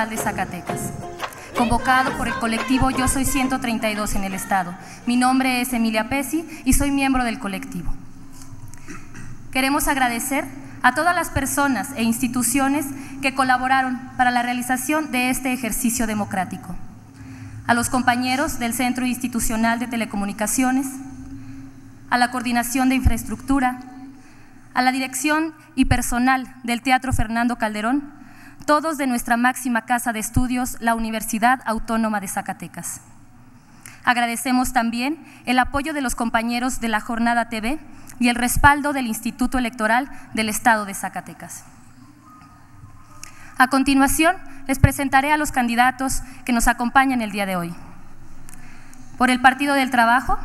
Municipal de Zacatecas, convocado por el colectivo Yo Soy 132 en el Estado. Mi nombre es Emilia Pesi y soy miembro del colectivo. Queremos agradecer a todas las personas e instituciones que colaboraron para la realización de este ejercicio democrático, a los compañeros del Centro Institucional de Telecomunicaciones, a la Coordinación de Infraestructura, a la dirección y personal del Teatro Fernando Calderón, todos de nuestra máxima casa de estudios, la Universidad Autónoma de Zacatecas. Agradecemos también el apoyo de los compañeros de la Jornada TV y el respaldo del Instituto Electoral del Estado de Zacatecas. A continuación, les presentaré a los candidatos que nos acompañan el día de hoy. Por el Partido del Trabajo,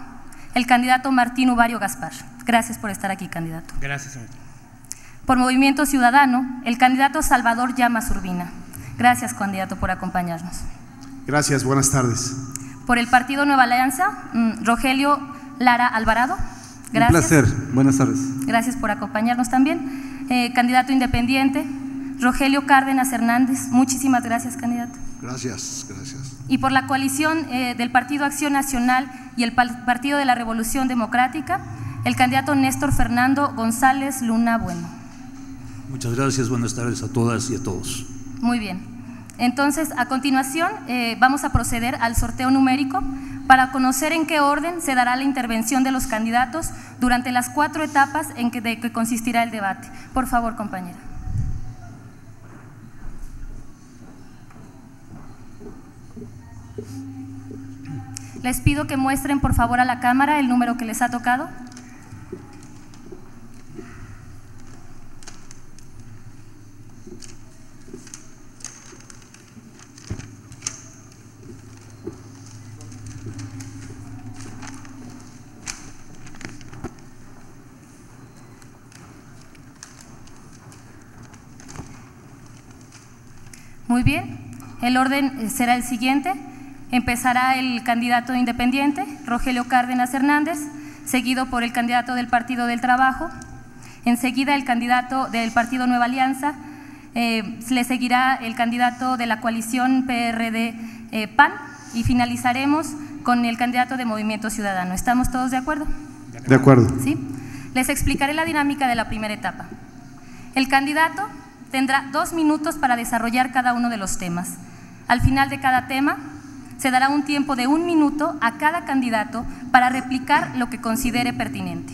el candidato Martín Ubario Gaspar. Gracias por estar aquí, candidato. Gracias, señor. Por Movimiento Ciudadano, el candidato Salvador Llamas Urbina. Gracias, candidato, por acompañarnos. Gracias, buenas tardes. Por el Partido Nueva Alianza, mm, Rogelio Lara Alvarado. Gracias. Un placer, buenas tardes. Gracias por acompañarnos también. Eh, candidato independiente, Rogelio Cárdenas Hernández. Muchísimas gracias, candidato. Gracias, gracias. Y por la coalición eh, del Partido Acción Nacional y el Partido de la Revolución Democrática, el candidato Néstor Fernando González Luna Bueno. Muchas gracias, buenas tardes a todas y a todos. Muy bien. Entonces, a continuación, eh, vamos a proceder al sorteo numérico para conocer en qué orden se dará la intervención de los candidatos durante las cuatro etapas en que, de que consistirá el debate. Por favor, compañera. Les pido que muestren por favor a la cámara el número que les ha tocado. Muy bien, el orden será el siguiente. Empezará el candidato independiente, Rogelio Cárdenas Hernández, seguido por el candidato del Partido del Trabajo. Enseguida el candidato del Partido Nueva Alianza. Eh, le seguirá el candidato de la coalición PRD-PAN eh, y finalizaremos con el candidato de Movimiento Ciudadano. ¿Estamos todos de acuerdo? De acuerdo. ¿Sí? Les explicaré la dinámica de la primera etapa. El candidato tendrá dos minutos para desarrollar cada uno de los temas. Al final de cada tema, se dará un tiempo de un minuto a cada candidato para replicar lo que considere pertinente.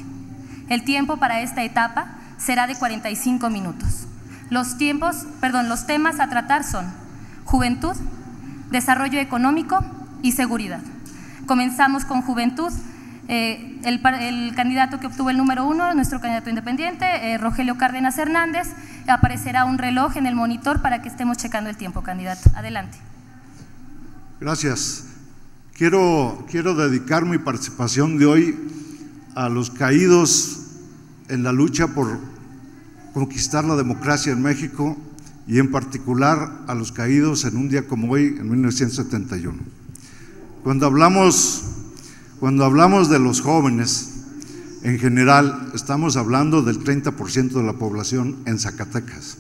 El tiempo para esta etapa será de 45 minutos. Los tiempos, perdón, los temas a tratar son juventud, desarrollo económico y seguridad. Comenzamos con juventud. Eh, el, candidato que obtuvo el número uno, nuestro candidato independiente, eh, Rogelio Cárdenas Hernández, aparecerá un reloj en el monitor para que estemos checando el tiempo, candidato. Adelante. Gracias. Quiero, quiero dedicar mi participación de hoy a los caídos en la lucha por conquistar la democracia en México y en particular a los caídos en un día como hoy, en 1971. Cuando hablamos, cuando hablamos de los jóvenes, en general estamos hablando del 30% de la población en Zacatecas.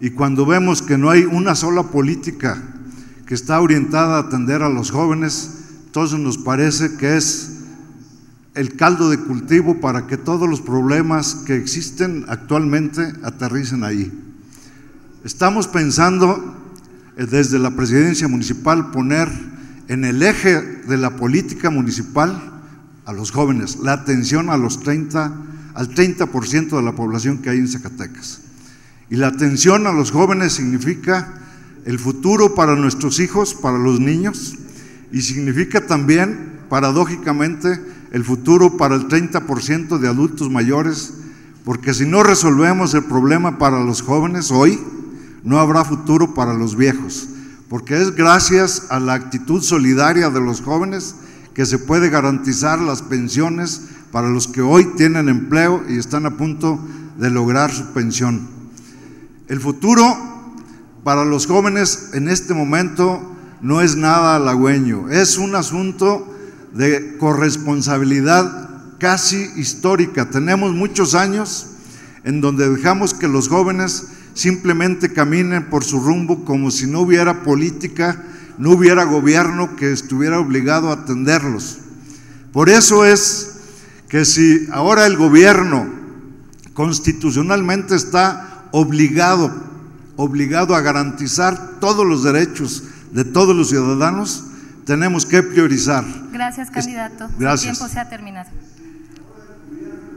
Y cuando vemos que no hay una sola política que está orientada a atender a los jóvenes, entonces nos parece que es el caldo de cultivo para que todos los problemas que existen actualmente aterricen ahí. Estamos pensando eh, desde la presidencia municipal poner en el eje de la política municipal a los jóvenes, la atención a los 30, al 30% de la población que hay en Zacatecas. Y la atención a los jóvenes significa el futuro para nuestros hijos, para los niños, y significa también, paradójicamente, el futuro para el 30% de adultos mayores, porque si no resolvemos el problema para los jóvenes hoy, no habrá futuro para los viejos, porque es gracias a la actitud solidaria de los jóvenes que se puede garantizar las pensiones para los que hoy tienen empleo y están a punto de lograr su pensión. El futuro para los jóvenes en este momento no es nada halagüeño, es un asunto de corresponsabilidad casi histórica. Tenemos muchos años en donde dejamos que los jóvenes simplemente caminen por su rumbo como si no hubiera política, no hubiera gobierno que estuviera obligado a atenderlos. Por eso es que si ahora el gobierno constitucionalmente está obligado, obligado a garantizar todos los derechos de todos los ciudadanos, tenemos que priorizar. Gracias, candidato. Gracias. El tiempo se ha terminado.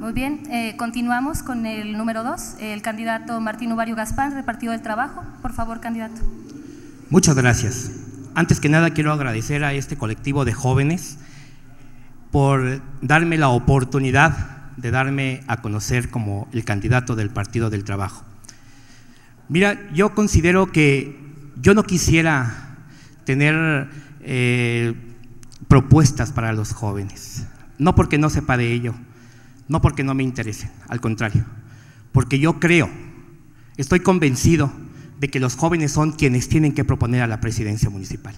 Muy bien, eh, continuamos con el número dos, el candidato Martín Uvario Gaspar, del Partido del Trabajo. Por favor, candidato. Muchas gracias. Antes que nada quiero agradecer a este colectivo de jóvenes por darme la oportunidad de darme a conocer como el candidato del Partido del Trabajo. Mira, yo considero que yo no quisiera tener eh, propuestas para los jóvenes, no porque no sepa de ello, no porque no me interese, al contrario, porque yo creo, estoy convencido de que los jóvenes son quienes tienen que proponer a la presidencia municipal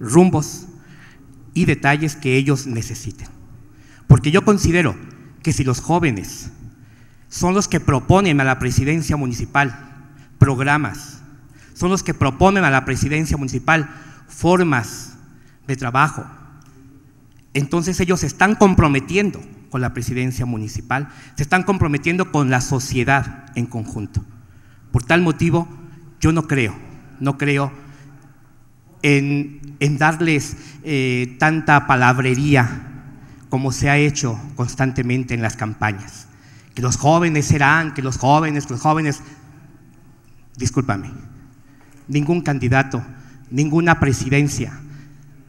rumbos y detalles que ellos necesiten. Porque yo considero que si los jóvenes son los que proponen a la presidencia municipal programas, son los que proponen a la presidencia municipal formas de trabajo, entonces ellos están comprometiendo con la presidencia municipal, se están comprometiendo con la sociedad en conjunto. Por tal motivo, yo no creo, no creo en, darles eh, tanta palabrería como se ha hecho constantemente en las campañas. Que los jóvenes serán, que los jóvenes, que los jóvenes. Discúlpame, ningún candidato, ninguna presidencia,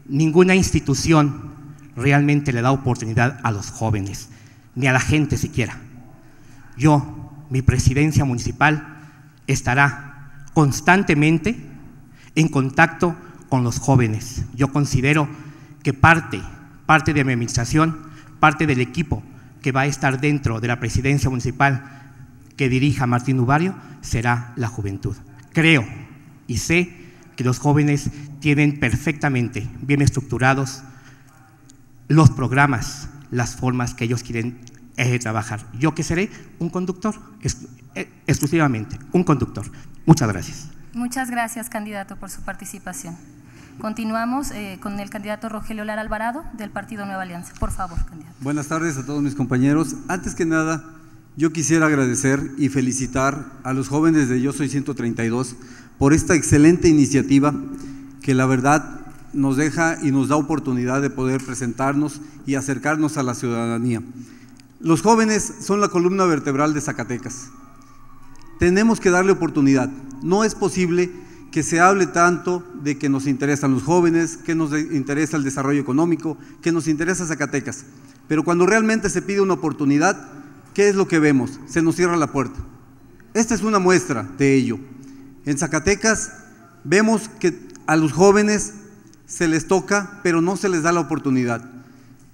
ninguna institución realmente le da oportunidad a los jóvenes, ni a la gente siquiera. Yo, mi presidencia municipal, estará constantemente en contacto con los jóvenes. Yo considero que parte, parte de mi administración, parte del equipo que va a estar dentro de la presidencia municipal que dirija Martín Ubario será la juventud. Creo y sé que los jóvenes tienen perfectamente bien estructurados los programas, las formas que ellos quieren eh, trabajar. Yo que seré un conductor, eh, exclusivamente, un conductor. Muchas gracias. Muchas gracias, candidato, por su participación. Continuamos eh, con el candidato Rogelio Lara Alvarado del Partido Nueva Alianza. Por favor, candidato. Buenas tardes a todos mis compañeros. Antes que nada, yo quisiera agradecer y felicitar a los jóvenes de Yo Soy 132 por esta excelente iniciativa que la verdad nos deja y nos da oportunidad de poder presentarnos y acercarnos a la ciudadanía. Los jóvenes son la columna vertebral de Zacatecas. Tenemos que darle oportunidad. No es posible que se hable tanto de que nos interesan los jóvenes, que nos interesa el desarrollo económico, que nos interesa Zacatecas. Pero cuando realmente se pide una oportunidad, ¿qué es lo que vemos? Se nos cierra la puerta. Esta es una muestra de ello. En Zacatecas vemos que a los jóvenes se les toca, pero no se les da la oportunidad.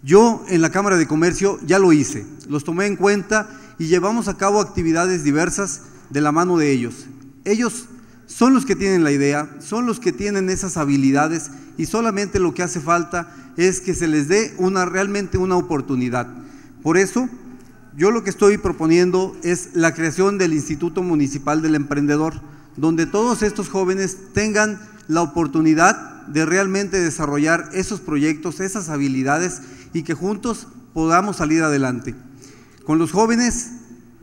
Yo en la Cámara de Comercio ya lo hice, los tomé en cuenta y llevamos a cabo actividades diversas de la mano de ellos. Ellos son los que tienen la idea, son los que tienen esas habilidades y solamente lo que hace falta es que se les dé una realmente una oportunidad. Por eso, yo lo que estoy proponiendo es la creación del Instituto Municipal del Emprendedor, donde todos estos jóvenes tengan la oportunidad de realmente desarrollar esos proyectos, esas habilidades y que juntos podamos salir adelante. Con los jóvenes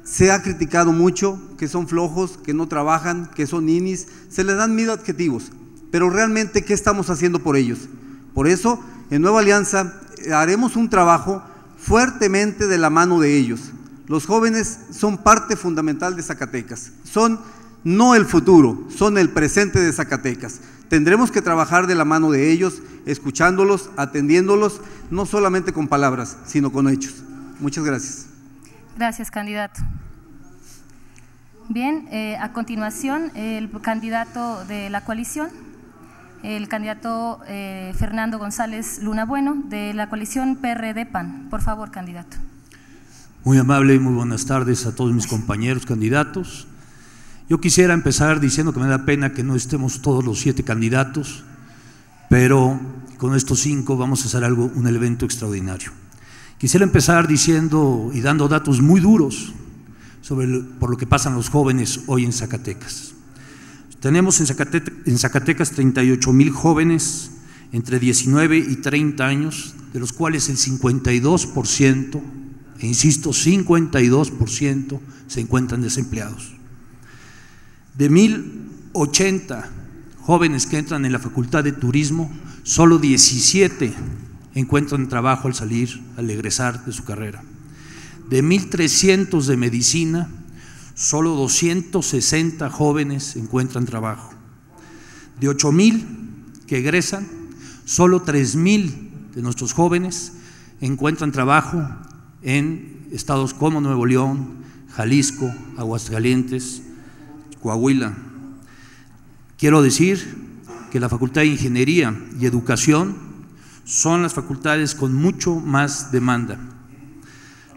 se ha criticado mucho que son flojos, que no trabajan, que son ninis, se les dan mil adjetivos, pero realmente ¿qué estamos haciendo por ellos? Por eso, en Nueva Alianza eh, haremos un trabajo fuertemente de la mano de ellos. Los jóvenes son parte fundamental de Zacatecas, son no el futuro, son el presente de Zacatecas. Tendremos que trabajar de la mano de ellos, escuchándolos, atendiéndolos, no solamente con palabras, sino con hechos. Muchas gracias. Gracias, candidato. Bien, eh, a continuación, el candidato de la coalición, el candidato eh, Fernando González Luna Bueno, de la coalición PRD-PAN. Por favor, candidato. Muy amable y muy buenas tardes a todos mis compañeros candidatos. Yo quisiera empezar diciendo que me da pena que no estemos todos los siete candidatos, pero con estos cinco vamos a hacer algo, un evento extraordinario. Quisiera empezar diciendo y dando datos muy duros sobre por lo que pasan los jóvenes hoy en Zacatecas. Tenemos en en Zacatecas 38 mil jóvenes entre 19 y 30 años, de los cuales el 52%, e insisto, 52% se encuentran desempleados. De 1080 jóvenes que entran en la Facultad de Turismo, solo 17 encuentran trabajo al salir, al egresar de su carrera. De 1.300 de medicina, solo 260 jóvenes encuentran trabajo. De 8.000 que egresan, solo 3.000 de nuestros jóvenes encuentran trabajo en estados como Nuevo León, Jalisco, Aguascalientes, Coahuila. Quiero decir que la Facultad de Ingeniería y Educación son las facultades con mucho más demanda.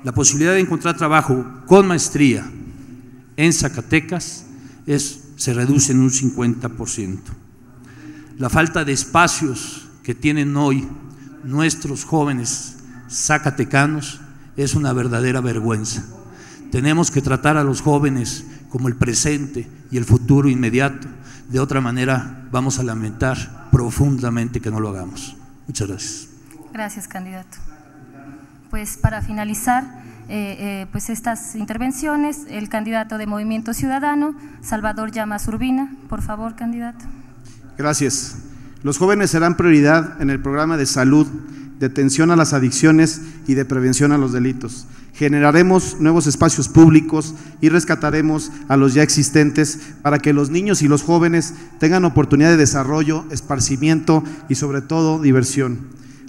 La posibilidad de encontrar trabajo con maestría en Zacatecas es, se reduce en un 50%. La falta de espacios que tienen hoy nuestros jóvenes zacatecanos es una verdadera vergüenza. Tenemos que tratar a los jóvenes como el presente y el futuro inmediato. De otra manera, vamos a lamentar profundamente que no lo hagamos. Muchas gracias. Gracias, candidato. Pues para finalizar, eh, eh, pues estas intervenciones, el candidato de Movimiento Ciudadano, Salvador Llamas Urbina. Por favor, candidato. Gracias. Los jóvenes serán prioridad en el programa de salud, de atención a las adicciones y de prevención a los delitos generaremos nuevos espacios públicos y rescataremos a los ya existentes para que los niños y los jóvenes tengan oportunidad de desarrollo, esparcimiento y sobre todo diversión.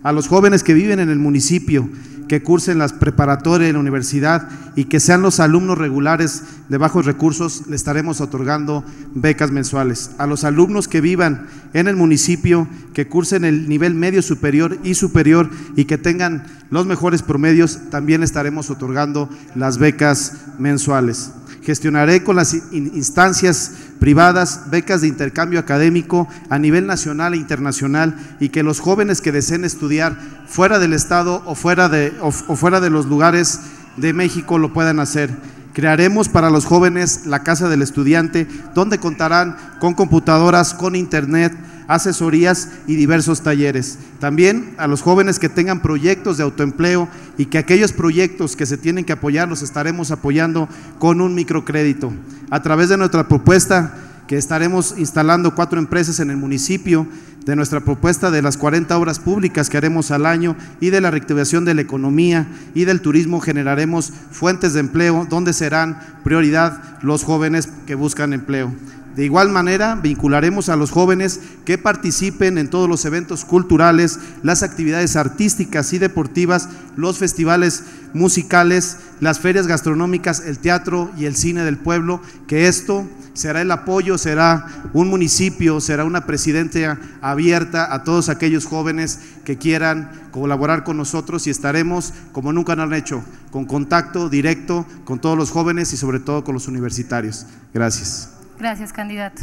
A los jóvenes que viven en el municipio que cursen las preparatorias en la universidad y que sean los alumnos regulares de bajos recursos, le estaremos otorgando becas mensuales. A los alumnos que vivan en el municipio, que cursen el nivel medio superior y superior y que tengan los mejores promedios, también le estaremos otorgando las becas mensuales. Gestionaré con las instancias privadas becas de intercambio académico a nivel nacional e internacional y que los jóvenes que deseen estudiar fuera del Estado o fuera de, o fuera de los lugares de México lo puedan hacer. Crearemos para los jóvenes la Casa del Estudiante, donde contarán con computadoras, con internet, asesorías y diversos talleres. También a los jóvenes que tengan proyectos de autoempleo y que aquellos proyectos que se tienen que apoyar los estaremos apoyando con un microcrédito. A través de nuestra propuesta que estaremos instalando cuatro empresas en el municipio, de nuestra propuesta de las 40 obras públicas que haremos al año y de la reactivación de la economía y del turismo generaremos fuentes de empleo donde serán prioridad los jóvenes que buscan empleo. De igual manera, vincularemos a los jóvenes que participen en todos los eventos culturales, las actividades artísticas y deportivas, los festivales musicales, las ferias gastronómicas, el teatro y el cine del pueblo, que esto será el apoyo, será un municipio, será una presidencia abierta a todos aquellos jóvenes que quieran colaborar con nosotros y estaremos, como nunca han hecho, con contacto directo con todos los jóvenes y sobre todo con los universitarios. Gracias. Gracias, candidato.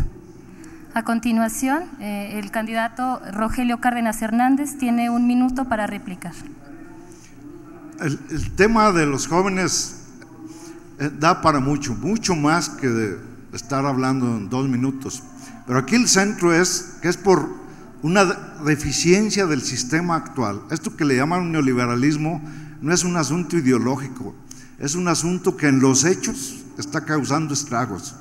A continuación, eh, el candidato Rogelio Cárdenas Hernández tiene un minuto para replicar. El, tema de los jóvenes eh, da para mucho, mucho más que de estar hablando en dos minutos. Pero aquí el centro es que es por una deficiencia del sistema actual. Esto que le llaman neoliberalismo no es un asunto ideológico, es un asunto que en los hechos está causando estragos.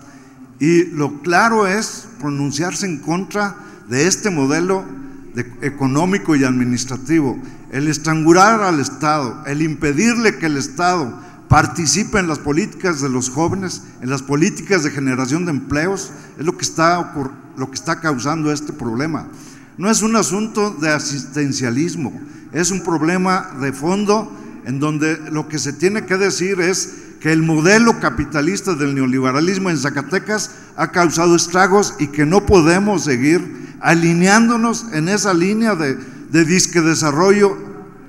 Y lo claro es pronunciarse en contra de este modelo económico y administrativo, el estrangular al Estado, el impedirle que el Estado participe en las políticas de los jóvenes, en las políticas de generación de empleos, es lo que está, lo que está causando este problema. No es un asunto de asistencialismo, es un problema de fondo en donde lo que se tiene que decir es que el modelo capitalista del neoliberalismo en Zacatecas ha causado estragos y que no podemos seguir alineándonos en esa línea de, de disque desarrollo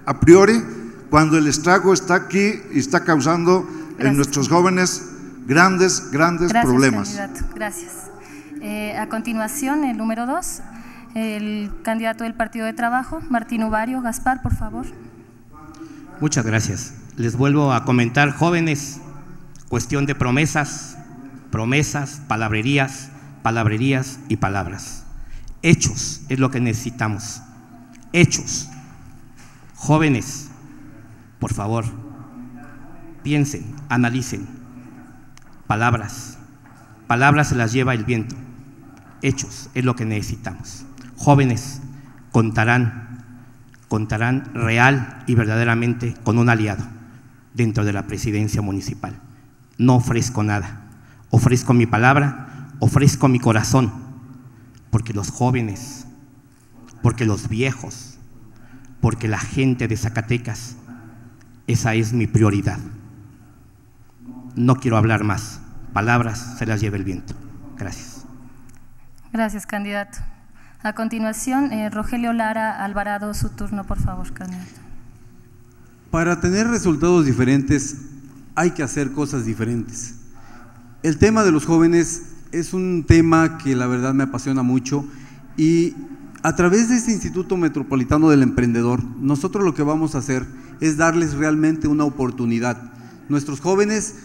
a priori cuando el estrago está aquí y está causando en nuestros jóvenes grandes, grandes problemas. Gracias. Eh, a continuación, el número dos, el candidato del Partido de Trabajo, Martín Ubario. Gaspar, por favor. Muchas gracias les vuelvo a comentar, jóvenes, Cuestión de promesas, promesas, palabrerías, palabrerías y palabras. Hechos es lo que necesitamos. Hechos. Jóvenes, por favor, piensen, analicen. Palabras. Palabras se las lleva el viento. Hechos es lo que necesitamos. Jóvenes contarán, contarán real y verdaderamente con un aliado dentro de la presidencia municipal. No ofrezco nada. Ofrezco mi palabra, ofrezco mi corazón, porque los jóvenes, porque los viejos, porque la gente de Zacatecas, esa es mi prioridad. No quiero hablar más. Palabras se las lleva el viento. Gracias. Gracias, candidato. A continuación, eh, Rogelio Lara Alvarado, su turno, por favor, candidato. Para tener resultados diferentes hay que hacer cosas diferentes. El tema de los jóvenes es un tema que la verdad me apasiona mucho y a través de este Instituto Metropolitano del Emprendedor, nosotros lo que vamos a hacer es darles realmente una oportunidad. Nuestros jóvenes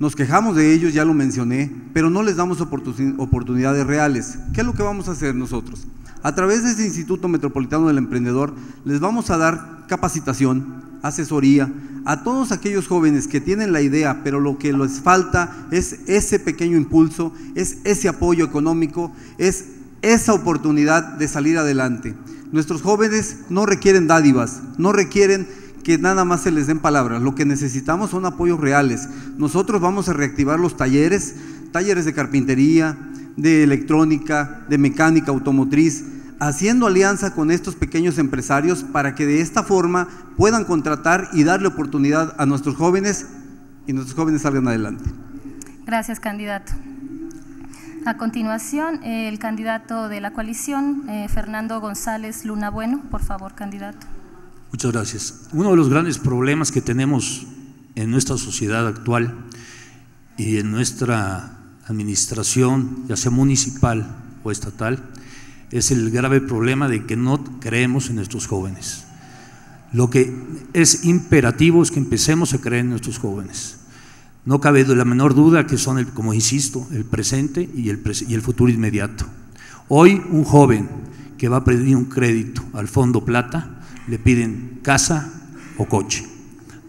nos quejamos de ellos, ya lo mencioné, pero no les damos oportunidades reales. ¿Qué es lo que vamos a hacer nosotros? A través de este Instituto Metropolitano del Emprendedor les vamos a dar capacitación, asesoría a todos aquellos jóvenes que tienen la idea, pero lo que les falta es ese pequeño impulso, es ese apoyo económico, es esa oportunidad de salir adelante. Nuestros jóvenes no requieren dádivas, no requieren que nada más se les den palabras, lo que necesitamos son apoyos reales. Nosotros vamos a reactivar los talleres, talleres de carpintería, de electrónica, de mecánica automotriz, haciendo alianza con estos pequeños empresarios para que de esta forma puedan contratar y darle oportunidad a nuestros jóvenes y nuestros jóvenes salgan adelante. Gracias, candidato. A continuación, el candidato de la coalición, eh, Fernando González Luna Bueno. Por favor, candidato. Muchas gracias. Uno de los grandes problemas que tenemos en nuestra sociedad actual y en nuestra administración, ya sea municipal o estatal, es el grave problema de que no creemos en nuestros jóvenes. Lo que es imperativo es que empecemos a creer en nuestros jóvenes. No cabe la menor duda que son, el, como insisto, el presente y el, y el futuro inmediato. Hoy un joven que va a pedir un crédito al Fondo Plata, le piden casa o coche.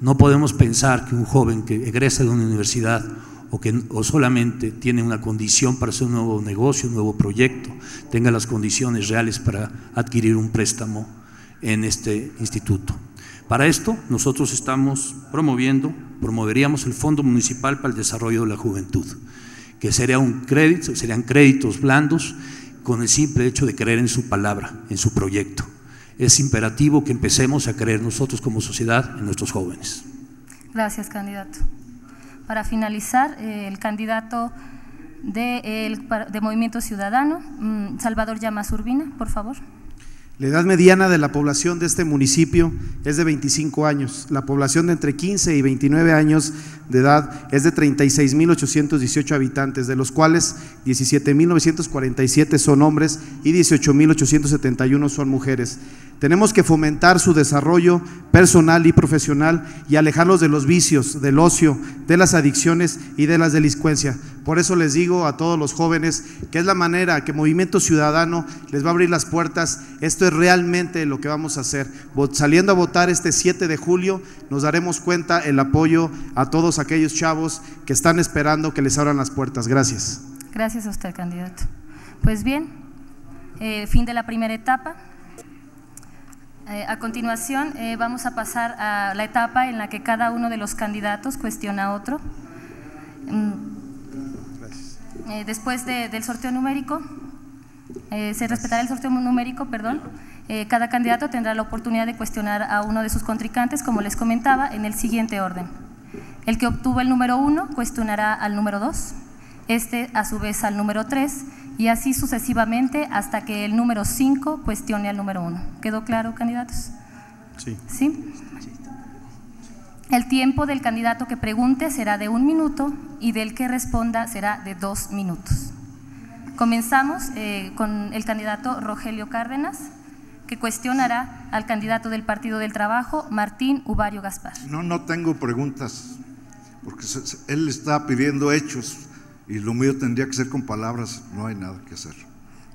No podemos pensar que un joven que egresa de una universidad o que o solamente tiene una condición para hacer un nuevo negocio, un nuevo proyecto, tenga las condiciones reales para adquirir un préstamo en este instituto. Para esto nosotros estamos promoviendo, promoveríamos el Fondo Municipal para el Desarrollo de la Juventud, que sería un crédito, serían créditos blandos con el simple hecho de creer en su palabra, en su proyecto. Es imperativo que empecemos a creer nosotros como sociedad en nuestros jóvenes. Gracias, candidato. Para finalizar, eh, el candidato de, de Movimiento Ciudadano, mm, Salvador Llamas Urbina, por favor. La edad mediana de la población de este municipio es de 25 años. La población de entre 15 y 29 años de edad es de 36.818 habitantes, de los cuales 17.947 son hombres y 18.871 son mujeres. Tenemos que fomentar su desarrollo personal y profesional y alejarlos de los vicios, del ocio, de las adicciones y de las delincuencias. Por eso les digo a todos los jóvenes que es la manera que Movimiento Ciudadano les va a abrir las puertas. Esto es realmente lo que vamos a hacer. Saliendo a votar este 7 de julio, nos daremos cuenta el apoyo a todos aquellos chavos que están esperando que les abran las puertas. Gracias. Gracias a usted, candidato. Pues bien, eh, fin de la primera etapa. Eh, a continuación eh, vamos a pasar a la etapa en la que cada uno de los candidatos cuestiona a otro. Mm, eh, después del sorteo numérico, se respetará el sorteo numérico, perdón. cada candidato tendrá la oportunidad de cuestionar a uno de sus contrincantes, como les comentaba, en el siguiente orden. El que obtuvo el número uno cuestionará al número dos, este a su vez al número tres y así sucesivamente hasta que el número 5 cuestione al número 1. ¿Quedó claro, candidatos? Sí. ¿Sí? El tiempo del candidato que pregunte será de un minuto y del que responda será de dos minutos. Comenzamos eh, con el candidato Rogelio Cárdenas, que cuestionará al candidato del Partido del Trabajo, Martín Ubario Gaspar. No, no tengo preguntas. porque él está pidiendo hechos y lo mío tendría que ser con palabras, no hay nada que hacer.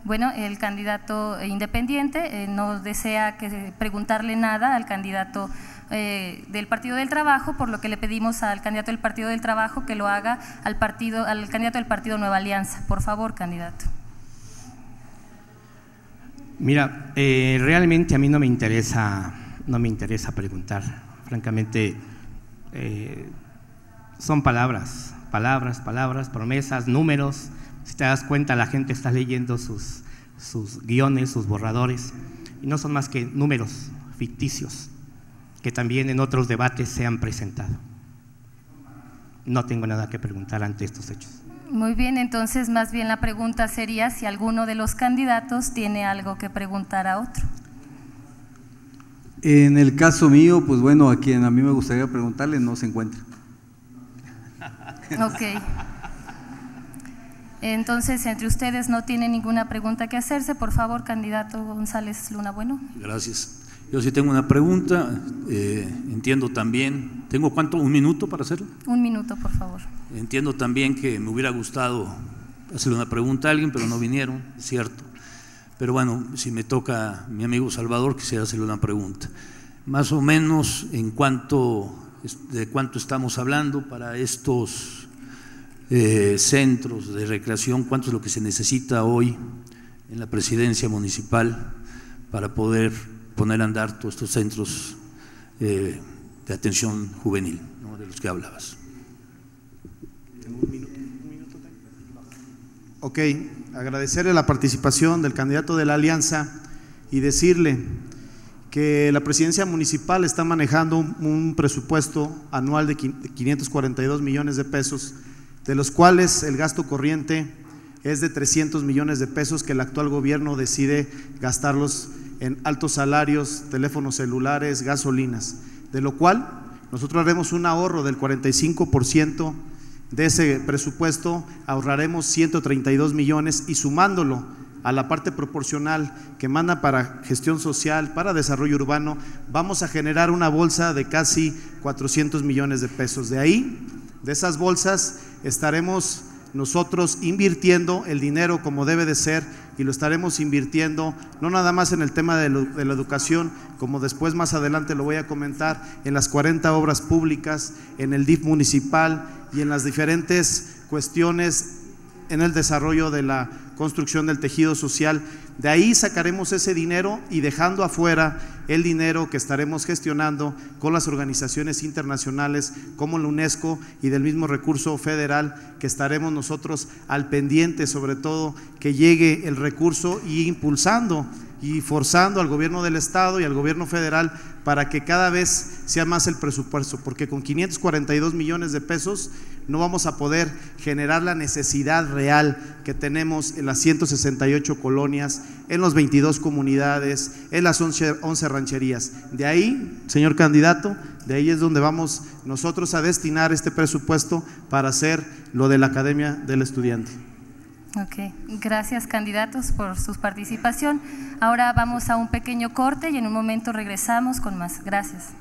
Bueno, el candidato independiente eh, no desea que preguntarle nada al candidato eh, del Partido del Trabajo, por lo que le pedimos al candidato del Partido del Trabajo que lo haga al partido, al candidato del Partido Nueva Alianza. Por favor, candidato. Mira, eh, realmente a mí no me interesa, no me interesa preguntar. Francamente, son palabras, palabras, palabras, promesas, números si te das cuenta, la gente está leyendo sus, sus guiones, sus borradores, y no son más que números ficticios que también en otros debates se han presentado. No tengo nada que preguntar ante estos hechos. Muy bien, entonces más bien la pregunta sería si alguno de los candidatos tiene algo que preguntar a otro. En el caso mío, pues bueno, a quien a mí me gustaría preguntarle no se encuentra. Ok. Entonces, entre ustedes no tienen ninguna pregunta que hacerse. Por favor, candidato González Luna Bueno. Gracias. Yo sí tengo una pregunta. Eh, entiendo también. ¿Tengo cuánto? ¿Un minuto para hacerlo? Un minuto, por favor. Entiendo también que me hubiera gustado hacerle una pregunta a alguien, pero no vinieron, es cierto. Pero bueno, si me toca mi amigo Salvador, quisiera hacerle una pregunta. Más o menos, en cuánto, de cuánto estamos hablando para estos eh, centros de recreación, cuánto es lo que se necesita hoy en la presidencia municipal para poder poner a andar todos estos centros eh, de atención juvenil, de los que hablabas. Ok, agradecerle la participación del candidato de la alianza y decirle que la presidencia municipal está manejando un presupuesto anual de 542 millones de pesos de los cuales el gasto corriente es de 300 millones de pesos que el actual gobierno decide gastarlos en altos salarios, teléfonos celulares, gasolinas, de lo cual nosotros haremos un ahorro del 45% de ese presupuesto, ahorraremos 132 millones y sumándolo a la parte proporcional que manda para gestión social, para desarrollo urbano, vamos a generar una bolsa de casi 400 millones de pesos. De ahí, de esas bolsas, estaremos nosotros invirtiendo el dinero como debe de ser y lo estaremos invirtiendo no nada más en el tema de, la educación, como después más adelante lo voy a comentar, en las 40 obras públicas, en el DIF municipal y en las diferentes cuestiones en el desarrollo de la construcción del tejido social. De ahí sacaremos ese dinero y dejando afuera el dinero que estaremos gestionando con las organizaciones internacionales como la UNESCO y del mismo recurso federal que estaremos nosotros al pendiente, sobre todo que llegue el recurso y impulsando y forzando al gobierno del Estado y al gobierno federal para que cada vez sea más el presupuesto, porque con 542 millones de pesos no vamos a poder generar la necesidad real que tenemos en las 168 colonias, en las 22 comunidades, en las 11, 11 rancherías. De ahí, señor candidato, de ahí es donde vamos nosotros a destinar este presupuesto para hacer lo de la Academia del Estudiante. Ok, gracias candidatos por su participación. Ahora vamos a un pequeño corte y en un momento regresamos con más. Gracias.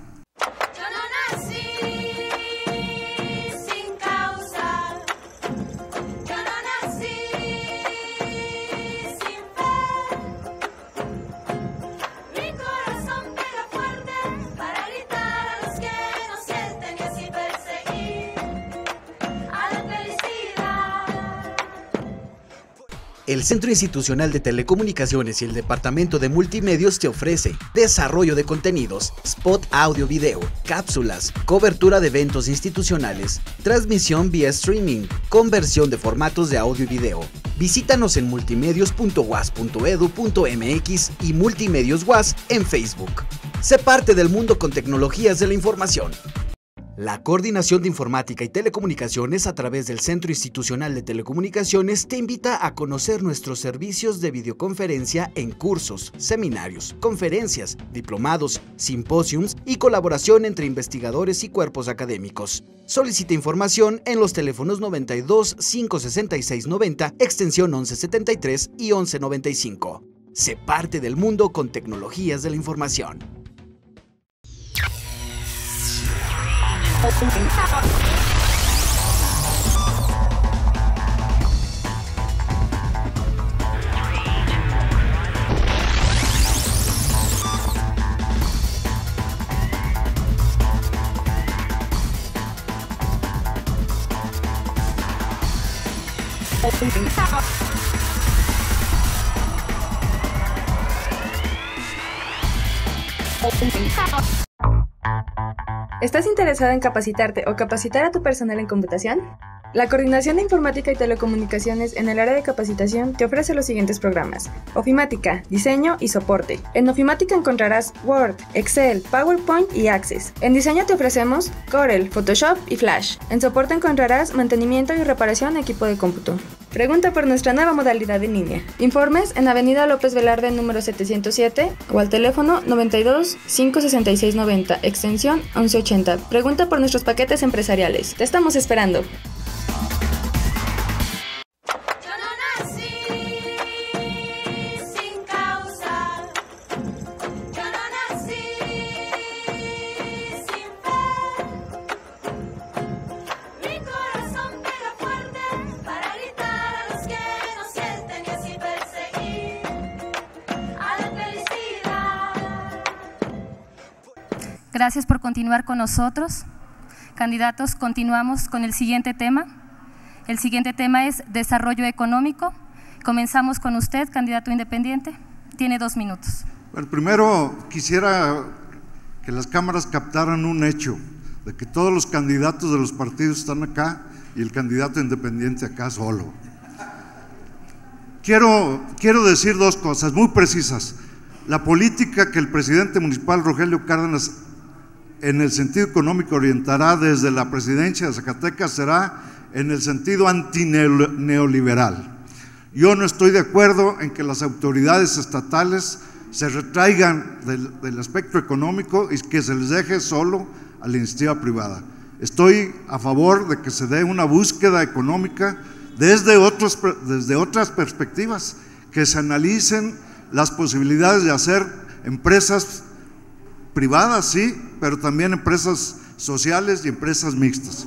El Centro Institucional de Telecomunicaciones y el Departamento de Multimedios te ofrece desarrollo de contenidos, spot audio video, cápsulas, cobertura de eventos institucionales, transmisión vía streaming, conversión de formatos de audio y video. Visítanos en multimedios.was.edu.mx y Multimedios Was en Facebook. Sé parte del mundo con tecnologías de la información. La Coordinación de Informática y Telecomunicaciones a través del Centro Institucional de Telecomunicaciones te invita a conocer nuestros servicios de videoconferencia en cursos, seminarios, conferencias, diplomados, simposiums y colaboración entre investigadores y cuerpos académicos. Solicita información en los teléfonos 92 566 90, extensión 1173 y 1195. Sé parte del mundo con tecnologías de la información. Oh, ¿Estás interesado en capacitarte o capacitar a tu personal en computación? La Coordinación de Informática y Telecomunicaciones en el área de capacitación te ofrece los siguientes programas. Ofimática, diseño y soporte. En Ofimática encontrarás Word, Excel, PowerPoint y Access. En diseño te ofrecemos Corel, Photoshop y Flash. En soporte encontrarás mantenimiento y reparación de equipo de cómputo. Pregunta por nuestra nueva modalidad en línea. Informes en Avenida López Velarde número 707 o al teléfono 92 566 90, extensión 1180. Pregunta por nuestros paquetes empresariales. Te estamos esperando. Gracias por continuar con nosotros. Candidatos, continuamos con el siguiente tema. El siguiente tema es desarrollo económico. Comenzamos con usted, candidato independiente. Tiene dos minutos. Bueno, primero quisiera que las cámaras captaran un hecho, de que todos los candidatos de los partidos están acá y el candidato independiente acá solo. Quiero, quiero decir dos cosas muy precisas. La política que el presidente municipal Rogelio Cárdenas en el sentido económico orientará desde la presidencia de Zacatecas será en el sentido antineoliberal. Yo no estoy de acuerdo en que las autoridades estatales se retraigan del, aspecto económico y que se les deje solo a la iniciativa privada. Estoy a favor de que se dé una búsqueda económica desde, otros, desde otras perspectivas, que se analicen las posibilidades de hacer empresas privadas, sí, pero también empresas sociales y empresas mixtas.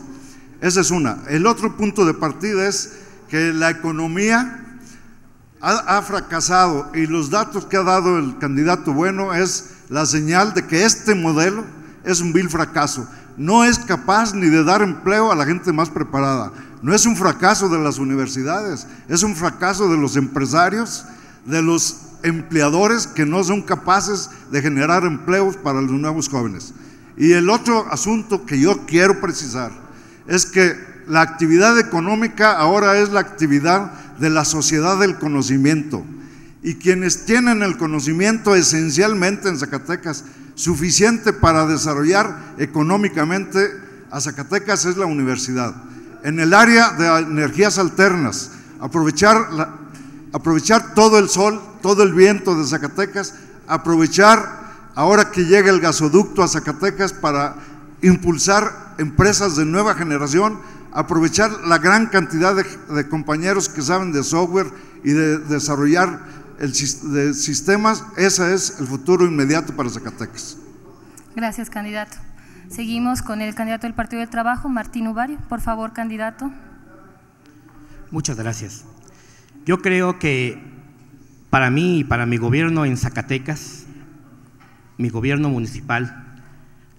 Esa es una. El otro punto de partida es que la economía ha, fracasado y los datos que ha dado el candidato bueno es la señal de que este modelo es un vil fracaso. No es capaz ni de dar empleo a la gente más preparada. No es un fracaso de las universidades, es un fracaso de los empresarios, de los empleadores que no son capaces de generar empleos para los nuevos jóvenes. Y el otro asunto que yo quiero precisar es que la actividad económica ahora es la actividad de la sociedad del conocimiento. Y quienes tienen el conocimiento esencialmente en Zacatecas suficiente para desarrollar económicamente a Zacatecas es la universidad. En el área de energías alternas, aprovechar la, aprovechar todo el sol, todo el viento de Zacatecas, aprovechar ahora que llega el gasoducto a Zacatecas para impulsar empresas de nueva generación, aprovechar la gran cantidad de, compañeros que saben de software y de desarrollar el, de sistemas, ese es el futuro inmediato para Zacatecas. Gracias, candidato. Seguimos con el candidato del Partido del Trabajo, Martín Ubario. Por favor, candidato. Muchas gracias. Yo creo que para mí y para mi gobierno en Zacatecas, mi gobierno municipal,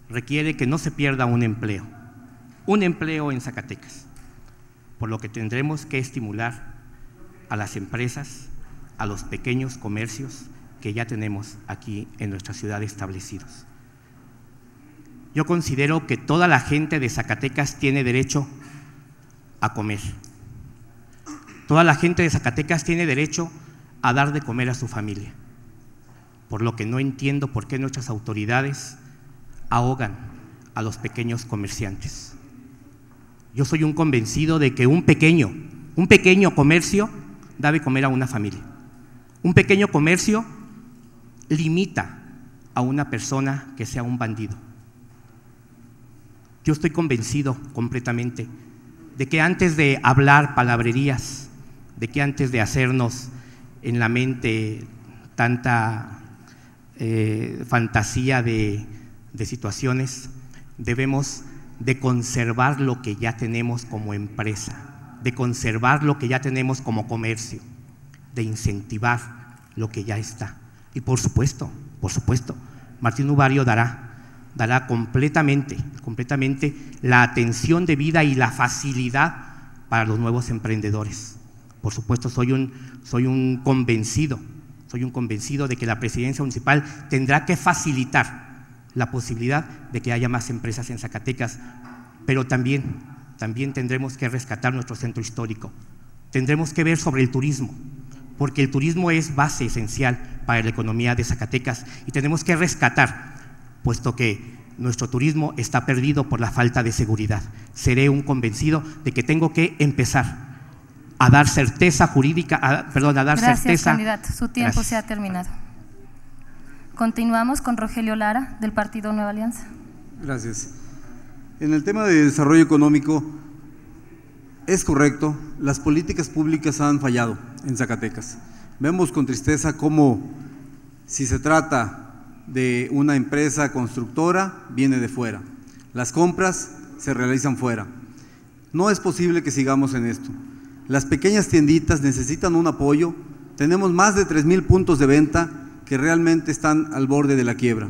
requiere que no se pierda un empleo, un empleo en Zacatecas, por lo que tendremos que estimular a las empresas, a los pequeños comercios que ya tenemos aquí en nuestra ciudad establecidos. Yo considero que toda la gente de Zacatecas tiene derecho a comer Toda la gente de Zacatecas tiene derecho a dar de comer a su familia, por lo que no entiendo por qué nuestras autoridades ahogan a los pequeños comerciantes. Yo soy un convencido de que un pequeño, un pequeño comercio da de comer a una familia. Un pequeño comercio limita a una persona que sea un bandido. Yo estoy convencido completamente de que antes de hablar palabrerías, de que antes de hacernos en la mente tanta eh, fantasía de, situaciones, debemos de conservar lo que ya tenemos como empresa, de conservar lo que ya tenemos como comercio, de incentivar lo que ya está. Y por supuesto, por supuesto, Martín Ubario dará, dará completamente, completamente la atención debida y la facilidad para los nuevos emprendedores Por supuesto, soy un, soy un convencido, soy un convencido de que la presidencia municipal tendrá que facilitar la posibilidad de que haya más empresas en Zacatecas, pero también, también tendremos que rescatar nuestro centro histórico. Tendremos que ver sobre el turismo, porque el turismo es base esencial para la economía de Zacatecas y tenemos que rescatar, puesto que nuestro turismo está perdido por la falta de seguridad. Seré un convencido de que tengo que empezar a dar certeza jurídica, perdón, a dar Gracias, certeza. candidato. Su tiempo Gracias. se ha terminado. Continuamos con Rogelio Lara, del Partido Nueva Alianza. Gracias. En el tema de desarrollo económico, es correcto, las políticas públicas han fallado en Zacatecas. Vemos con tristeza cómo si se trata de una empresa constructora, viene de fuera. Las compras se realizan fuera. No es posible que sigamos en esto. Las pequeñas tienditas necesitan un apoyo. Tenemos más de 3 mil puntos de venta que realmente están al borde de la quiebra.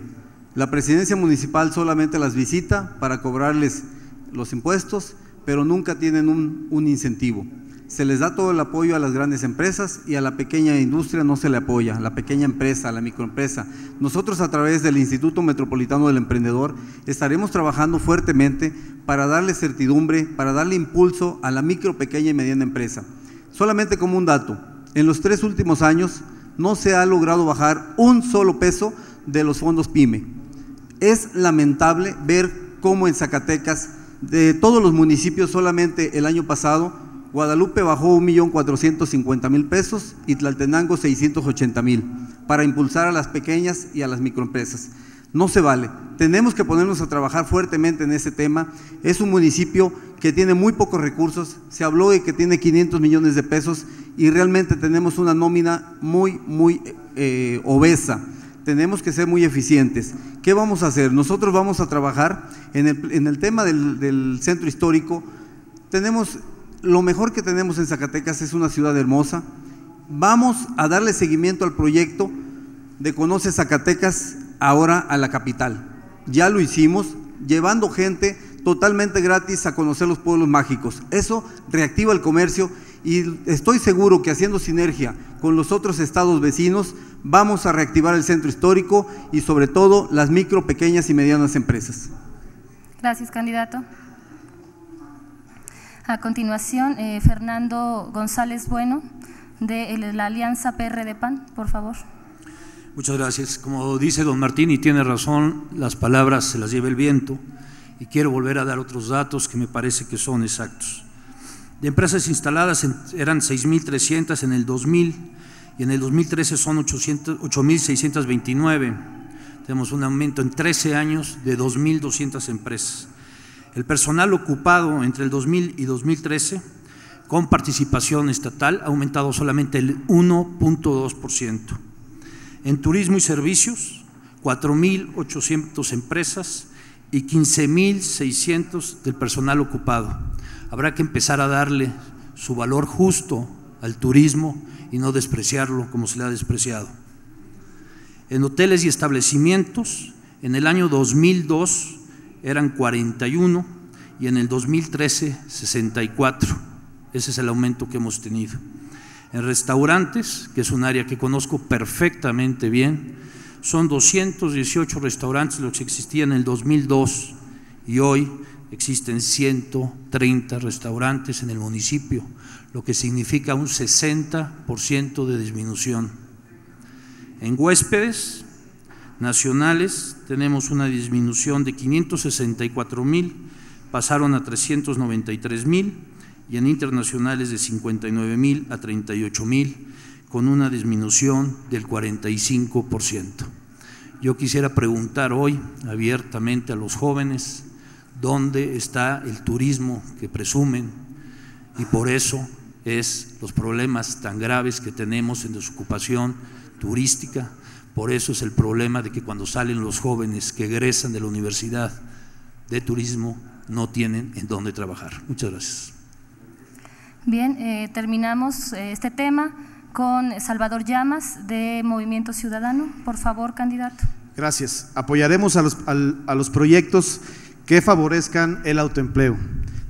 La presidencia municipal solamente las visita para cobrarles los impuestos, pero nunca tienen un, un incentivo. Se les da todo el apoyo a las grandes empresas y a la pequeña industria no se le apoya, la pequeña empresa, a la microempresa. Nosotros a través del Instituto Metropolitano del Emprendedor estaremos trabajando fuertemente para darle certidumbre, para darle impulso a la micro, pequeña y mediana empresa. Solamente como un dato, en los tres últimos años no se ha logrado bajar un solo peso de los fondos PYME. Es lamentable ver cómo en Zacatecas, de todos los municipios, solamente el año pasado, Guadalupe bajó 1.450.000 pesos y Tlaltenango 680.000 para impulsar a las pequeñas y a las microempresas. No se vale. Tenemos que ponernos a trabajar fuertemente en ese tema. Es un municipio que tiene muy pocos recursos. Se habló de que tiene 500 millones de pesos y realmente tenemos una nómina muy, muy eh, obesa. Tenemos que ser muy eficientes. ¿Qué vamos a hacer? Nosotros vamos a trabajar en el, en el tema del, del centro histórico. Tenemos lo mejor que tenemos en Zacatecas es una ciudad hermosa. Vamos a darle seguimiento al proyecto de Conoce Zacatecas ahora a la capital. Ya lo hicimos, llevando gente totalmente gratis a conocer los pueblos mágicos. Eso reactiva el comercio y estoy seguro que haciendo sinergia con los otros estados vecinos vamos a reactivar el centro histórico y sobre todo las micro, pequeñas y medianas empresas. Gracias, candidato. A continuación, eh, Fernando González Bueno, de la Alianza PRD PAN, por favor. Muchas gracias. Como dice don Martín, y tiene razón, las palabras se las lleva el viento, y quiero volver a dar otros datos que me parece que son exactos. De empresas instaladas eran 6.300 en el 2000 y en el 2013 son 800 8.629. Tenemos un aumento en 13 años de 2.200 empresas. El personal ocupado entre el 2000 y 2013 con participación estatal ha aumentado solamente el 1.2%. En turismo y servicios, 4.800 empresas y 15.600 del personal ocupado. Habrá que empezar a darle su valor justo al turismo y no despreciarlo como se le ha despreciado. En hoteles y establecimientos, en el año 2002 eran 41 y en el 2013 64. Ese es el aumento que hemos tenido. En restaurantes, que es un área que conozco perfectamente bien, son 218 restaurantes los que existían en el 2002 y hoy existen 130 restaurantes en el municipio, lo que significa un 60% de disminución. En huéspedes nacionales tenemos una disminución de 564 mil, pasaron a 393 mil, y en internacionales de 59 mil a 38 mil, con una disminución del 45%. Yo quisiera preguntar hoy abiertamente a los jóvenes dónde está el turismo que presumen y por eso es los problemas tan graves que tenemos en desocupación turística, por eso es el problema de que cuando salen los jóvenes que egresan de la universidad de turismo no tienen en dónde trabajar. Muchas gracias. Bien, eh, terminamos eh, este tema con Salvador Llamas de Movimiento Ciudadano. Por favor, candidato. Gracias. Apoyaremos a los, a los proyectos que favorezcan el autoempleo.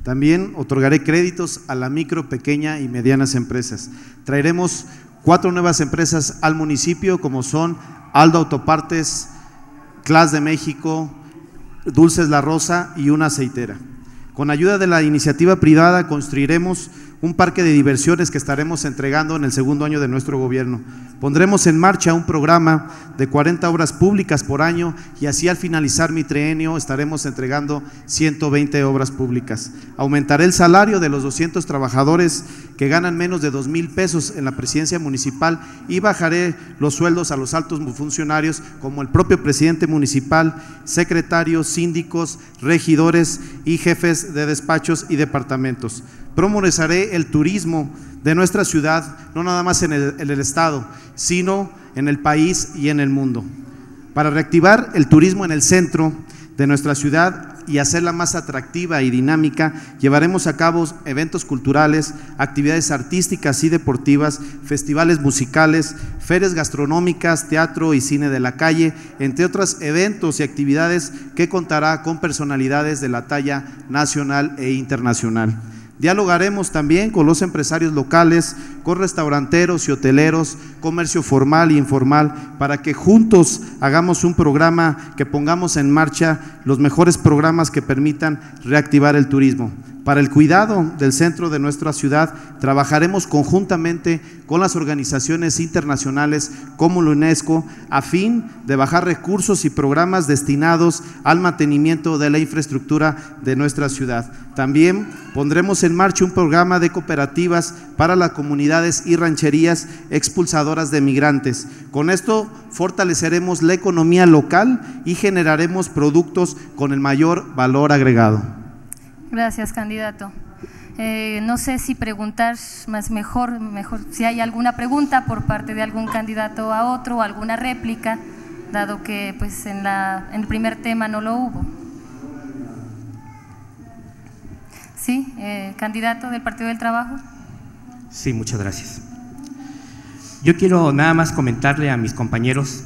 También otorgaré créditos a la micro, pequeña y medianas empresas. Traeremos cuatro nuevas empresas al municipio, como son Aldo Autopartes, Clas de México, Dulces La Rosa y una aceitera. Con ayuda de la iniciativa privada construiremos un parque de diversiones que estaremos entregando en el segundo año de nuestro gobierno. Pondremos en marcha un programa de 40 obras públicas por año y así al finalizar mi trienio estaremos entregando 120 obras públicas. Aumentaré el salario de los 200 trabajadores que ganan menos de 2 mil pesos en la presidencia municipal y bajaré los sueldos a los altos funcionarios como el propio presidente municipal, secretarios, síndicos, regidores y jefes de despachos y departamentos. Promoveré el turismo de nuestra ciudad, no nada más en el, en el Estado, sino en el país y en el mundo. Para reactivar el turismo en el centro de nuestra ciudad y hacerla más atractiva y dinámica, llevaremos a cabo eventos culturales, actividades artísticas y deportivas, festivales musicales, ferias gastronómicas, teatro y cine de la calle, entre otros eventos y actividades que contará con personalidades de la talla nacional e internacional. Dialogaremos también con los empresarios locales, con restauranteros y hoteleros, comercio formal e informal, para que juntos hagamos un programa que pongamos en marcha los mejores programas que permitan reactivar el turismo. Para el cuidado del centro de nuestra ciudad, trabajaremos conjuntamente con las organizaciones internacionales como la UNESCO a fin de bajar recursos y programas destinados al mantenimiento de la infraestructura de nuestra ciudad. También pondremos en marcha un programa de cooperativas para las comunidades y rancherías expulsadoras de migrantes. Con esto fortaleceremos la economía local y generaremos productos con el mayor valor agregado. Gracias, candidato. Eh, no sé si preguntar más mejor, mejor, si hay alguna pregunta por parte de algún candidato a otro o alguna réplica, dado que pues en, la, en el primer tema no lo hubo. Sí, eh, candidato del Partido del Trabajo. Sí, muchas gracias. Yo quiero nada más comentarle a mis compañeros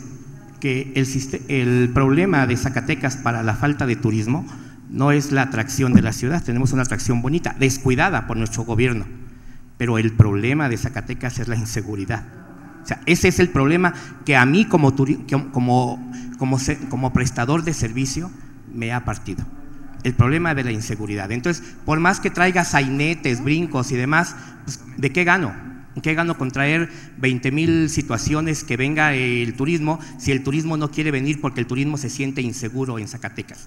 que el, el problema de Zacatecas para la falta de turismo no es la atracción de la ciudad, tenemos una atracción bonita, descuidada por nuestro gobierno, pero el problema de Zacatecas es la inseguridad. Ese es el problema que a mí como, como, como, como prestador de servicio me ha partido. El problema de la inseguridad. Entonces, por más que traiga sainetes, brincos y demás, pues, ¿de qué gano? ¿Qué gano con traer 20 mil situaciones que venga el turismo si el turismo no quiere venir porque el turismo se siente inseguro en Zacatecas?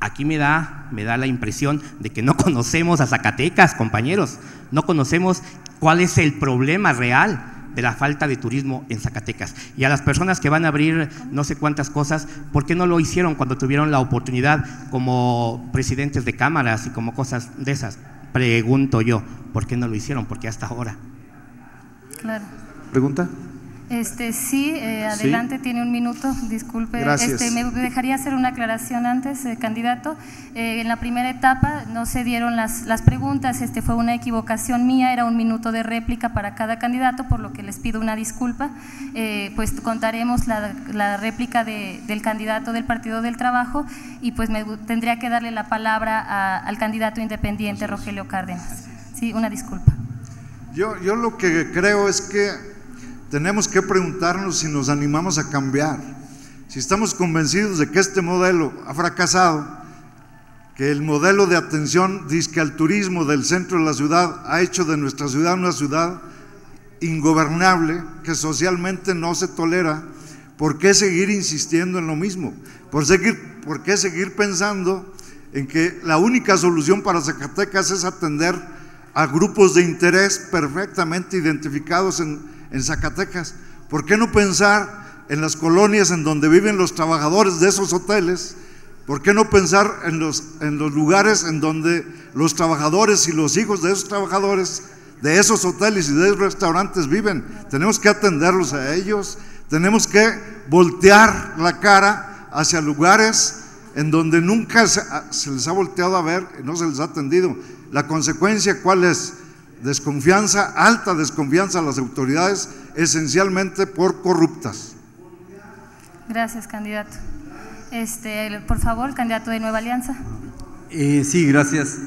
Aquí me da, me da la impresión de que no conocemos a Zacatecas, compañeros, no conocemos cuál es el problema real de la falta de turismo en Zacatecas. Y a las personas que van a abrir no sé cuántas cosas, ¿por qué no lo hicieron cuando tuvieron la oportunidad como presidentes de cámaras y como cosas de esas? Pregunto yo, ¿por qué no lo hicieron? Porque hasta ahora. Claro. ¿Pregunta? Este, sí, eh, adelante, tiene un minuto, disculpe. Gracias. Este, me dejaría hacer una aclaración antes, eh, candidato. Eh, en la primera etapa no se dieron las, las preguntas, este fue una equivocación mía, era un minuto de réplica para cada candidato, por lo que les pido una disculpa. pues contaremos la, la réplica de, del candidato del Partido del Trabajo y pues me tendría que darle la palabra a, al candidato independiente Rogelio Cárdenas. Sí, una disculpa. Yo, yo lo que creo es que tenemos que preguntarnos si nos animamos a cambiar, si estamos convencidos de que este modelo ha fracasado, que el modelo de atención disque al turismo del centro de la ciudad ha hecho de nuestra ciudad una ciudad ingobernable, que socialmente no se tolera, ¿por qué seguir insistiendo en lo mismo? ¿Por, seguir, ¿Por qué seguir pensando en que la única solución para Zacatecas es atender a grupos de interés perfectamente identificados en, en Zacatecas. ¿Por qué no pensar en las colonias en donde viven los trabajadores de esos hoteles? ¿Por qué no pensar en los, en los lugares en donde los trabajadores y los hijos de esos trabajadores, de esos hoteles y de esos restaurantes viven? Tenemos que atenderlos a ellos, tenemos que voltear la cara hacia lugares en donde nunca se, se les ha volteado a ver no se les ha atendido. La consecuencia, ¿cuál es? Desconfianza, alta desconfianza a las autoridades, esencialmente por corruptas. Gracias, candidato. Este, por favor, candidato de Nueva Alianza. Eh, sí, gracias.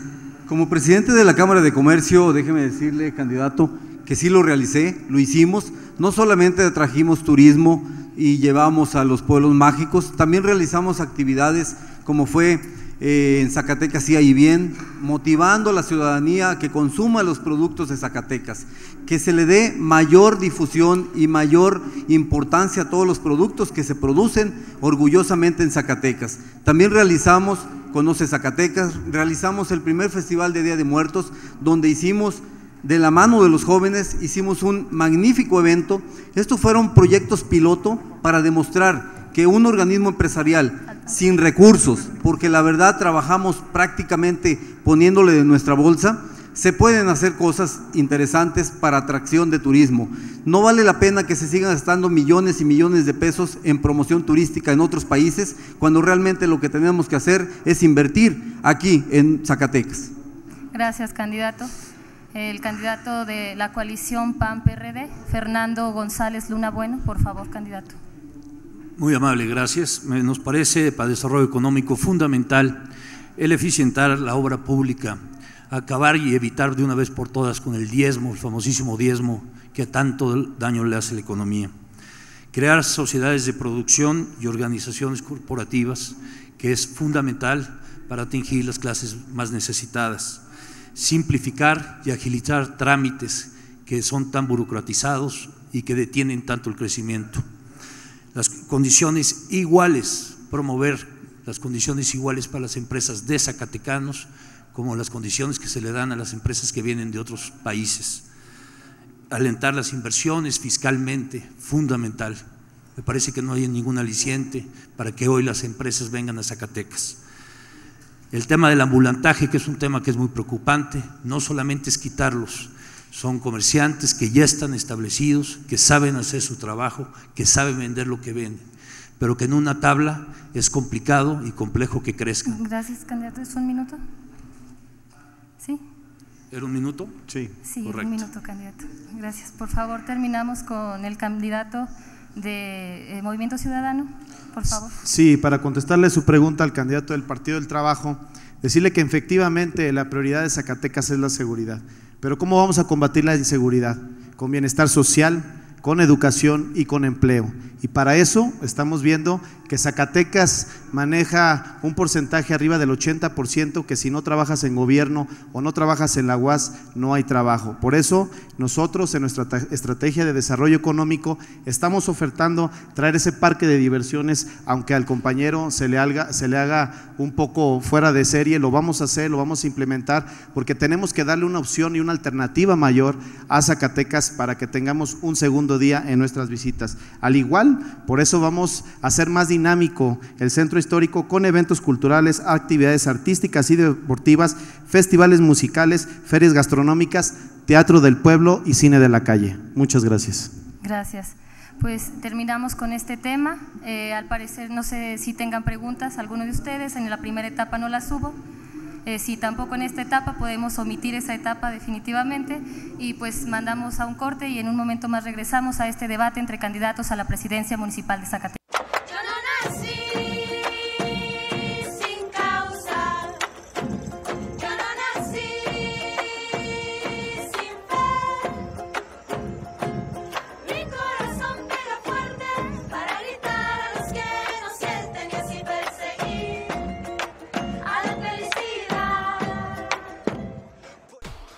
Como presidente de la Cámara de Comercio, déjeme decirle, candidato, que sí lo realicé, lo hicimos. No solamente trajimos turismo y llevamos a los pueblos mágicos, también realizamos actividades como fue eh, en Zacatecas sí hay bien, motivando a la ciudadanía a que consuma los productos de Zacatecas, que se le dé mayor difusión y mayor importancia a todos los productos que se producen orgullosamente en Zacatecas. También realizamos, conoce Zacatecas, realizamos el primer festival de Día de Muertos, donde hicimos de la mano de los jóvenes, hicimos un magnífico evento. Estos fueron proyectos piloto para demostrar que un organismo empresarial sin recursos, porque la verdad trabajamos prácticamente poniéndole de nuestra bolsa, se pueden hacer cosas interesantes para atracción de turismo. No vale la pena que se sigan gastando millones y millones de pesos en promoción turística en otros países, cuando realmente lo que tenemos que hacer es invertir aquí en Zacatecas. Gracias, candidato. El candidato de la coalición PAN-PRD, Fernando González Luna Bueno, por favor, candidato. Muy amable, gracias. Nos parece para desarrollo económico fundamental el eficientar la obra pública, acabar y evitar de una vez por todas con el diezmo, el famosísimo diezmo que tanto daño le hace a la economía. Crear sociedades de producción y organizaciones corporativas, que es fundamental para atingir las clases más necesitadas. Simplificar y agilizar trámites que son tan burocratizados y que detienen tanto el crecimiento las condiciones iguales, promover las condiciones iguales para las empresas de Zacatecanos, como las condiciones que se le dan a las empresas que vienen de otros países. Alentar las inversiones fiscalmente, fundamental. Me parece que no hay ningún aliciente para que hoy las empresas vengan a Zacatecas. El tema del ambulantaje, que es un tema que es muy preocupante, no solamente es quitarlos, son comerciantes que ya están establecidos, que saben hacer su trabajo, que saben vender lo que venden, pero que en una tabla es complicado y complejo que crezcan. Gracias, candidato. ¿Es un minuto? ¿Sí? ¿Era un minuto? Sí. Sí, un minuto, candidato. Gracias. Por favor, terminamos con el candidato de eh, Movimiento Ciudadano, por favor. Sí, para contestarle su pregunta al candidato del Partido del Trabajo, decirle que efectivamente la prioridad de Zacatecas es la seguridad. Pero ¿cómo vamos a combatir la inseguridad? Con bienestar social, con educación y con empleo. Y para eso estamos viendo que Zacatecas maneja un porcentaje arriba del 80% que si no trabajas en gobierno o no trabajas en la UAS no hay trabajo. Por eso nosotros en nuestra estrategia de desarrollo económico estamos ofertando traer ese parque de diversiones, aunque al compañero se le haga, se le haga un poco fuera de serie, lo vamos a hacer, lo vamos a implementar, porque tenemos que darle una opción y una alternativa mayor a Zacatecas para que tengamos un segundo día en nuestras visitas. Al igual, por eso vamos a hacer más dinámico el centro histórico con eventos culturales, actividades artísticas y deportivas, festivales musicales, ferias gastronómicas, teatro del pueblo y cine de la calle. Muchas gracias. Gracias. Pues terminamos con este tema. Eh, al parecer, no sé si tengan preguntas, alguno de ustedes. En la primera etapa no las hubo. Eh, si tampoco en esta etapa podemos omitir esa etapa definitivamente y pues mandamos a un corte y en un momento más regresamos a este debate entre candidatos a la presidencia municipal de Zacatecas.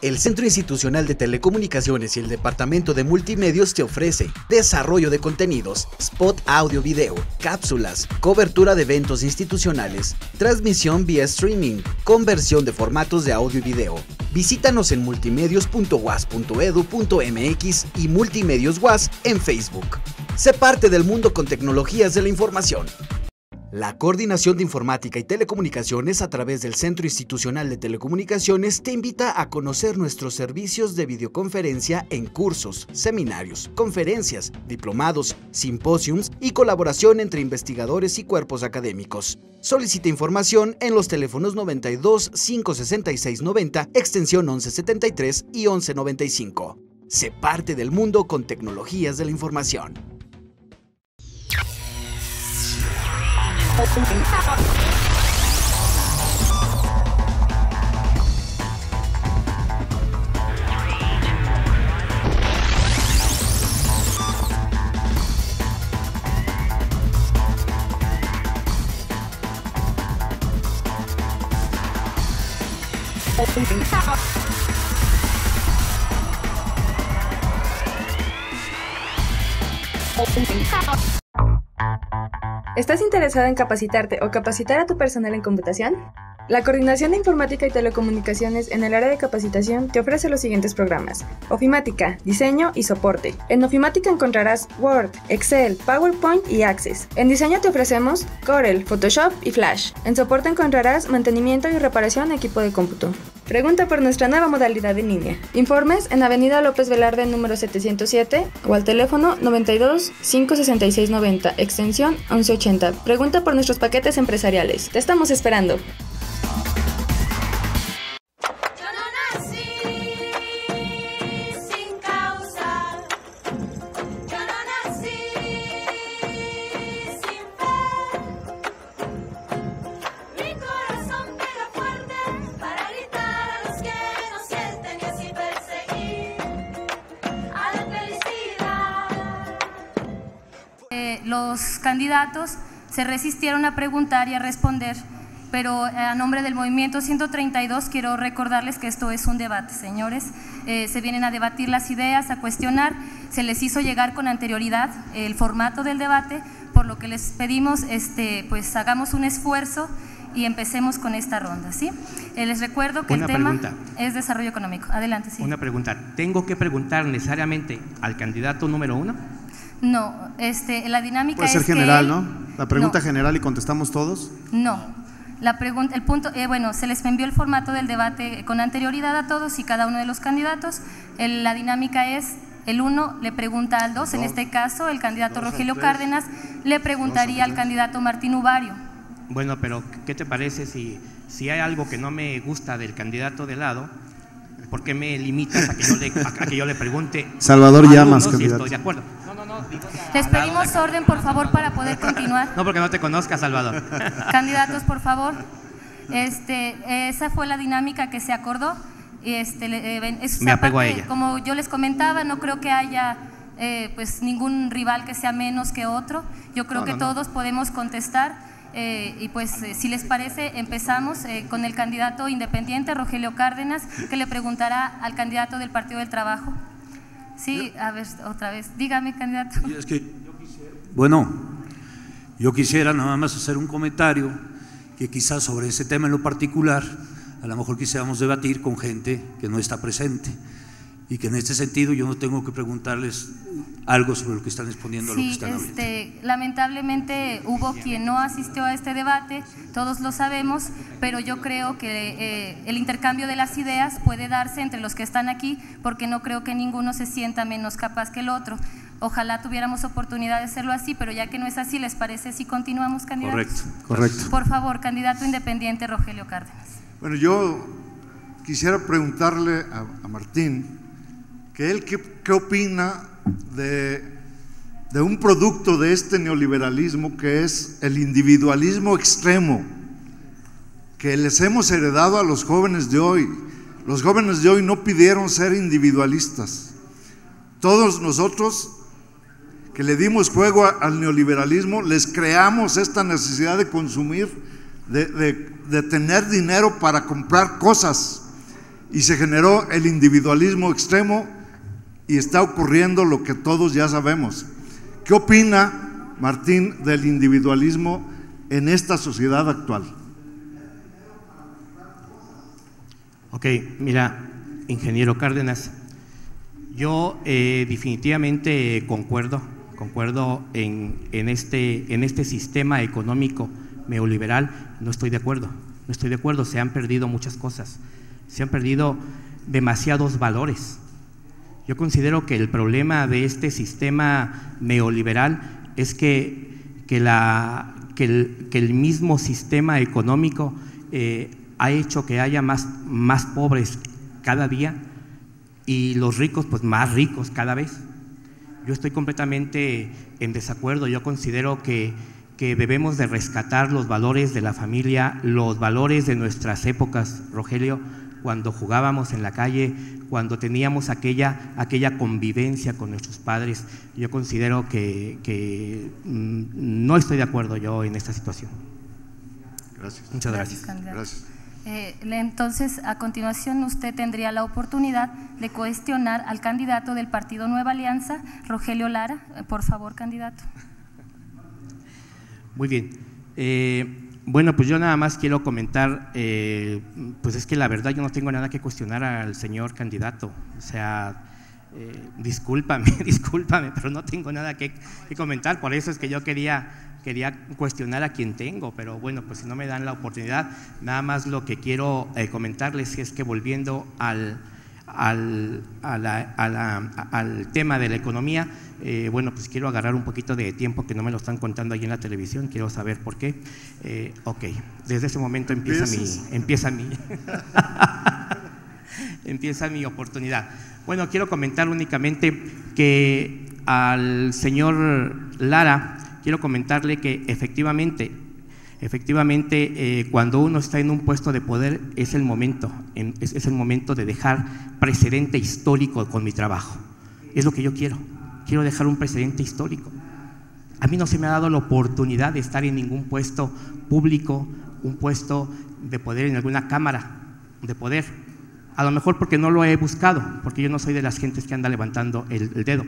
El Centro Institucional de Telecomunicaciones y el Departamento de Multimedios te ofrece desarrollo de contenidos, spot audio video, cápsulas, cobertura de eventos institucionales, transmisión vía streaming, conversión de formatos de audio y video. Visítanos en multimedios.was.edu.mx y Multimedios Was en Facebook. Sé parte del mundo con tecnologías de la información. La Coordinación de Informática y Telecomunicaciones a través del Centro Institucional de Telecomunicaciones te invita a conocer nuestros servicios de videoconferencia en cursos, seminarios, conferencias, diplomados, simposiums y colaboración entre investigadores y cuerpos académicos. Solicita información en los teléfonos 92 566 90, extensión 1173 y 1195. Sé parte del mundo con tecnologías de la información. Oh, ¿Estás interesado en capacitarte o capacitar a tu personal en computación? La Coordinación de Informática y Telecomunicaciones en el área de capacitación te ofrece los siguientes programas. Ofimática, diseño y soporte. En Ofimática encontrarás Word, Excel, PowerPoint y Access. En diseño te ofrecemos Corel, Photoshop y Flash. En soporte encontrarás mantenimiento y reparación de equipo de cómputo. Pregunta por nuestra nueva modalidad en línea. Informes en Avenida López Velarde número 707 o al teléfono 92 566 90, extensión 1180. Pregunta por nuestros paquetes empresariales. Te estamos esperando. Los candidatos se resistieron a preguntar y a responder, pero eh, a nombre del movimiento 132 quiero recordarles que esto es un debate, señores. Eh, se vienen a debatir las ideas, a cuestionar. Se les hizo llegar con anterioridad el formato del debate, por lo que les pedimos, este, pues hagamos un esfuerzo y empecemos con esta ronda, ¿sí? Eh, les recuerdo que el tema es desarrollo económico. Adelante, sí. Una pregunta. ¿Tengo que preguntar necesariamente al candidato número uno? No, este, la dinámica Puede ser general, ¿no? La pregunta general y contestamos todos. No. La pregunta, el punto, eh, bueno, se les envió el formato del debate con anterioridad a todos y cada uno de los candidatos. la dinámica es el uno le pregunta al dos, en este caso el candidato Rogelio Cárdenas le preguntaría al candidato Martín Ubario. Bueno, pero ¿qué te parece si, si hay algo que no me gusta del candidato de lado? ¿Por qué me limitas a que yo le, a que yo le pregunte? Salvador Llamas, candidato. estoy de acuerdo. Les pedimos orden, por favor, para poder continuar. No, porque no te conozca, Salvador. Candidatos, por favor. Este, esa fue la dinámica que se acordó. Este, eh, Me apego a ella. Como yo les comentaba, no creo que haya eh, pues ningún rival que sea menos que otro. Yo creo que todos podemos contestar. Eh, y pues si les parece, empezamos con el candidato independiente, Rogelio Cárdenas, que le preguntará al candidato del Partido del Trabajo. Sí, a ver, otra vez. Dígame, candidato. bueno, yo quisiera nada más hacer un comentario que quizás sobre ese tema en lo particular, a lo mejor quisiéramos debatir con gente que no está presente y que en este sentido yo no tengo que preguntarles algo sobre lo que están exponiendo sí, lo que están este, Lamentablemente hubo quien no asistió a este debate, todos lo sabemos, pero yo creo que eh, el intercambio de las ideas puede darse entre los que están aquí, porque no creo que ninguno se sienta menos capaz que el otro. Ojalá tuviéramos oportunidad de hacerlo así, pero ya que no es así, ¿les parece si continuamos, candidato? Correcto, correcto. Por favor, candidato independiente Rogelio Cárdenas. Bueno, yo quisiera preguntarle a Martín, que él qué, opina de, de un producto de este neoliberalismo que es el individualismo extremo que les hemos heredado a los jóvenes de hoy. Los jóvenes de hoy no pidieron ser individualistas. Todos nosotros que le dimos juego al neoliberalismo, les creamos esta necesidad de consumir, de, de, tener dinero para comprar cosas. Y se generó el individualismo extremo y está ocurriendo lo que todos ya sabemos. ¿Qué opina Martín del individualismo en esta sociedad actual? Ok, mira, ingeniero Cárdenas, yo eh, definitivamente concuerdo, concuerdo en, en, este, en este sistema económico neoliberal, no estoy de acuerdo, no estoy de acuerdo, se han perdido muchas cosas, se han perdido demasiados valores, yo considero que el problema de este sistema neoliberal es que, que, la, que, el, mismo sistema económico eh, ha hecho que haya más, más pobres cada día y los ricos pues más ricos cada vez. Yo estoy completamente en desacuerdo, yo considero que, que debemos de rescatar los valores de la familia, los valores de nuestras épocas, Rogelio, cuando jugábamos en la calle, cuando teníamos aquella, aquella convivencia con nuestros padres. Yo considero que, mm, no estoy de acuerdo yo en esta situación. Gracias. Muchas gracias. Gracias. Eh, entonces, a continuación, usted tendría la oportunidad de cuestionar al candidato del Partido Nueva Alianza, Rogelio Lara. Eh, por favor, candidato. Muy bien. Bueno, pues yo nada más quiero comentar, pues es que la verdad yo no tengo nada que cuestionar al señor candidato. O sea, eh, discúlpame, discúlpame, pero no tengo nada que, comentar, por eso es que yo quería, quería cuestionar a quien tengo, pero bueno, pues si no me dan la oportunidad, nada más lo que quiero eh, comentarles es que volviendo al, al, al tema de la economía, eh, bueno, pues quiero agarrar un poquito de tiempo que no me lo están contando ahí en la televisión, quiero saber por qué. ok, desde ese momento empieza mi, empieza mi, empieza mi oportunidad. Bueno, quiero comentar únicamente que al señor Lara, quiero comentarle que efectivamente, efectivamente, eh, cuando uno está en un puesto de poder es el momento, es, es el momento de dejar precedente histórico con mi trabajo. Es lo que yo quiero. Quiero dejar un precedente histórico. A mí no se me ha dado la oportunidad de estar en ningún puesto público, un puesto de poder en alguna cámara de poder. A lo mejor porque no lo he buscado, porque yo no soy de las gentes que anda levantando el, dedo.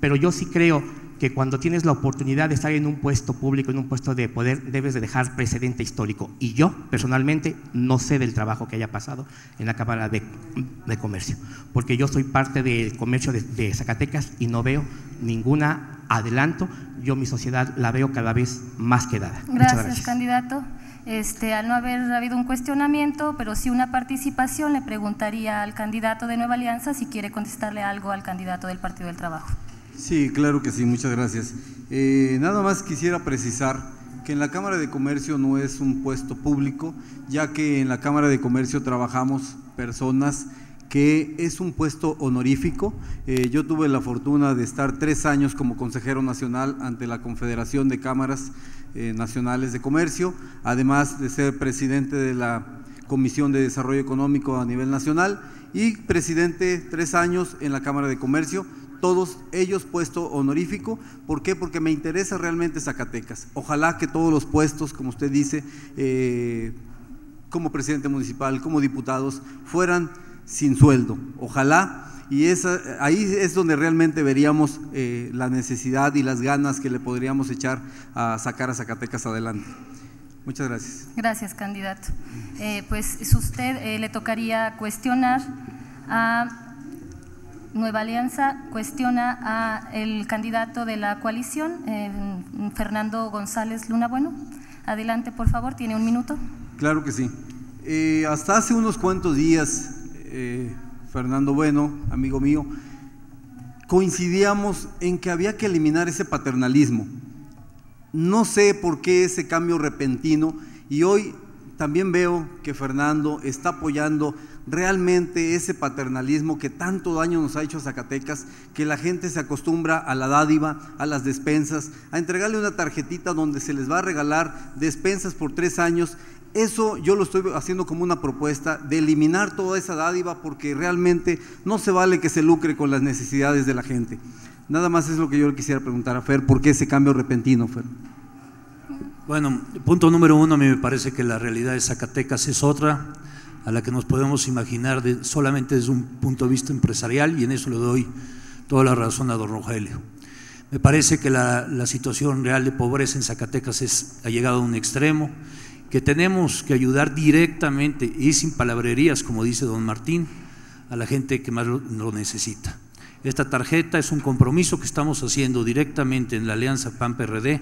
Pero yo sí creo que cuando tienes la oportunidad de estar en un puesto público, en un puesto de poder, debes de dejar precedente histórico. Y yo, personalmente, no sé del trabajo que haya pasado en la Cámara de, Comercio, porque yo soy parte del comercio de, Zacatecas y no veo ningún adelanto. Yo mi sociedad la veo cada vez más quedada. gracias. candidato. Este, al no haber habido un cuestionamiento, pero sí una participación, le preguntaría al candidato de Nueva Alianza si quiere contestarle algo al candidato del Partido del Trabajo. Sí, claro que sí, muchas gracias. Eh, nada más quisiera precisar que en la Cámara de Comercio no es un puesto público, ya que en la Cámara de Comercio trabajamos personas que es un puesto honorífico. Eh, yo tuve la fortuna de estar tres años como consejero nacional ante la Confederación de Cámaras eh, nacionales de comercio, además de ser presidente de la Comisión de Desarrollo Económico a nivel nacional y presidente tres años en la Cámara de Comercio, todos ellos puesto honorífico. ¿Por qué? Porque me interesa realmente Zacatecas. Ojalá que todos los puestos, como usted dice, eh, como presidente municipal, como diputados, fueran sin sueldo. Ojalá y ahí es donde realmente veríamos eh, la necesidad y las ganas que le podríamos echar a sacar a Zacatecas adelante. Muchas gracias. Gracias, candidato. Eh, pues usted eh, le tocaría cuestionar a Nueva Alianza, cuestiona a el candidato de la coalición, Fernando González Luna Bueno. Adelante, por favor, tiene un minuto. Claro que sí. hasta hace unos cuantos días Fernando Bueno, amigo mío, coincidíamos en que había que eliminar ese paternalismo. No sé por qué ese cambio repentino y hoy también veo que Fernando está apoyando realmente ese paternalismo que tanto daño nos ha hecho a Zacatecas, que la gente se acostumbra a la dádiva, a las despensas, a entregarle una tarjetita donde se les va a regalar despensas por tres años eso yo lo estoy haciendo como una propuesta de eliminar toda esa dádiva porque realmente no se vale que se lucre con las necesidades de la gente. Nada más es lo que yo le quisiera preguntar a Fer, ¿por qué ese cambio repentino, Fer? Bueno, punto número uno, a mí me parece que la realidad de Zacatecas es otra a la que nos podemos imaginar solamente desde un punto de vista empresarial y en eso le doy toda la razón a don Rogelio. Me parece que la, situación real de pobreza en Zacatecas es, ha llegado a un extremo que tenemos que ayudar directamente y sin palabrerías, como dice don Martín, a la gente que más lo, necesita. Esta tarjeta es un compromiso que estamos haciendo directamente en la Alianza PAN-PRD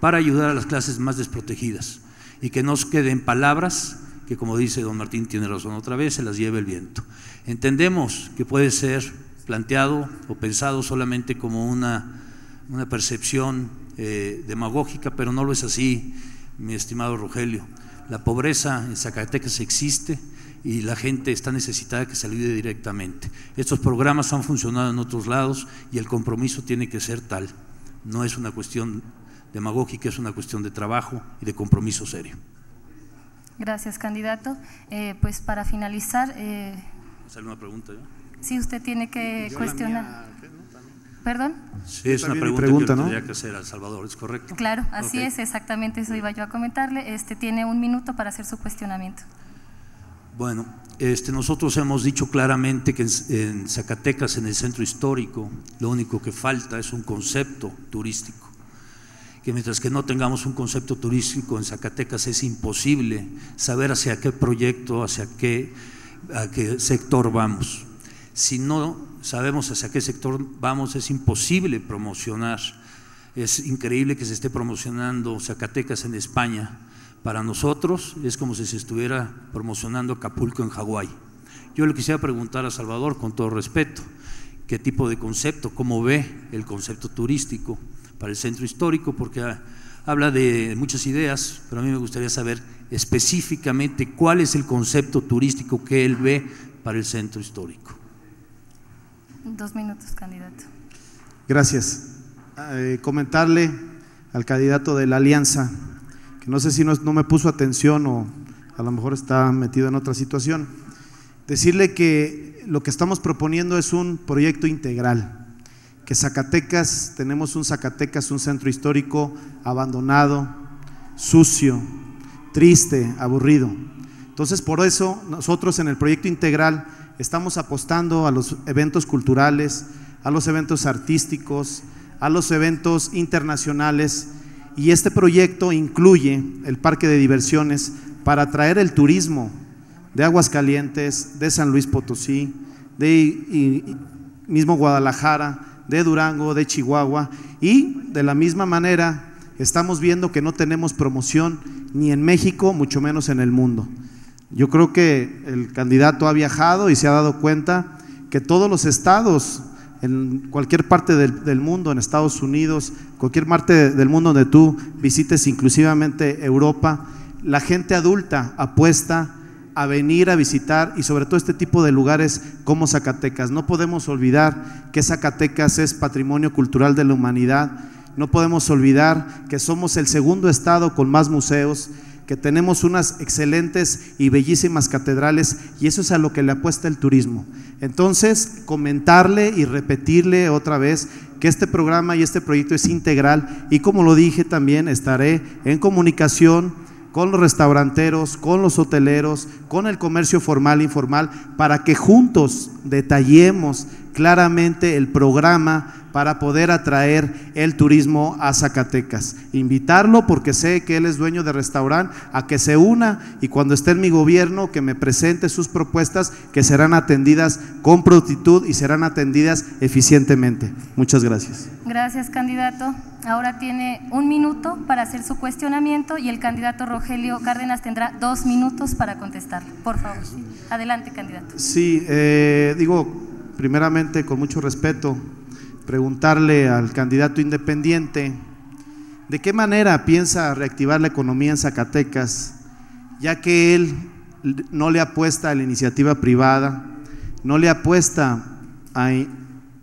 para ayudar a las clases más desprotegidas y que no queden palabras que, como dice don Martín, tiene razón otra vez, se las lleve el viento. Entendemos que puede ser planteado o pensado solamente como una, una percepción eh, demagógica, pero no lo es así mi estimado Rogelio. La pobreza en Zacatecas existe y la gente está necesitada que se ayude directamente. Estos programas han funcionado en otros lados y el compromiso tiene que ser tal. No es una cuestión demagógica, es una cuestión de trabajo y de compromiso serio. Gracias, candidato. Eh, pues para finalizar… Eh, una pregunta? Sí, usted tiene que cuestionar. ¿Perdón? Sí, es una pregunta, que tendría que hacer al Salvador, ¿es correcto? Claro, así es, exactamente eso iba yo a comentarle. Este tiene un minuto para hacer su cuestionamiento. Bueno, este, nosotros hemos dicho claramente que en, en Zacatecas, en el centro histórico, lo único que falta es un concepto turístico mientras que no tengamos un concepto turístico en Zacatecas es imposible saber hacia qué proyecto, hacia qué, qué sector vamos. Si no sabemos hacia qué sector vamos, es imposible promocionar. Es increíble que se esté promocionando Zacatecas en España. Para nosotros es como si se estuviera promocionando Acapulco en Hawái. Yo le quisiera preguntar a Salvador, con todo respeto, qué tipo de concepto, cómo ve el concepto turístico para el centro histórico, porque habla de muchas ideas, pero a mí me gustaría saber específicamente cuál es el concepto turístico que él ve para el centro histórico. Dos minutos, candidato. Gracias. Eh, comentarle al candidato de la Alianza, que no sé si no, no me puso atención o a lo mejor está metido en otra situación, decirle que lo que estamos proponiendo es un proyecto integral que Zacatecas, tenemos un Zacatecas, un centro histórico abandonado, sucio, triste, aburrido. Entonces, por eso nosotros en el proyecto integral estamos apostando a los eventos culturales, a los eventos artísticos, a los eventos internacionales y este proyecto incluye el parque de diversiones para atraer el turismo de Aguascalientes, de San Luis Potosí, de mismo Guadalajara, de Durango, de Chihuahua y de la misma manera estamos viendo que no tenemos promoción ni en México, mucho menos en el mundo. Yo creo que el candidato ha viajado y se ha dado cuenta que todos los estados, en cualquier parte del, mundo, en Estados Unidos, cualquier parte del mundo donde tú visites, inclusivamente Europa, la gente adulta apuesta a venir a visitar y sobre todo este tipo de lugares como Zacatecas. No podemos olvidar que Zacatecas es patrimonio cultural de la humanidad. No podemos olvidar que somos el segundo estado con más museos, que tenemos unas excelentes y bellísimas catedrales y eso es a lo que le apuesta el turismo. Entonces, comentarle y repetirle otra vez que este programa y este proyecto es integral y como lo dije también estaré en comunicación con los restauranteros, con los hoteleros, con el comercio formal e informal, para que juntos detallemos claramente el programa para poder atraer el turismo a Zacatecas. Invitarlo porque sé que él es dueño de restaurante a que se una y cuando esté en mi gobierno que me presente sus propuestas que serán atendidas con prontitud y serán atendidas eficientemente. Muchas gracias. Gracias, candidato. Ahora tiene un minuto para hacer su cuestionamiento y el candidato Rogelio Cárdenas tendrá dos minutos para contestar. Por favor. Adelante, candidato. Sí, eh, digo, primeramente, con mucho respeto, preguntarle al candidato independiente de qué manera piensa reactivar la economía en Zacatecas, ya que él no le apuesta a la iniciativa privada, no le apuesta a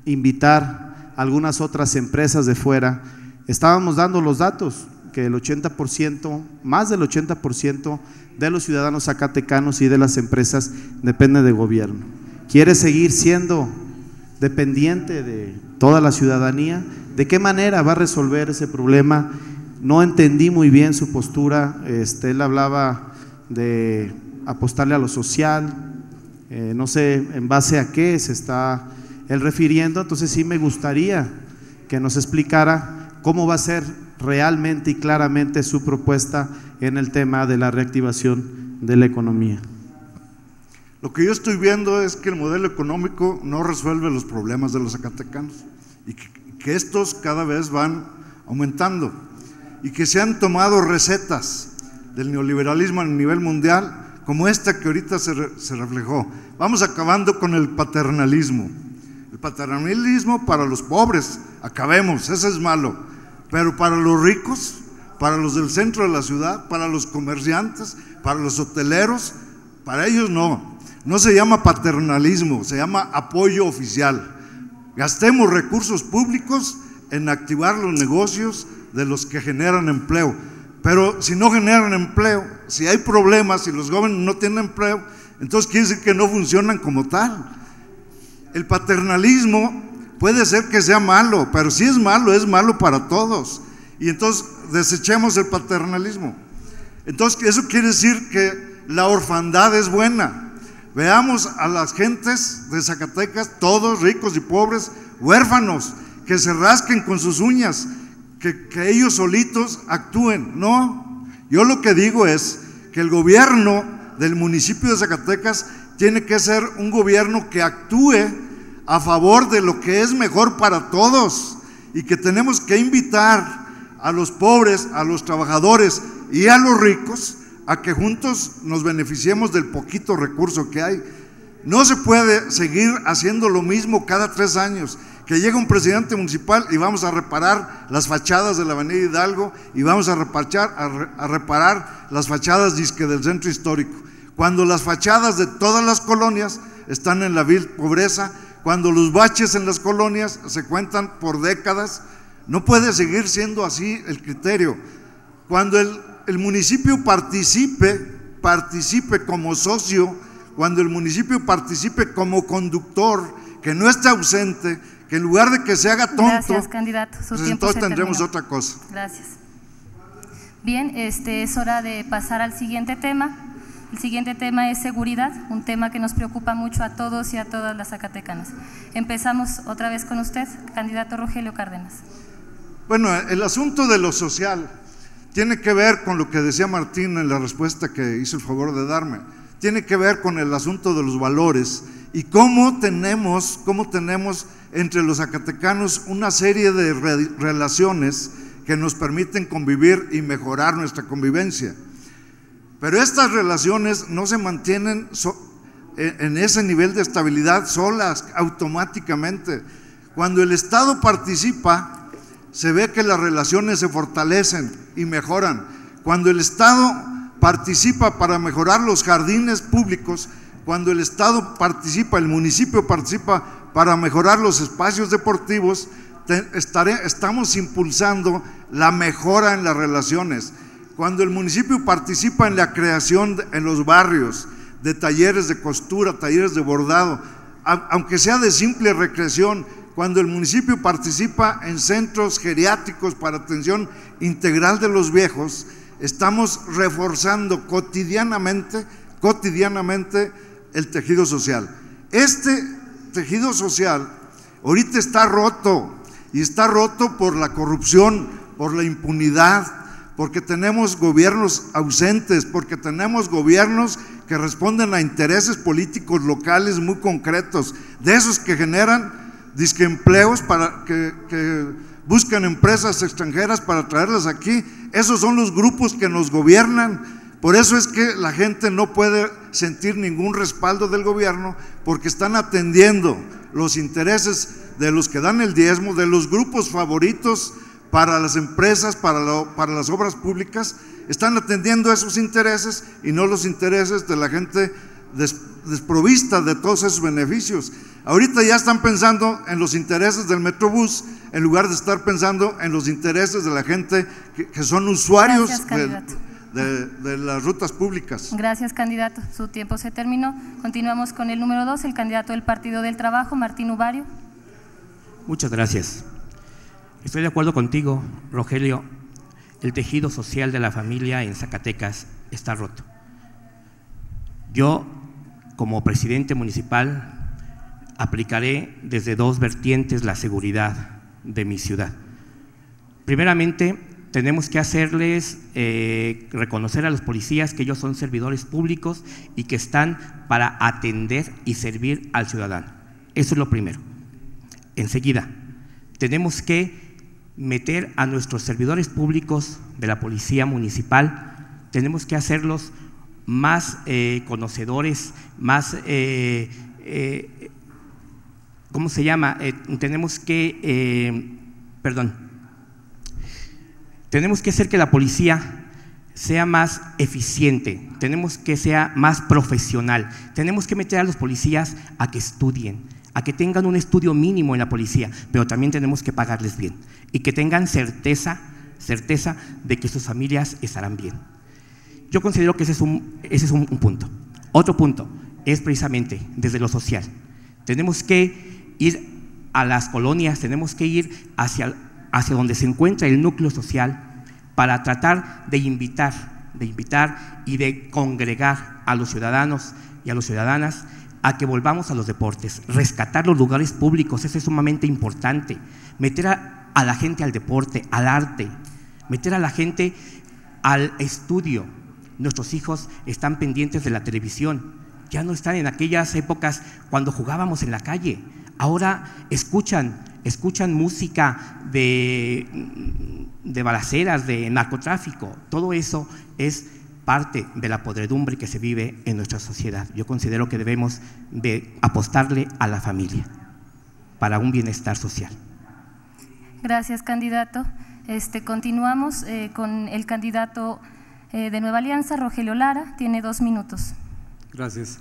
invitar a algunas otras empresas de fuera. Estábamos dando los datos, que el 80%, más del 80% de los ciudadanos zacatecanos y de las empresas depende del gobierno. Quiere seguir siendo dependiente de toda la ciudadanía. ¿De qué manera va a resolver ese problema? No entendí muy bien su postura. Este, él hablaba de apostarle a lo social. Eh, no sé en base a qué se está él refiriendo. Entonces sí me gustaría que nos explicara cómo va a ser realmente y claramente su propuesta en el tema de la reactivación de la economía. Lo que yo estoy viendo es que el modelo económico no resuelve los problemas de los zacatecanos y que, estos cada vez van aumentando y que se han tomado recetas del neoliberalismo a nivel mundial como esta que ahorita se, se reflejó. Vamos acabando con el paternalismo. El paternalismo para los pobres, acabemos, ese es malo. Pero para los ricos, para los del centro de la ciudad, para los comerciantes, para los hoteleros, para ellos no. No se llama paternalismo, se llama apoyo oficial. Gastemos recursos públicos en activar los negocios de los que generan empleo. Pero si no generan empleo, si hay problemas, si los jóvenes no tienen empleo, entonces quiere decir que no funcionan como tal. El paternalismo puede ser que sea malo, pero si es malo, es malo para todos. Y entonces desechemos el paternalismo. Entonces eso quiere decir que la orfandad es buena. Veamos a las gentes de Zacatecas, todos ricos y pobres, huérfanos, que se rasquen con sus uñas, que, que ellos solitos actúen. No, yo lo que digo es que el gobierno del municipio de Zacatecas tiene que ser un gobierno que actúe a favor de lo que es mejor para todos y que tenemos que invitar a los pobres, a los trabajadores y a los ricos a que juntos nos beneficiemos del poquito recurso que hay. No se puede seguir haciendo lo mismo cada tres años, que llega un presidente municipal y vamos a reparar las fachadas de la Avenida Hidalgo y vamos a, a, reparar las fachadas disque del centro histórico, cuando las fachadas de todas las colonias están en la vil pobreza, cuando los baches en las colonias se cuentan por décadas, no puede seguir siendo así el criterio. Cuando el el municipio participe, participe como socio, cuando el municipio participe como conductor, que no esté ausente, que en lugar de que se haga tonto, Gracias, candidato. Su pues entonces tendremos terminó. otra cosa. Gracias. Bien, este es hora de pasar al siguiente tema. El siguiente tema es seguridad, un tema que nos preocupa mucho a todos y a todas las zacatecanas. Empezamos otra vez con usted, candidato Rogelio Cárdenas. Bueno, el asunto de lo social tiene que ver con lo que decía Martín en la respuesta que hizo el favor de darme. Tiene que ver con el asunto de los valores y cómo tenemos, cómo tenemos entre los zacatecanos una serie de re- relaciones que nos permiten convivir y mejorar nuestra convivencia. Pero estas relaciones no se mantienen en en ese nivel de estabilidad solas, automáticamente. Cuando el Estado participa, se ve que las relaciones se fortalecen y mejoran. Cuando el Estado participa para mejorar los jardines públicos, cuando el Estado participa, el municipio participa para mejorar los espacios deportivos, estamos impulsando la mejora en las relaciones. Cuando el municipio participa en la creación en los barrios de talleres de costura, talleres de bordado, aunque sea de simple recreación, cuando el municipio participa en centros geriátricos para atención integral de los viejos, estamos reforzando cotidianamente, cotidianamente el tejido social. Este tejido social ahorita está roto y está roto por la corrupción, por la impunidad, porque tenemos gobiernos ausentes, porque tenemos gobiernos que responden a intereses políticos locales muy concretos, de esos que generan disque empleos para que, que buscan empresas extranjeras para traerlas aquí. Esos son los grupos que nos gobiernan. Por eso es que la gente no puede sentir ningún respaldo del gobierno porque están atendiendo los intereses de los que dan el diezmo, de los grupos favoritos para las empresas, para, las obras públicas, están atendiendo esos intereses y no los intereses de la gente des- desprovista de todos esos beneficios. Ahorita ya están pensando en los intereses del Metrobús en lugar de estar pensando en los intereses de la gente que, que son usuarios Gracias, de, de las rutas públicas. Gracias, candidato. Su tiempo se terminó. Continuamos con el número dos, el candidato del Partido del Trabajo, Martín Ubario. Muchas gracias. Estoy de acuerdo contigo, Rogelio. El tejido social de la familia en Zacatecas está roto. Yo, como presidente municipal, aplicaré desde dos vertientes la seguridad de mi ciudad. Primeramente, tenemos que hacerles eh, reconocer a los policías que ellos son servidores públicos y que están para atender y servir al ciudadano. Eso es lo primero. Enseguida, tenemos que meter a nuestros servidores públicos de la policía municipal, tenemos que hacerlos más eh, conocedores, más, eh, ¿cómo se llama? Eh, tenemos que, eh, perdón, tenemos que hacer que la policía sea más eficiente, tenemos que sea más profesional, tenemos que meter a los policías a que estudien, a que tengan un estudio mínimo en la policía, pero también tenemos que pagarles bien y que tengan certeza, certeza de que sus familias estarán bien. Yo considero que ese es un, ese es un, un punto. Otro punto es precisamente desde lo social. Tenemos que ir a las colonias, tenemos que ir hacia, hacia donde se encuentra el núcleo social para tratar de invitar, de invitar y de congregar a los ciudadanos y a los ciudadanas a que volvamos a los deportes, rescatar los lugares públicos, eso es sumamente importante, meter a, a la gente al deporte, al arte, meter a la gente al estudio. Nuestros hijos están pendientes de la televisión, ya no están en aquellas épocas cuando jugábamos en la calle, ahora escuchan, escuchan música de, de balaceras, de narcotráfico, todo eso es parte de la podredumbre que se vive en nuestra sociedad. Yo considero que debemos de apostarle a la familia para un bienestar social. Gracias, candidato. Este, continuamos eh, con el candidato eh, de Nueva Alianza, Rogelio Lara. Tiene dos minutos. Gracias.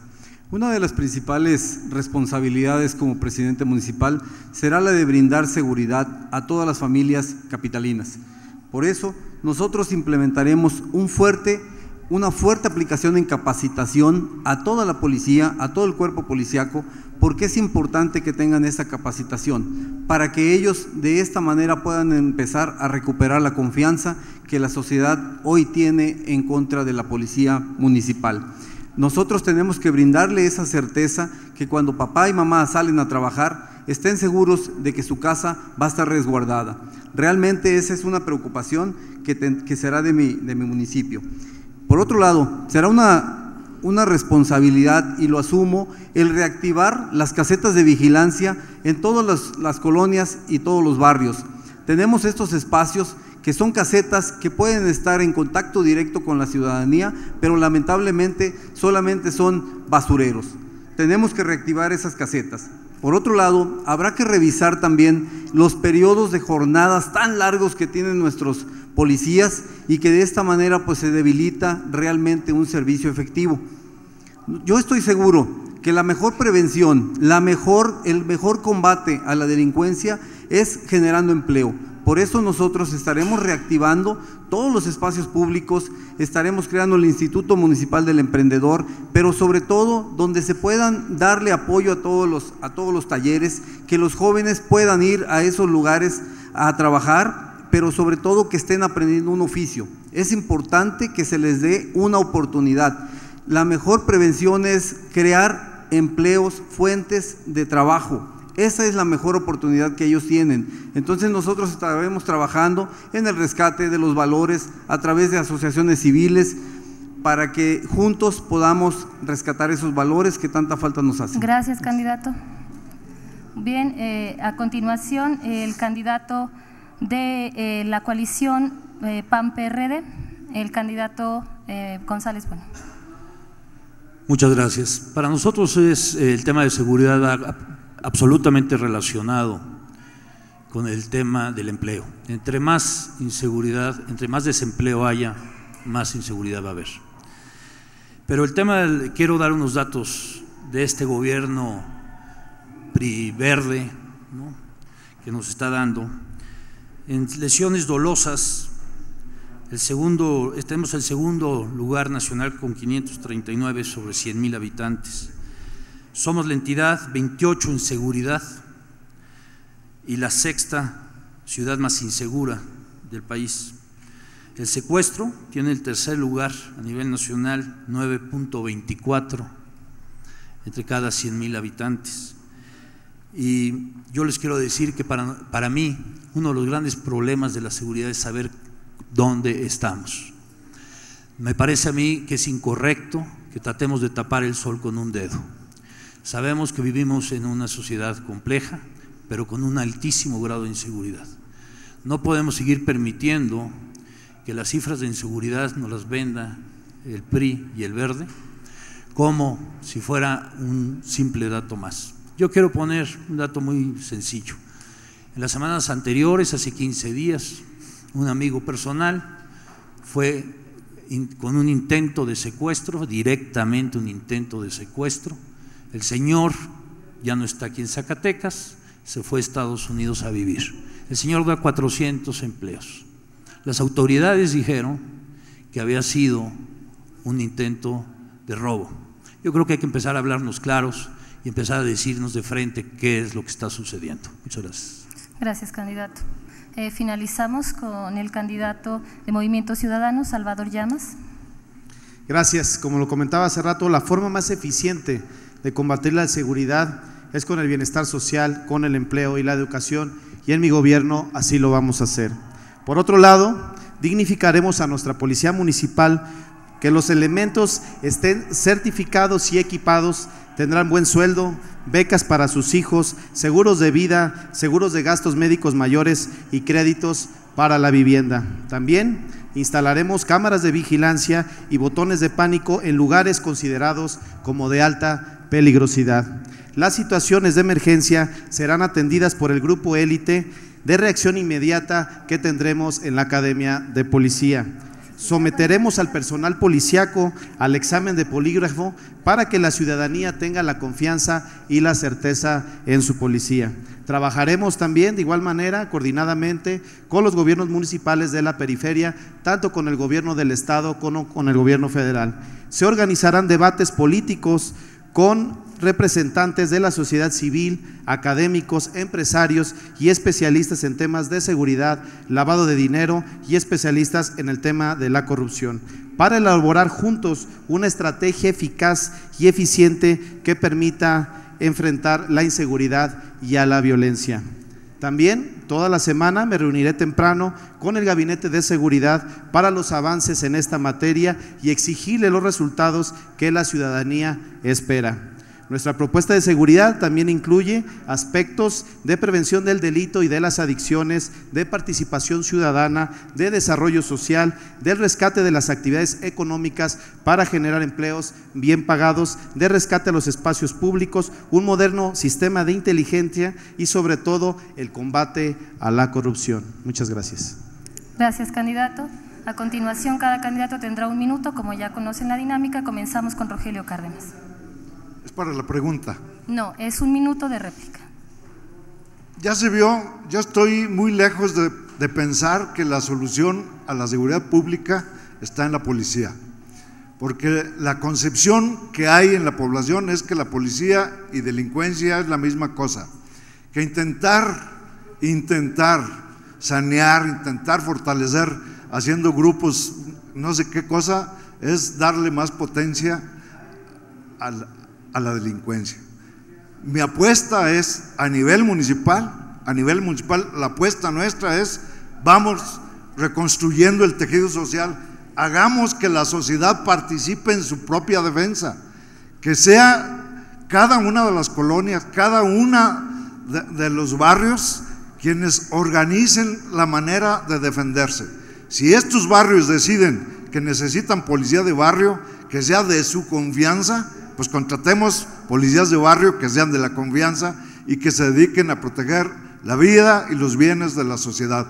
Una de las principales responsabilidades como presidente municipal será la de brindar seguridad a todas las familias capitalinas. Por eso, nosotros implementaremos un fuerte una fuerte aplicación en capacitación a toda la policía, a todo el cuerpo policiaco, porque es importante que tengan esa capacitación, para que ellos de esta manera puedan empezar a recuperar la confianza que la sociedad hoy tiene en contra de la policía municipal. Nosotros tenemos que brindarle esa certeza que cuando papá y mamá salen a trabajar, estén seguros de que su casa va a estar resguardada. Realmente esa es una preocupación que, será de mi, municipio. Por otro lado, será una, una responsabilidad, y lo asumo, el reactivar las casetas de vigilancia en todas las colonias y todos los barrios. Tenemos estos espacios que son casetas que pueden estar en contacto directo con la ciudadanía, pero lamentablemente solamente son basureros. Tenemos que reactivar esas casetas. Por otro lado, habrá que revisar también los periodos de jornadas tan largos que tienen nuestros policías y que de esta manera pues se debilita realmente un servicio efectivo. Yo estoy seguro que la mejor prevención, la mejor, el mejor combate a la delincuencia es generando empleo. Por eso nosotros estaremos reactivando todos los espacios públicos, estaremos creando el Instituto Municipal del Emprendedor, pero sobre todo donde se puedan darle apoyo a todos los, a todos los talleres, que los jóvenes puedan ir a esos lugares a trabajar pero sobre todo que estén aprendiendo un oficio. Es importante que se les dé una oportunidad. La mejor prevención es crear empleos, fuentes de trabajo. Esa es la mejor oportunidad que ellos tienen. Entonces nosotros estaremos trabajando en el rescate de los valores a través de asociaciones civiles para que juntos podamos rescatar esos valores que tanta falta nos hacen. Gracias, candidato. Bien, eh, a continuación el candidato de eh, la coalición eh, PAN-PRD, el candidato eh, González Bueno. Muchas gracias. Para nosotros es el tema de seguridad absolutamente relacionado con el tema del empleo. Entre más inseguridad, entre más desempleo haya, más inseguridad va a haber. Pero el tema, quiero dar unos datos de este gobierno PRI verde que nos está dando en lesiones dolosas, el segundo, tenemos el segundo lugar nacional con 539 sobre 100 mil habitantes. Somos la entidad 28 en seguridad y la sexta ciudad más insegura del país. El secuestro tiene el tercer lugar a nivel nacional, 9.24 entre cada 100 mil habitantes. Y yo les quiero decir que para, para mí uno de los grandes problemas de la seguridad es saber dónde estamos. Me parece a mí que es incorrecto que tratemos de tapar el sol con un dedo. Sabemos que vivimos en una sociedad compleja, pero con un altísimo grado de inseguridad. No podemos seguir permitiendo que las cifras de inseguridad nos las venda el PRI y el Verde como si fuera un simple dato más. Yo quiero poner un dato muy sencillo. En las semanas anteriores, hace 15 días, un amigo personal fue con un intento de secuestro, directamente un intento de secuestro. El señor ya no está aquí en Zacatecas, se fue a Estados Unidos a vivir. El señor da 400 empleos. Las autoridades dijeron que había sido un intento de robo. Yo creo que hay que empezar a hablarnos claros y empezar a decirnos de frente qué es lo que está sucediendo. Muchas gracias. Gracias, candidato. Eh, finalizamos con el candidato de Movimiento Ciudadano, Salvador Llamas. Gracias. Como lo comentaba hace rato, la forma más eficiente de combatir la inseguridad es con el bienestar social, con el empleo y la educación, y en mi gobierno así lo vamos a hacer. Por otro lado, dignificaremos a nuestra policía municipal, que los elementos estén certificados y equipados, tendrán buen sueldo, becas para sus hijos, seguros de vida, seguros de gastos médicos mayores y créditos para la vivienda. También instalaremos cámaras de vigilancia y botones de pánico en lugares considerados como de alta peligrosidad. Las situaciones de emergencia serán atendidas por el grupo élite de reacción inmediata que tendremos en la Academia de Policía. Someteremos al personal policiaco al examen de polígrafo para que la ciudadanía tenga la confianza y la certeza en su policía. Trabajaremos también de igual manera, coordinadamente, con los gobiernos municipales de la periferia, tanto con el gobierno del Estado como con el gobierno federal. Se organizarán debates políticos con representantes de la sociedad civil, académicos, empresarios y especialistas en temas de seguridad, lavado de dinero y especialistas en el tema de la corrupción, para elaborar juntos una estrategia eficaz y eficiente que permita enfrentar la inseguridad y a la violencia. También toda la semana me reuniré temprano con el Gabinete de Seguridad para los avances en esta materia y exigirle los resultados que la ciudadanía espera. Nuestra propuesta de seguridad también incluye aspectos de prevención del delito y de las adicciones, de participación ciudadana, de desarrollo social, del rescate de las actividades económicas para generar empleos bien pagados, de rescate a los espacios públicos, un moderno sistema de inteligencia y sobre todo el combate a la corrupción. Muchas gracias. Gracias, candidato. A continuación, cada candidato tendrá un minuto. Como ya conocen la dinámica, comenzamos con Rogelio Cárdenas para la pregunta. No, es un minuto de réplica. Ya se vio, ya estoy muy lejos de, de pensar que la solución a la seguridad pública está en la policía. Porque la concepción que hay en la población es que la policía y delincuencia es la misma cosa. Que intentar, intentar sanear, intentar fortalecer haciendo grupos, no sé qué cosa, es darle más potencia al, a la delincuencia. Mi apuesta es a nivel municipal, a nivel municipal, la apuesta nuestra es vamos reconstruyendo el tejido social, hagamos que la sociedad participe en su propia defensa, que sea cada una de las colonias, cada una de, de los barrios quienes organicen la manera de defenderse. Si estos barrios deciden que necesitan policía de barrio, que sea de su confianza, pues contratemos policías de barrio que sean de la confianza y que se dediquen a proteger la vida y los bienes de la sociedad.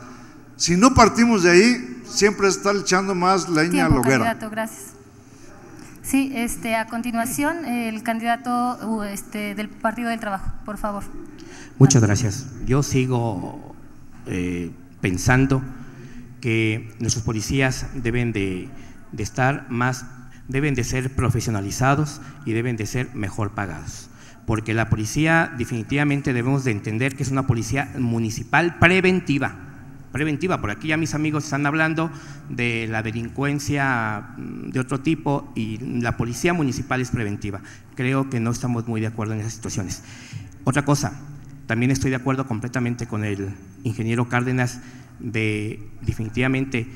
Si no partimos de ahí, siempre está echando más leña a la hoguera. Candidato, gracias. Sí, este, a continuación, el candidato uh, este, del Partido del Trabajo, por favor. Muchas gracias. Yo sigo eh, pensando que nuestros policías deben de, de estar más deben de ser profesionalizados y deben de ser mejor pagados. Porque la policía definitivamente debemos de entender que es una policía municipal preventiva, preventiva, por aquí ya mis amigos están hablando de la delincuencia mm, de otro tipo y la policía municipal es preventiva. Creo que no estamos muy de acuerdo en esas situaciones. Otra cosa, también estoy de acuerdo completamente con el ingeniero Cárdenas de definitivamente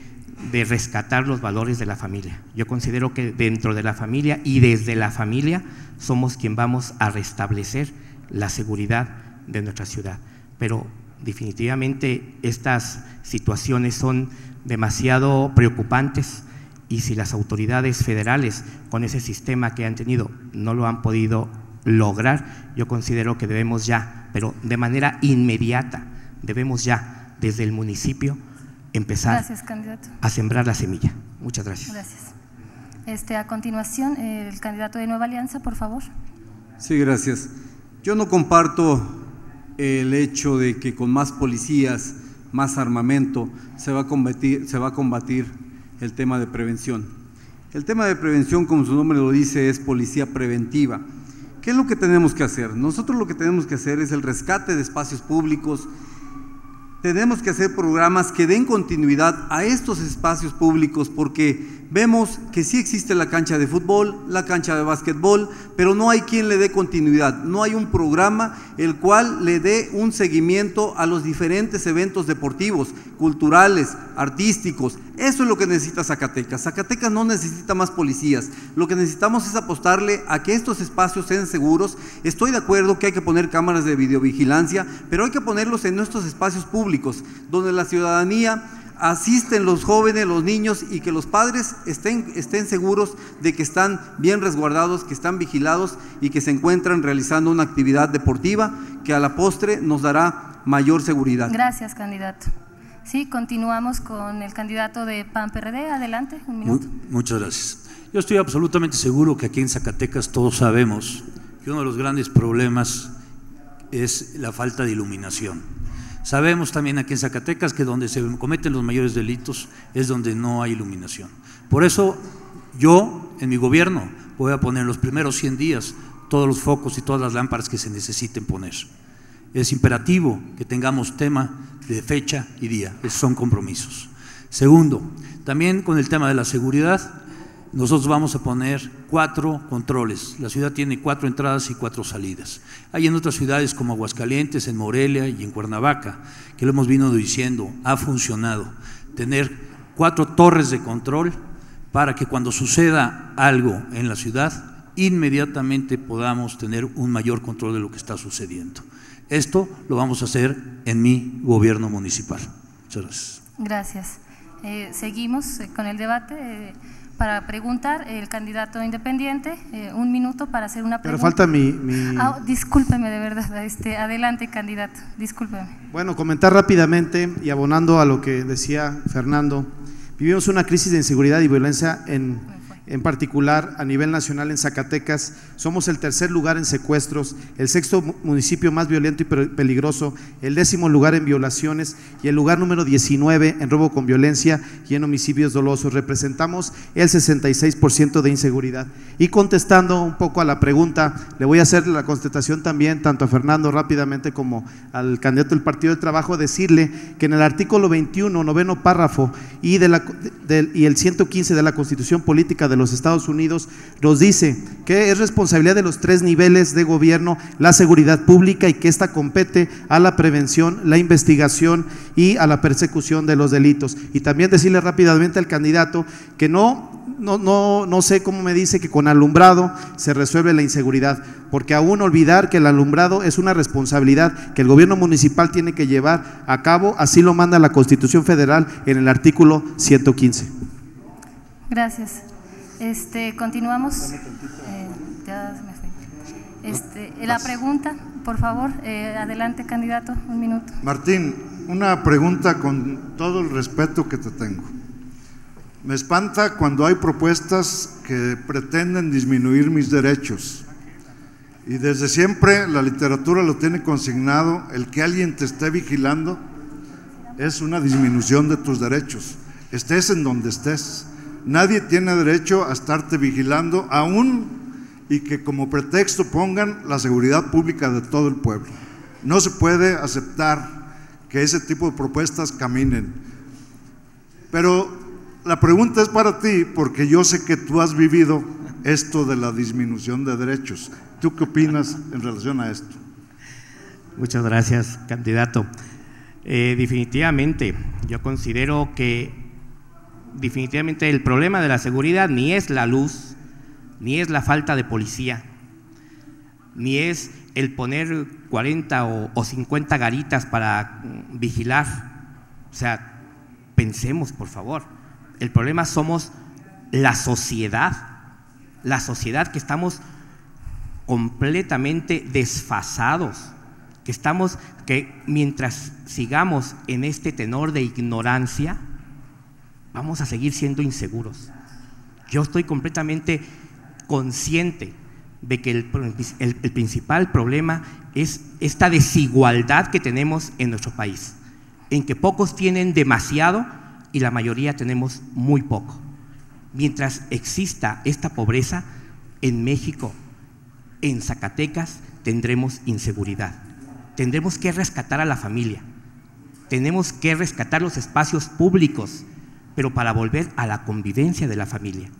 de rescatar los valores de la familia. Yo considero que dentro de la familia y desde la familia somos quien vamos a restablecer la seguridad de nuestra ciudad. Pero definitivamente estas situaciones son demasiado preocupantes y si las autoridades federales con ese sistema que han tenido no lo han podido lograr, yo considero que debemos ya, pero de manera inmediata, debemos ya desde el municipio empezar a sembrar la semilla. Muchas gracias. Gracias. Este, a continuación, el candidato de Nueva Alianza, por favor. Sí, gracias. Yo no comparto el hecho de que con más policías, más armamento, se va a combatir, se va a combatir el tema de prevención. El tema de prevención, como su nombre lo dice, es policía preventiva. ¿Qué es lo que tenemos que hacer? Nosotros lo que tenemos que hacer es el rescate de espacios públicos, tenemos que hacer programas que den continuidad a estos espacios públicos porque vemos que sí existe la cancha de fútbol, la cancha de básquetbol, pero no hay quien le dé continuidad, no hay un programa el cual le dé un seguimiento a los diferentes eventos deportivos, culturales, artísticos. Eso es lo que necesita Zacatecas. Zacatecas no necesita más policías, lo que necesitamos es apostarle a que estos espacios sean seguros. Estoy de acuerdo que hay que poner cámaras de videovigilancia, pero hay que ponerlos en nuestros espacios públicos, donde la ciudadanía asisten los jóvenes, los niños y que los padres estén, estén seguros de que están bien resguardados, que están vigilados y que se encuentran realizando una actividad deportiva que a la postre nos dará mayor seguridad. Gracias, candidato. Sí, continuamos con el candidato de PAN PRD. Adelante, un minuto. muchas gracias. Yo estoy absolutamente seguro que aquí en Zacatecas todos sabemos que uno de los grandes problemas es la falta de iluminación. Sabemos también aquí en Zacatecas que donde se cometen los mayores delitos es donde no hay iluminación. Por eso yo en mi gobierno voy a poner en los primeros 100 días todos los focos y todas las lámparas que se necesiten poner. Es imperativo que tengamos tema de fecha y día, esos son compromisos. Segundo, también con el tema de la seguridad, nosotros vamos a poner cuatro controles. La ciudad tiene cuatro entradas y cuatro salidas. Hay en otras ciudades como Aguascalientes, en Morelia y en Cuernavaca, que lo hemos venido diciendo, ha funcionado. Tener cuatro torres de control para que cuando suceda algo en la ciudad, inmediatamente podamos tener un mayor control de lo que está sucediendo. Esto lo vamos a hacer en mi gobierno municipal. Muchas gracias. Gracias. Eh, seguimos eh, con el debate. Para preguntar, el candidato independiente, eh, un minuto para hacer una pregunta. Pero falta mi... mi... Ah, discúlpeme de verdad, este, adelante candidato, discúlpeme. Bueno, comentar rápidamente y abonando a lo que decía Fernando, vivimos una crisis de inseguridad y violencia en en particular a nivel nacional en Zacatecas, somos el tercer lugar en secuestros, el sexto municipio más violento y peligroso, el décimo lugar en violaciones y el lugar número 19 en robo con violencia y en homicidios dolosos. Representamos el 66% de inseguridad. Y contestando un poco a la pregunta, le voy a hacer la contestación también tanto a Fernando rápidamente como al candidato del Partido de Trabajo, decirle que en el artículo 21, noveno párrafo y, de la, y el 115 de la Constitución Política de los Estados Unidos nos dice que es responsabilidad de los tres niveles de gobierno la seguridad pública y que esta compete a la prevención, la investigación y a la persecución de los delitos. Y también decirle rápidamente al candidato que no no, no, no, sé cómo me dice que con alumbrado se resuelve la inseguridad, porque aún olvidar que el alumbrado es una responsabilidad que el gobierno municipal tiene que llevar a cabo, así lo manda la Constitución Federal en el artículo 115. Gracias. Este, continuamos. Eh, este, la pregunta, por favor, eh, adelante candidato, un minuto. Martín, una pregunta con todo el respeto que te tengo. Me espanta cuando hay propuestas que pretenden disminuir mis derechos. Y desde siempre la literatura lo tiene consignado, el que alguien te esté vigilando es una disminución de tus derechos, estés en donde estés. Nadie tiene derecho a estarte vigilando, aún y que como pretexto pongan la seguridad pública de todo el pueblo. No se puede aceptar que ese tipo de propuestas caminen. Pero la pregunta es para ti, porque yo sé que tú has vivido esto de la disminución de derechos. ¿Tú qué opinas en relación a esto? Muchas gracias, candidato. Eh, definitivamente, yo considero que definitivamente el problema de la seguridad ni es la luz, ni es la falta de policía, ni es el poner 40 o, 50 garitas para vigilar. O sea, pensemos, por favor. El problema somos la sociedad, la sociedad que estamos completamente desfasados, que estamos, que mientras sigamos en este tenor de ignorancia, vamos a seguir siendo inseguros. Yo estoy completamente consciente de que el, principal problema es esta desigualdad que tenemos en nuestro país, en que pocos tienen demasiado y la mayoría tenemos muy poco. Mientras exista esta pobreza, en México, en Zacatecas, tendremos inseguridad. Tendremos que rescatar a la familia. Tenemos que rescatar los espacios públicos, pero para volver a la convivencia de la familia.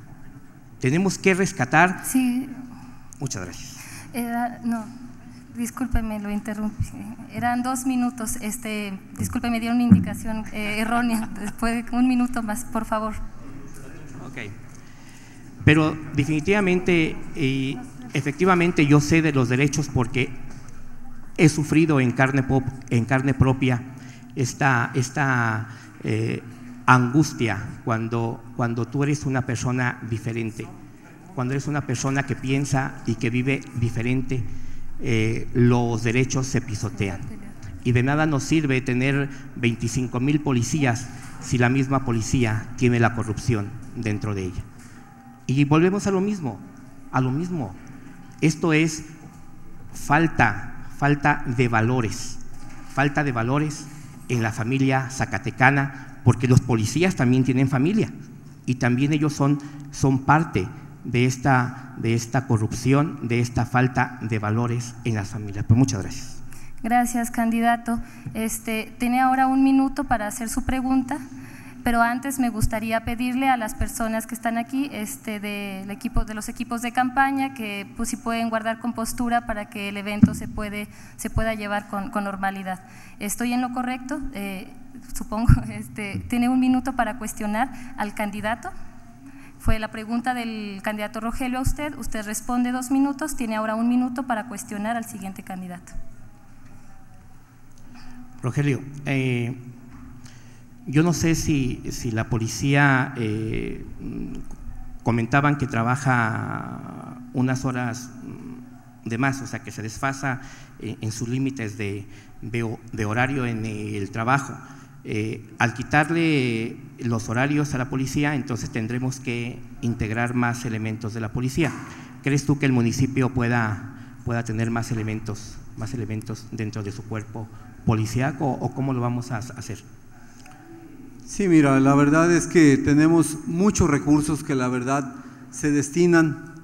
Tenemos que rescatar... Sí. Muchas gracias. no, discúlpeme, lo interrumpí. Eran dos minutos. Este, discúlpeme, dieron una indicación eh, errónea. Después un minuto más, por favor. Ok. Pero definitivamente y efectivamente yo sé de los derechos porque he sufrido en carne, en carne propia esta, esta eh, angustia cuando, cuando tú eres una persona diferente, cuando eres una persona que piensa y que vive diferente, eh, los derechos se pisotean. Y de nada nos sirve tener 25 mil policías si la misma policía tiene la corrupción dentro de ella. Y volvemos a lo mismo, a lo mismo. Esto es falta, falta de valores, falta de valores en la familia zacatecana, porque los policías también tienen familia y también ellos son, son parte de esta, de esta corrupción, de esta falta de valores en las familias. Pues muchas gracias. Gracias, candidato. Este, tiene ahora un minuto para hacer su pregunta pero antes me gustaría pedirle a las personas que están aquí este, de, equipo, de los equipos de campaña que pues, si pueden guardar compostura para que el evento se, puede, se pueda llevar con, normalidad. ¿Estoy en lo correcto? Eh, supongo, este, tiene un minuto para cuestionar al candidato. Fue la pregunta del candidato Rogelio a usted, usted responde dos minutos, tiene ahora un minuto para cuestionar al siguiente candidato. Rogelio, eh, yo no sé si, la policía eh, comentaban que trabaja unas horas de más, o sea, que se desfasa en, sus límites de, horario en el trabajo. Eh, al quitarle los horarios a la policía, entonces tendremos que integrar más elementos de la policía. ¿Crees tú que el municipio pueda, pueda tener más elementos, más elementos dentro de su cuerpo policíaco o cómo lo vamos a hacer? Sí, mira, la verdad es que tenemos muchos recursos que la verdad se destinan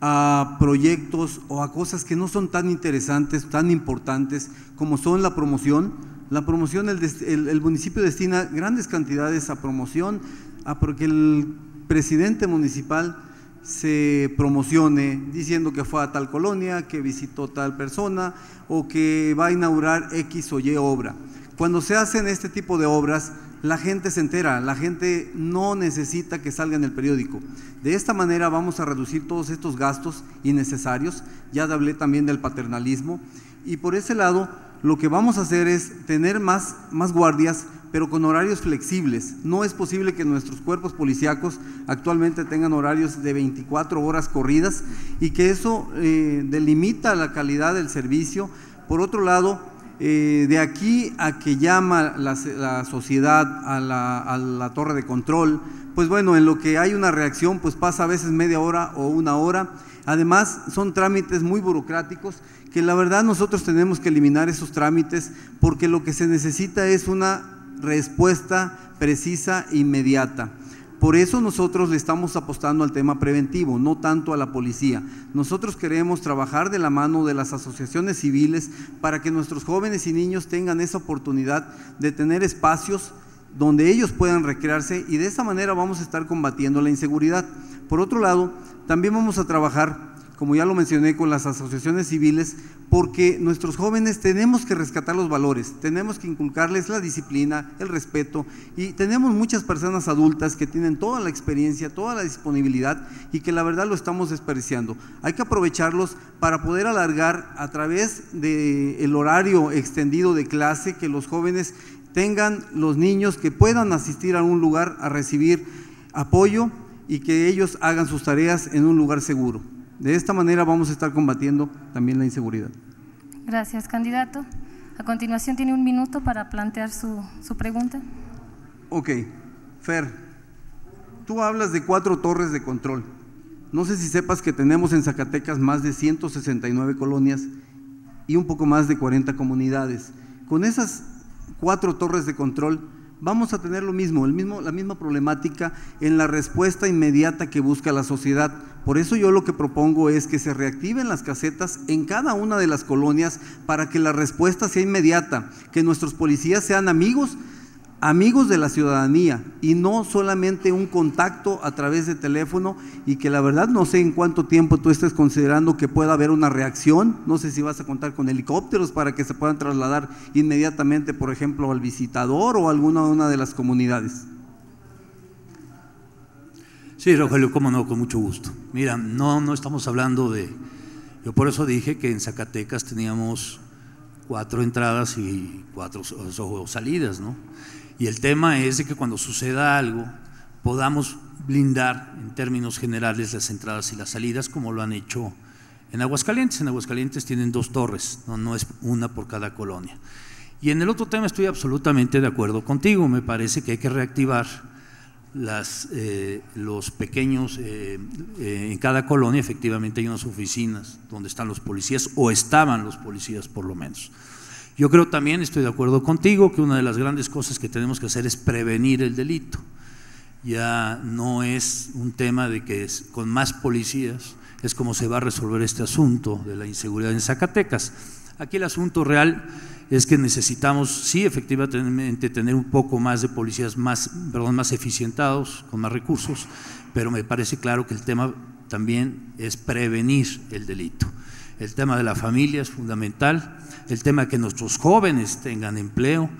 a proyectos o a cosas que no son tan interesantes, tan importantes como son la promoción. La promoción, el, municipio destina grandes cantidades a promoción, a porque el presidente municipal se promocione diciendo que fue a tal colonia, que visitó tal persona o que va a inaugurar X o Y obra. Cuando se hacen este tipo de obras, la gente se entera, la gente no necesita que salga en el periódico. De esta manera vamos a reducir todos estos gastos innecesarios, ya hablé también del paternalismo, y por ese lado lo que vamos a hacer es tener más, más guardias, pero con horarios flexibles. No es posible que nuestros cuerpos policíacos actualmente tengan horarios de 24 horas corridas y que eso eh, delimita la calidad del servicio. Por otro lado, eh, de aquí a que llama la, sociedad a la, torre de control, pues bueno, en lo que hay una reacción, pues pasa a veces media hora o una hora. Además, son trámites muy burocráticos que la verdad nosotros tenemos que eliminar esos trámites porque lo que se necesita es una respuesta precisa e inmediata. Por eso nosotros le estamos apostando al tema preventivo, no tanto a la policía. Nosotros queremos trabajar de la mano de las asociaciones civiles para que nuestros jóvenes y niños tengan esa oportunidad de tener espacios donde ellos puedan recrearse y de esa manera vamos a estar combatiendo la inseguridad. Por otro lado, también vamos a trabajar como ya lo mencioné, con las asociaciones civiles, porque nuestros jóvenes tenemos que rescatar los valores, tenemos que inculcarles la disciplina, el respeto, y tenemos muchas personas adultas que tienen toda la experiencia, toda la disponibilidad y que la verdad lo estamos desperdiciando. Hay que aprovecharlos para poder alargar a través del horario extendido de clase que los jóvenes tengan los niños que puedan asistir a un lugar a recibir apoyo y que ellos hagan sus tareas en un lugar seguro. De esta manera vamos a estar combatiendo también la inseguridad. Gracias, candidato. A continuación tiene un minuto para plantear su, pregunta. Ok, Fer, tú hablas de cuatro torres de control. No sé si sepas que tenemos en Zacatecas más de 169 colonias y un poco más de 40 comunidades. Con esas cuatro torres de control vamos a tener lo mismo, el mismo, la misma problemática en la respuesta inmediata que busca la sociedad. Por eso yo lo que propongo es que se reactiven las casetas en cada una de las colonias para que la respuesta sea inmediata, que nuestros policías sean amigos amigos de la ciudadanía y no solamente un contacto a través de teléfono y que la verdad no sé en cuánto tiempo tú estés considerando que pueda haber una reacción, no sé si vas a contar con helicópteros para que se puedan trasladar inmediatamente, por ejemplo, al visitador o a alguna una de las comunidades. Sí, Rogelio, cómo no, con mucho gusto. Mira, no, no estamos hablando de, yo por eso dije que en Zacatecas teníamos cuatro entradas y cuatro salidas, ¿no? Y el tema es de que cuando suceda algo podamos blindar en términos generales las entradas y las salidas como lo han hecho en Aguascalientes. En Aguascalientes tienen dos torres, no, es una por cada colonia. Y en el otro tema estoy absolutamente de acuerdo contigo, me parece que hay que reactivar las, eh, los pequeños, eh, eh, en cada colonia efectivamente hay unas oficinas donde están los policías o estaban los policías por lo menos. Yo creo también, estoy de acuerdo contigo, que una de las grandes cosas que tenemos que hacer es prevenir el delito. Ya no es un tema de que con más policías es como se va a resolver este asunto de la inseguridad en Zacatecas. Aquí el asunto real es que necesitamos, sí, efectivamente, tener un poco más de policías más, perdón, más eficientados, con más recursos, pero me parece claro que el tema también es prevenir el delito. El tema de la familia es fundamental, el tema que nuestros jóvenes tengan empleo.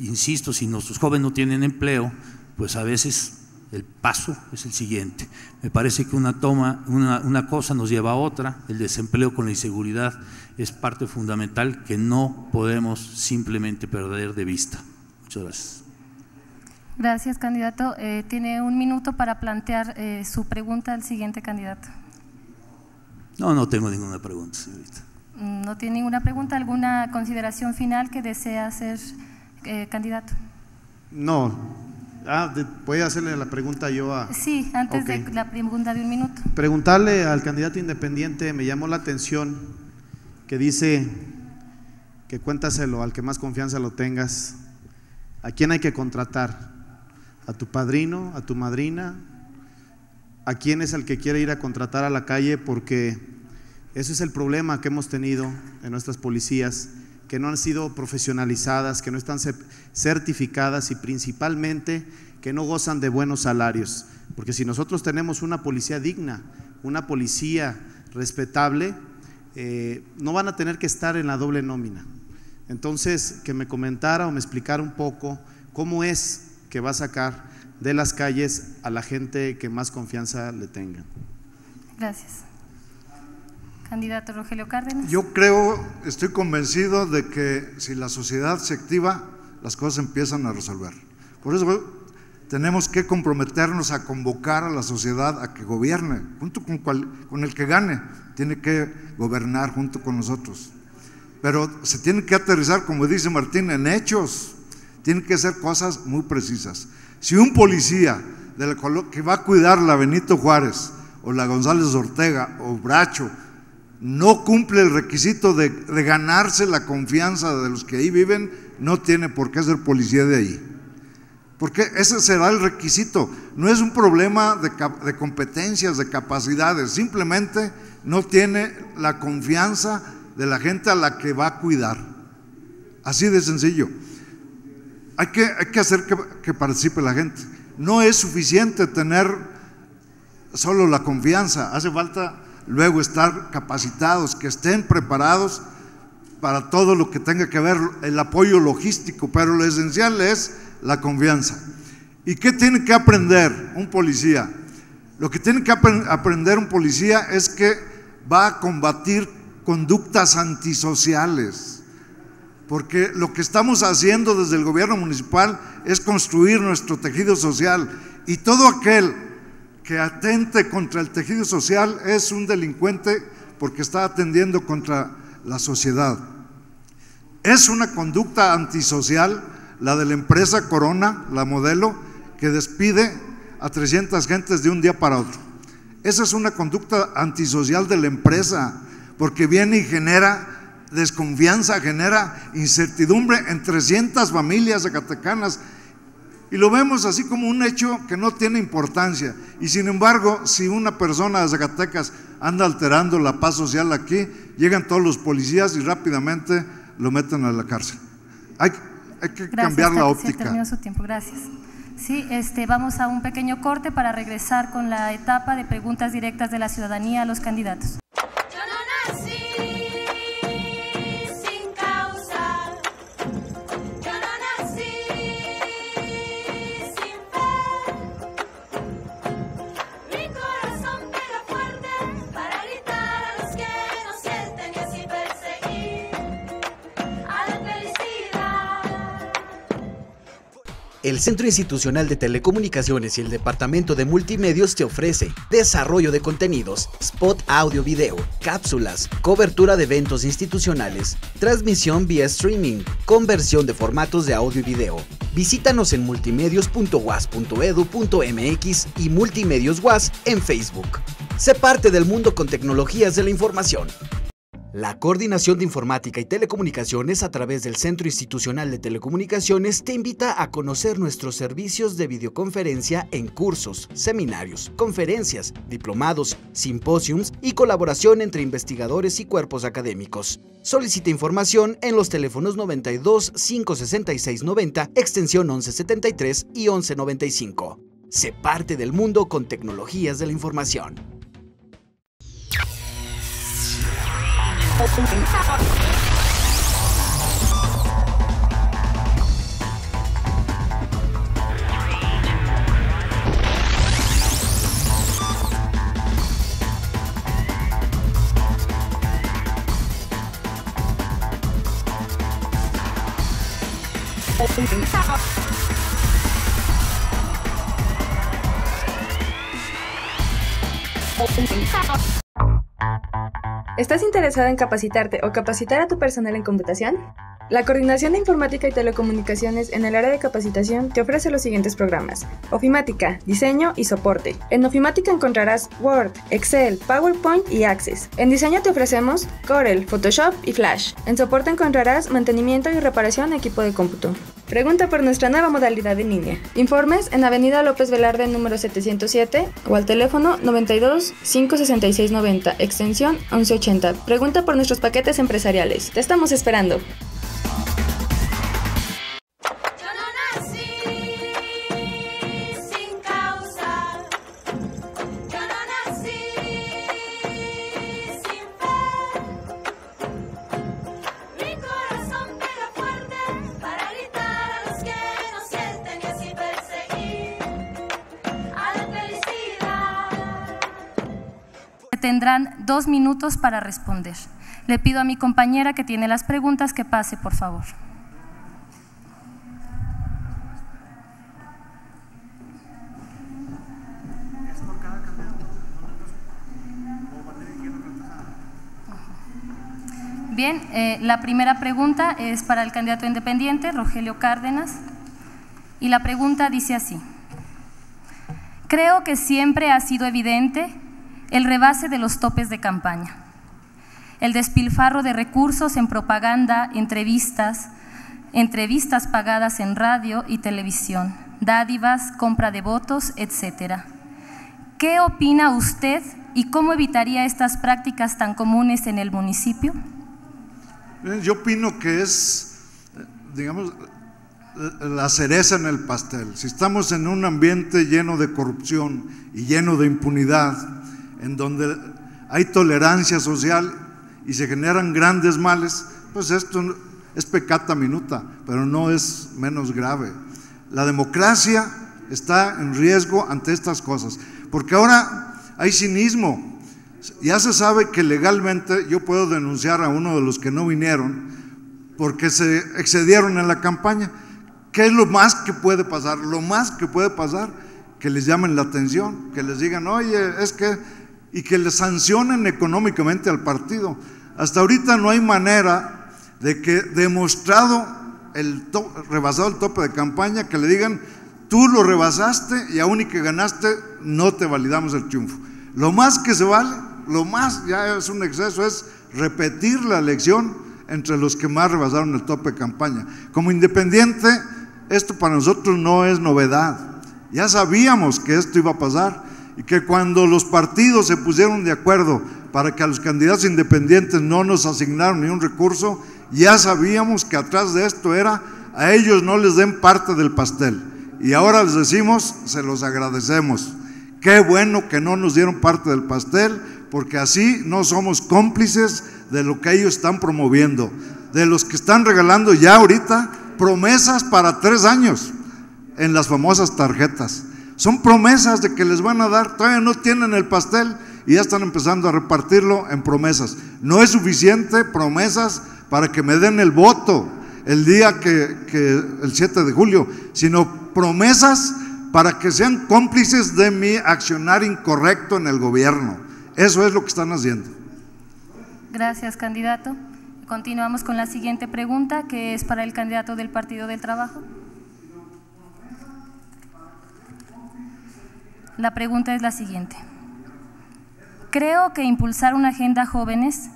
Insisto, si nuestros jóvenes no tienen empleo, pues a veces el paso es el siguiente. Me parece que una toma, una, una, cosa nos lleva a otra, el desempleo con la inseguridad es parte fundamental que no podemos simplemente perder de vista. Muchas gracias. Gracias, candidato. Eh, tiene un minuto para plantear eh, su pregunta al siguiente candidato. No, no tengo ninguna pregunta, señorita. Mm, ¿No tiene ninguna pregunta? ¿Alguna consideración final que desea hacer eh, candidato? No. Ah, a hacerle la pregunta yo a… Sí, antes de la pregunta de un minuto. Preguntarle al candidato independiente, me llamó la atención que dice que cuéntaselo al que más confianza lo tengas. ¿A quién hay que contratar? ¿A tu padrino? ¿A tu madrina? ¿A quién es el que quiere ir a contratar a la calle? Porque ese es el problema que hemos tenido en nuestras policías, que no han sido profesionalizadas, que no están certificadas y principalmente que no gozan de buenos salarios. Porque si nosotros tenemos una policía digna, una policía respetable, eh, no van a tener que estar en la doble nómina. Entonces, que me comentara o me explicara un poco cómo es que va a sacar de las calles a la gente que más confianza le tenga. Gracias. Candidato Rogelio Cárdenas. Yo creo, estoy convencido de que si la sociedad se activa, las cosas empiezan a resolver. Por eso tenemos que comprometernos a convocar a la sociedad a que gobierne, junto con, con el que gane, tiene que gobernar junto con nosotros. Pero se tiene que aterrizar, como dice Martín, en hechos. Tienen que ser cosas muy precisas. Si un policía que va a cuidar la Benito Juárez o la González Ortega o Bracho no cumple el requisito de, ganarse la confianza de los que ahí viven, no tiene por qué ser policía de ahí. Porque ese será el requisito. No es un problema de, competencias, de capacidades, simplemente no tiene la confianza de la gente a la que va a cuidar. Así de sencillo. Hay que, hay que hacer que, participe la gente. No es suficiente tener solo la confianza, hace falta luego estar capacitados, que estén preparados para todo lo que tenga que ver el apoyo logístico, pero lo esencial es la confianza. ¿Y qué tiene que aprender un policía? Lo que tiene que aprender un policía es que va a combatir conductas antisociales, porque lo que estamos haciendo desde el gobierno municipal es construir nuestro tejido social y todo aquel que atente contra el tejido social es un delincuente porque está atendiendo contra la sociedad. Es una conducta antisocial la de la empresa Corona, la modelo, que despide a 300 gentes de un día para otro. Esa es una conducta antisocial de la empresa, porque viene y genera desconfianza, genera incertidumbre en 300 familias zacatecanas y lo vemos así como un hecho que no tiene importancia. Y sin embargo, si una persona de Zacatecas anda alterando la paz social aquí, llegan todos los policías y rápidamente lo meten a la cárcel. Hay, hay que cambiar la óptica. terminó su tiempo, gracias. Sí, este, vamos a un pequeño corte para regresar con la etapa de preguntas directas de la ciudadanía a los candidatos. Yo no nací El Centro Institucional de Telecomunicaciones y el Departamento de Multimedios te ofrece desarrollo de contenidos, spot audio video, cápsulas, cobertura de eventos institucionales, transmisión vía streaming, conversión de formatos de audio y video. Visítanos en multimedios.was.edu.mx y Multimedios Was en Facebook. Sé parte del mundo con tecnologías de la información. La Coordinación de Informática y Telecomunicaciones a través del Centro Institucional de Telecomunicaciones te invita a conocer nuestros servicios de videoconferencia en cursos, seminarios, conferencias, diplomados, simposiums y colaboración entre investigadores y cuerpos académicos. Solicita información en los teléfonos 92 566 90, extensión 1173 y 1195. Sé parte del mundo con tecnologías de la información. Ha ha ha! ¿Estás interesado en capacitarte o capacitar a tu personal en computación? La Coordinación de Informática y Telecomunicaciones en el área de capacitación te ofrece los siguientes programas. Ofimática, diseño y soporte. En Ofimática encontrarás Word, Excel, PowerPoint y Access. En diseño te ofrecemos Corel, Photoshop y Flash. En soporte encontrarás mantenimiento y reparación de equipo de cómputo. Pregunta por nuestra nueva modalidad en línea. Informes en Avenida López Velarde número 707 o al teléfono 92 566 90, extensión 1180. Pregunta por nuestros paquetes empresariales. Te estamos esperando. Tendrán dos minutos para responder. Le pido a mi compañera que tiene las preguntas que pase, por favor. Bien, eh, la primera pregunta es para el candidato independiente, Rogelio Cárdenas, y la pregunta dice así. Creo que siempre ha sido evidente el rebase de los topes de campaña, el despilfarro de recursos en propaganda, entrevistas, entrevistas pagadas en radio y televisión, dádivas, compra de votos, etcétera. ¿Qué opina usted y cómo evitaría estas prácticas tan comunes en el municipio? Yo opino que es, digamos, la cereza en el pastel. Si estamos en un ambiente lleno de corrupción y lleno de impunidad, en donde hay tolerancia social y se generan grandes males, pues esto es pecata minuta, pero no es menos grave. La democracia está en riesgo ante estas cosas, porque ahora hay cinismo. Ya se sabe que legalmente yo puedo denunciar a uno de los que no vinieron porque se excedieron en la campaña. ¿Qué es lo más que puede pasar? Lo más que puede pasar, que les llamen la atención, que les digan, oye, es que, y que les sancionen económicamente al partido. Hasta ahorita no hay manera de que demostrado el to- rebasado el tope de campaña, que le digan, tú lo rebasaste y aún y que ganaste, no te validamos el triunfo. Lo más que se vale, lo más ya es un exceso, es repetir la elección entre los que más rebasaron el tope de campaña. Como independiente, esto para nosotros no es novedad. Ya sabíamos que esto iba a pasar y que cuando los partidos se pusieron de acuerdo para que a los candidatos independientes no nos asignaron ni un recurso, ya sabíamos que atrás de esto era a ellos no les den parte del pastel. Y ahora les decimos, se los agradecemos. Qué bueno que no nos dieron parte del pastel, porque así no somos cómplices de lo que ellos están promoviendo, de los que están regalando ya ahorita promesas para tres años en las famosas tarjetas. Son promesas de que les van a dar, todavía no tienen el pastel y ya están empezando a repartirlo en promesas. No es suficiente promesas para que me den el voto el día que, que el 7 de julio, sino promesas para que sean cómplices de mi accionar incorrecto en el gobierno. Eso es lo que están haciendo. Gracias, candidato. Continuamos con la siguiente pregunta, que es para el candidato del Partido del Trabajo. La pregunta es la siguiente. Creo que impulsar una agenda jóvenes,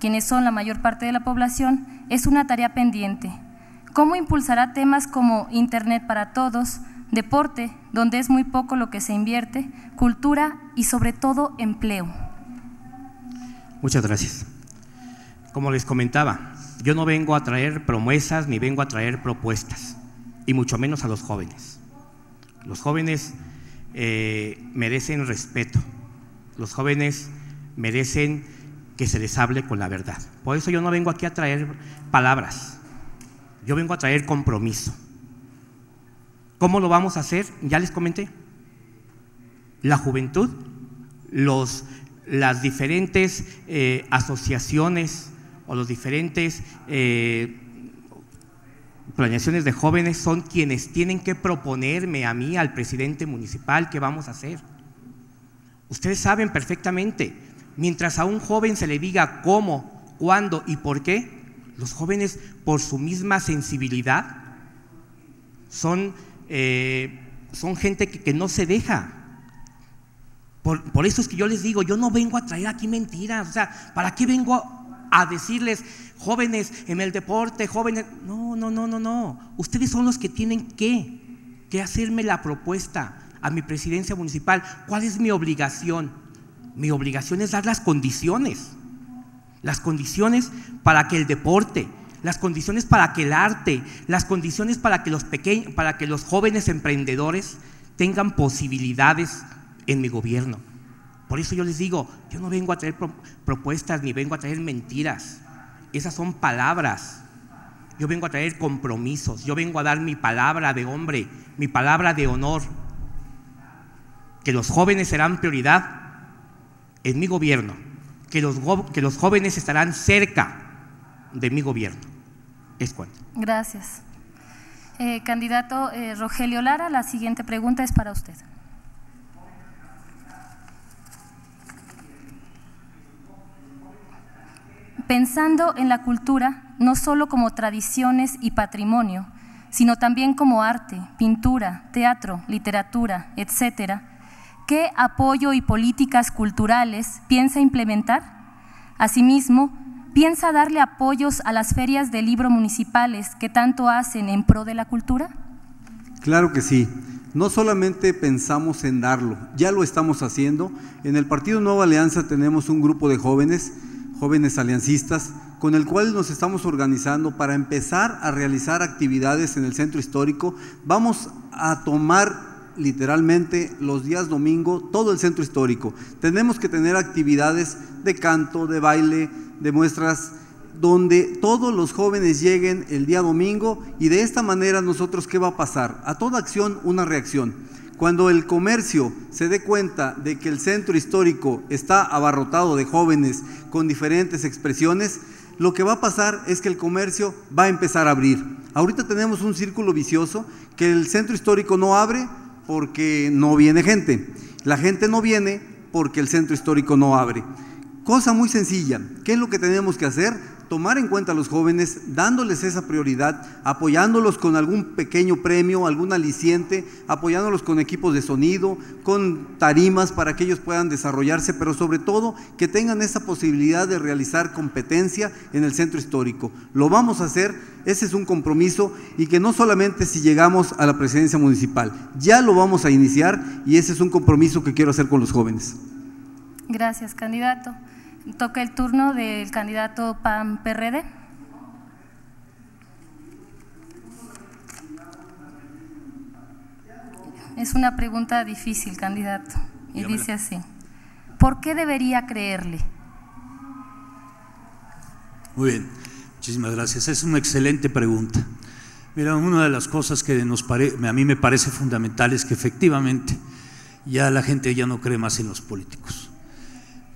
quienes son la mayor parte de la población, es una tarea pendiente. ¿Cómo impulsará temas como Internet para todos, deporte, donde es muy poco lo que se invierte, cultura y sobre todo empleo? Muchas gracias. Como les comentaba, yo no vengo a traer promesas ni vengo a traer propuestas, y mucho menos a los jóvenes. Los jóvenes eh, merecen respeto, los jóvenes merecen que se les hable con la verdad. Por eso yo no vengo aquí a traer palabras, yo vengo a traer compromiso. ¿Cómo lo vamos a hacer? Ya les comenté. La juventud, los, las diferentes eh, asociaciones o los diferentes eh, planeaciones de jóvenes son quienes tienen que proponerme a mí, al presidente municipal, qué vamos a hacer. Ustedes saben perfectamente, mientras a un joven se le diga cómo, cuándo y por qué, los jóvenes por su misma sensibilidad son, eh, son gente que, que, no se deja. Por, por, eso es que yo les digo, yo no vengo a traer aquí mentiras, o sea, ¿para qué vengo a, decirles, jóvenes en el deporte, jóvenes? No, no, no, no, no. Ustedes son los que tienen que, que hacerme la propuesta a mi presidencia municipal. ¿Cuál es mi obligación? Mi obligación es dar las condiciones. Las condiciones para que el deporte, las condiciones para que el arte, las condiciones para que los pequeños, para que los jóvenes emprendedores tengan posibilidades en mi gobierno. Por eso yo les digo, yo no vengo a traer pro propuestas ni vengo a traer mentiras. Esas son palabras. Yo vengo a traer compromisos. Yo vengo a dar mi palabra de hombre, mi palabra de honor. Que los jóvenes serán prioridad en mi gobierno que los, que los jóvenes estarán cerca de mi gobierno. Es cuanto. Gracias. Eh, candidato eh, Rogelio Lara, la siguiente pregunta es para usted. Pensando en la cultura, no solo como tradiciones y patrimonio, sino también como arte, pintura, teatro, literatura, etcétera, ¿Qué apoyo y políticas culturales piensa implementar? Asimismo, ¿piensa darle apoyos a las ferias de libro municipales que tanto hacen en pro de la cultura? Claro que sí. No solamente pensamos en darlo, ya lo estamos haciendo. En el Partido Nueva Alianza tenemos un grupo de jóvenes, jóvenes aliancistas, con el cual nos estamos organizando para empezar a realizar actividades en el centro histórico. Vamos a tomar literalmente los días domingo todo el centro histórico. Tenemos que tener actividades de canto, de baile, de muestras, donde todos los jóvenes lleguen el día domingo y de esta manera nosotros, ¿qué va a pasar? A toda acción una reacción. Cuando el comercio se dé cuenta de que el centro histórico está abarrotado de jóvenes con diferentes expresiones, lo que va a pasar es que el comercio va a empezar a abrir. Ahorita tenemos un círculo vicioso que el centro histórico no abre, porque no viene gente. La gente no viene porque el centro histórico no abre. Cosa muy sencilla, ¿qué es lo que tenemos que hacer? Tomar en cuenta a los jóvenes, dándoles esa prioridad, apoyándolos con algún pequeño premio, algún aliciente, apoyándolos con equipos de sonido, con tarimas para que ellos puedan desarrollarse, pero sobre todo que tengan esa posibilidad de realizar competencia en el centro histórico. Lo vamos a hacer, ese es un compromiso y que no solamente si llegamos a la presidencia municipal, ya lo vamos a iniciar y ese es un compromiso que quiero hacer con los jóvenes. Gracias, candidato. Toca el turno del candidato PAN PRD. Es una pregunta difícil, candidato, y dice así. ¿Por qué debería creerle? Muy bien, muchísimas gracias. Es una excelente pregunta. Mira, una de las cosas que nos pare- a mí me parece fundamental es que efectivamente ya la gente ya no cree más en los políticos.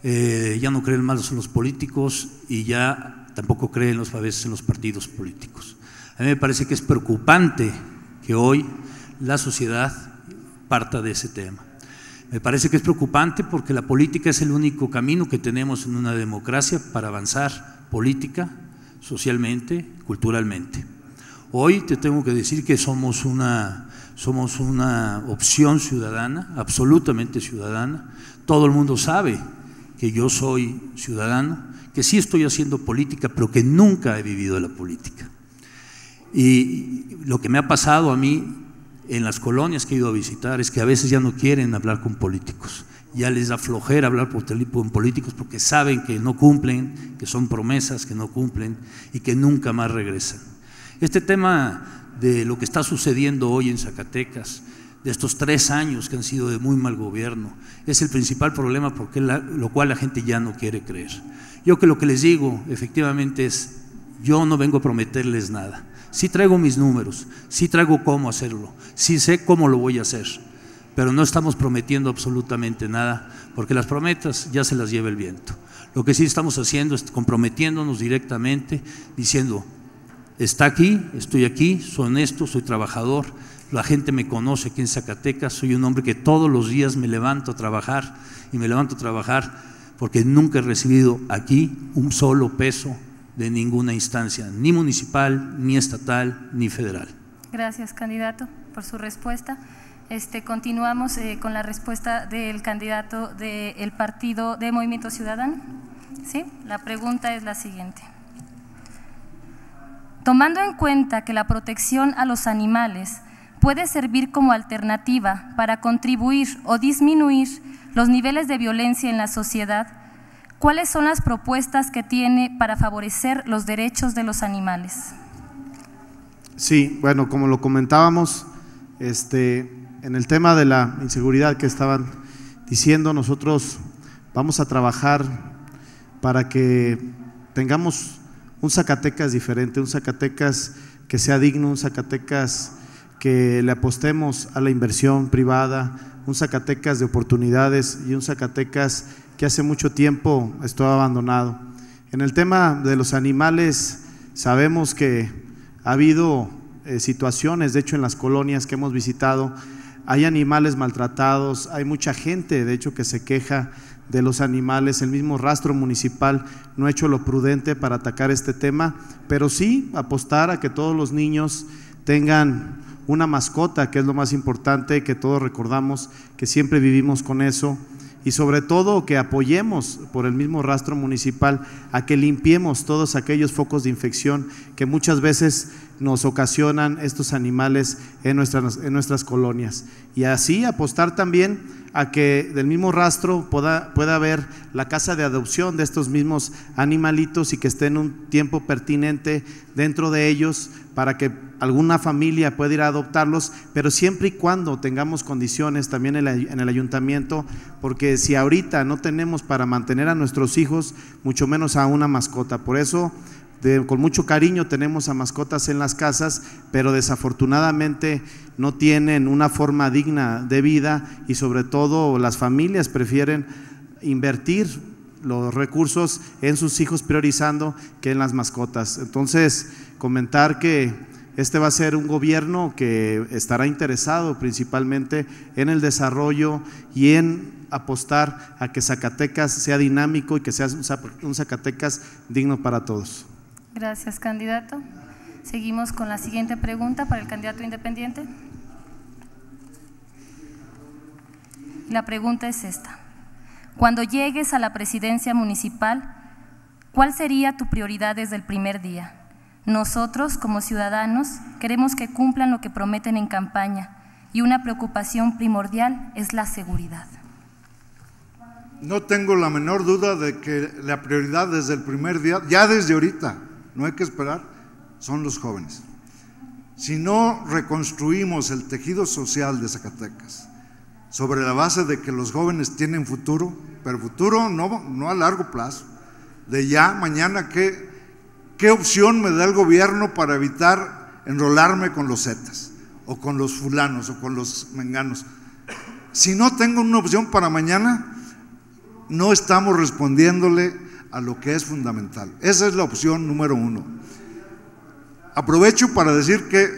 Eh, ya no creen más en los políticos y ya tampoco creen los, a en los partidos políticos. A mí me parece que es preocupante que hoy la sociedad parta de ese tema. Me parece que es preocupante porque la política es el único camino que tenemos en una democracia para avanzar política, socialmente, culturalmente. Hoy te tengo que decir que somos una, somos una opción ciudadana, absolutamente ciudadana. Todo el mundo sabe que yo soy ciudadano, que sí estoy haciendo política, pero que nunca he vivido la política. Y lo que me ha pasado a mí en las colonias que he ido a visitar es que a veces ya no quieren hablar con políticos, ya les da flojera hablar por con políticos porque saben que no cumplen, que son promesas que no cumplen y que nunca más regresan. Este tema de lo que está sucediendo hoy en Zacatecas, de estos tres años que han sido de muy mal gobierno, es el principal problema porque lo cual la gente ya no quiere creer. Yo que lo que les digo efectivamente es, yo no vengo a prometerles nada. Sí traigo mis números, sí traigo cómo hacerlo, sí sé cómo lo voy a hacer, pero no estamos prometiendo absolutamente nada, porque las promesas ya se las lleva el viento. Lo que sí estamos haciendo es comprometiéndonos directamente, diciendo, está aquí, estoy aquí, soy honesto, soy trabajador, la gente me conoce aquí en Zacatecas, soy un hombre que todos los días me levanto a trabajar y me levanto a trabajar porque nunca he recibido aquí un solo peso de ninguna instancia, ni municipal, ni estatal, ni federal. Gracias, candidato, por su respuesta. Este, continuamos eh, con la respuesta del candidato del partido de Movimiento Ciudadano. ¿Sí? La pregunta es la siguiente. Tomando en cuenta que la protección a los animales puede servir como alternativa para contribuir o disminuir los niveles de violencia en la sociedad, ¿cuáles son las propuestas que tiene para favorecer los derechos de los animales? Sí, bueno, como lo comentábamos, este, en el tema de la inseguridad que estaban diciendo, nosotros vamos a trabajar para que tengamos un Zacatecas diferente, un Zacatecas que sea digno, un Zacatecas que le apostemos a la inversión privada, un Zacatecas de oportunidades y un Zacatecas que hace mucho tiempo estuvo abandonado. En el tema de los animales, sabemos que ha habido eh, situaciones, de hecho en las colonias que hemos visitado, hay animales maltratados, hay mucha gente, de hecho, que se queja de los animales, el mismo rastro municipal no ha hecho lo prudente para atacar este tema, pero sí apostar a que todos los niños tengan una mascota, que es lo más importante, que todos recordamos que siempre vivimos con eso, y sobre todo que apoyemos por el mismo rastro municipal a que limpiemos todos aquellos focos de infección que muchas veces nos ocasionan estos animales en nuestras, en nuestras colonias. Y así apostar también a que del mismo rastro pueda, pueda haber la casa de adopción de estos mismos animalitos y que estén un tiempo pertinente dentro de ellos para que alguna familia pueda ir a adoptarlos, pero siempre y cuando tengamos condiciones también en, el ayuntamiento, porque si ahorita no tenemos para mantener a nuestros hijos, mucho menos a una mascota. Por eso, con mucho cariño tenemos a mascotas en las casas, pero desafortunadamente no tienen una forma digna de vida y sobre todo las familias prefieren invertir los recursos en sus hijos priorizando que en las mascotas. Entonces, comentar que este va a ser un gobierno que estará interesado principalmente en el desarrollo y en apostar a que Zacatecas sea dinámico y que sea un Zacatecas digno para todos. Gracias, candidato. Seguimos con la siguiente pregunta para el candidato independiente. La pregunta es esta. Cuando llegues a la presidencia municipal, ¿cuál sería tu prioridad desde el primer día? Nosotros, como ciudadanos, queremos que cumplan lo que prometen en campaña y una preocupación primordial es la seguridad. No tengo la menor duda de que la prioridad desde el primer día, ya desde ahorita, no hay que esperar, son los jóvenes. Si no reconstruimos el tejido social de Zacatecas sobre la base de que los jóvenes tienen futuro, pero futuro no, no a largo plazo, de ya mañana, ¿qué, ¿qué opción me da el gobierno para evitar enrolarme con los Zetas o con los fulanos o con los menganos? Si no tengo una opción para mañana, no estamos respondiéndole a lo que es fundamental. Esa es la opción número uno. Aprovecho para decir que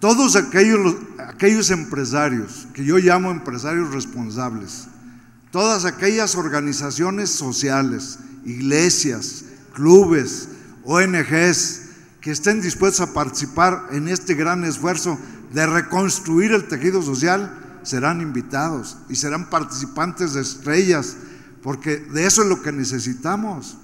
todos aquellos, aquellos empresarios, que yo llamo empresarios responsables, todas aquellas organizaciones sociales, iglesias, clubes, ONGs, que estén dispuestos a participar en este gran esfuerzo de reconstruir el tejido social, serán invitados y serán participantes de estrellas, porque de eso es lo que necesitamos.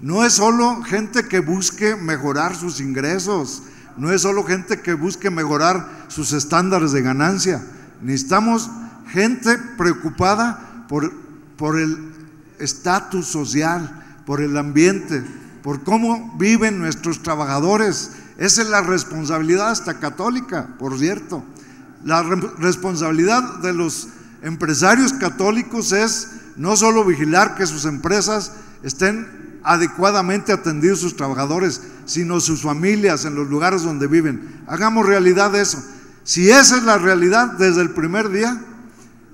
No es solo gente que busque mejorar sus ingresos, no es solo gente que busque mejorar sus estándares de ganancia. Necesitamos gente preocupada por, el estatus social, por el ambiente, por cómo viven nuestros trabajadores. Esa es la responsabilidad hasta católica, por cierto. La re responsabilidad de los empresarios católicos es no solo vigilar que sus empresas estén adecuadamente atendidos sus trabajadores, sino sus familias en los lugares donde viven. Hagamos realidad eso. Si esa es la realidad desde el primer día,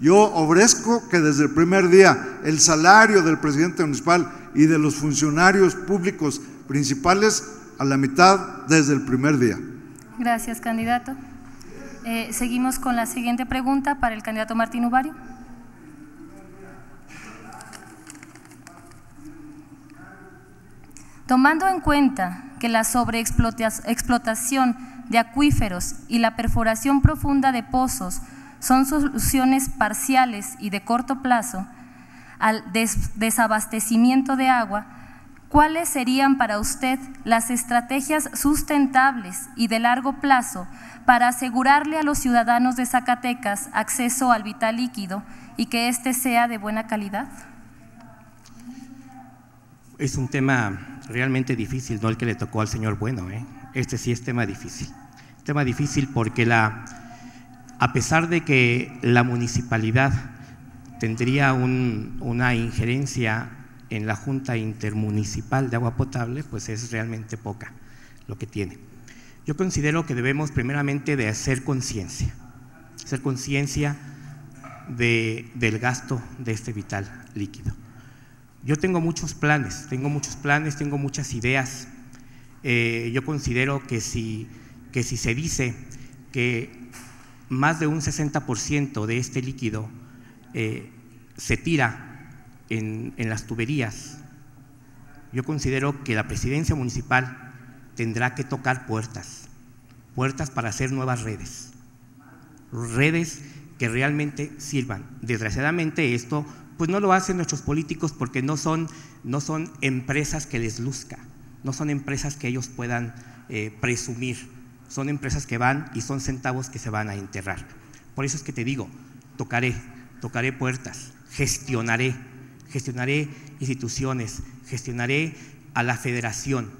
yo ofrezco que desde el primer día el salario del presidente municipal y de los funcionarios públicos principales a la mitad desde el primer día. Gracias, candidato. Eh, seguimos con la siguiente pregunta para el candidato Martín Ubario. Tomando en cuenta que la sobreexplotación de acuíferos y la perforación profunda de pozos son soluciones parciales y de corto plazo al des desabastecimiento de agua, ¿cuáles serían para usted las estrategias sustentables y de largo plazo para asegurarle a los ciudadanos de Zacatecas acceso al vital líquido y que éste sea de buena calidad? Es un tema realmente difícil, no el que le tocó al señor Bueno. ¿eh? Este sí es tema difícil. Tema difícil porque la, a pesar de que la municipalidad tendría un, una injerencia en la Junta Intermunicipal de Agua Potable, pues es realmente poca lo que tiene. Yo considero que debemos primeramente de hacer conciencia, hacer conciencia de, del gasto de este vital líquido. Yo tengo muchos planes, tengo muchos planes, tengo muchas ideas. Eh, yo considero que si, que si se dice que más de un 60% de este líquido eh, se tira en, en las tuberías, yo considero que la presidencia municipal tendrá que tocar puertas, puertas para hacer nuevas redes, redes que realmente sirvan. Desgraciadamente esto pues no lo hacen nuestros políticos porque no son, no son empresas que les luzca, no son empresas que ellos puedan eh, presumir, son empresas que van y son centavos que se van a enterrar. Por eso es que te digo, tocaré, tocaré puertas, gestionaré, gestionaré instituciones, gestionaré a la federación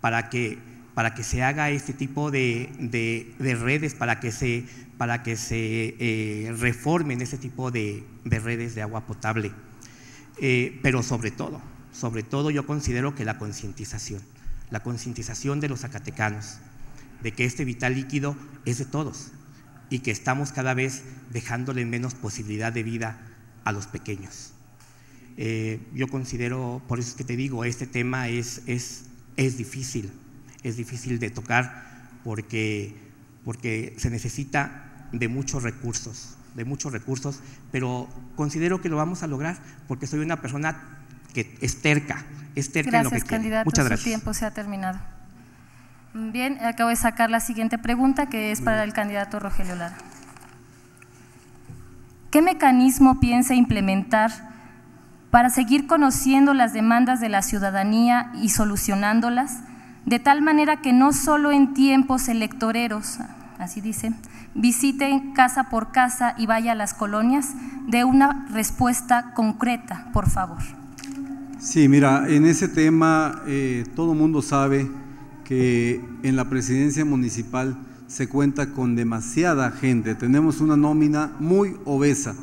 para que, para que se haga este tipo de, de, de redes, para que se, para que se eh, reformen ese tipo de, de, redes de agua potable. Eh, pero sobre todo, sobre todo yo considero que la concientización, la concientización de los zacatecanos, de que este vital líquido es de todos y que estamos cada vez dejándole menos posibilidad de vida a los pequeños. Eh, yo considero, por eso es que te digo, este tema es, es, es difícil, es difícil de tocar porque, porque se necesita de muchos recursos, de muchos recursos, pero considero que lo vamos a lograr porque soy una persona que es terca, es terca en lo que Gracias, candidato. Muchas Su gracias. tiempo se ha terminado. Bien, acabo de sacar la siguiente pregunta que es para el candidato Rogelio Lara. ¿Qué mecanismo piensa implementar para seguir conociendo las demandas de la ciudadanía y solucionándolas, de tal manera que no solo en tiempos electoreros, así dice, visite casa por casa y vaya a las colonias, de una respuesta concreta, por favor? Sí, mira, en ese tema eh, todo mundo sabe que en la presidencia municipal se cuenta con demasiada gente, tenemos una nómina muy obesa.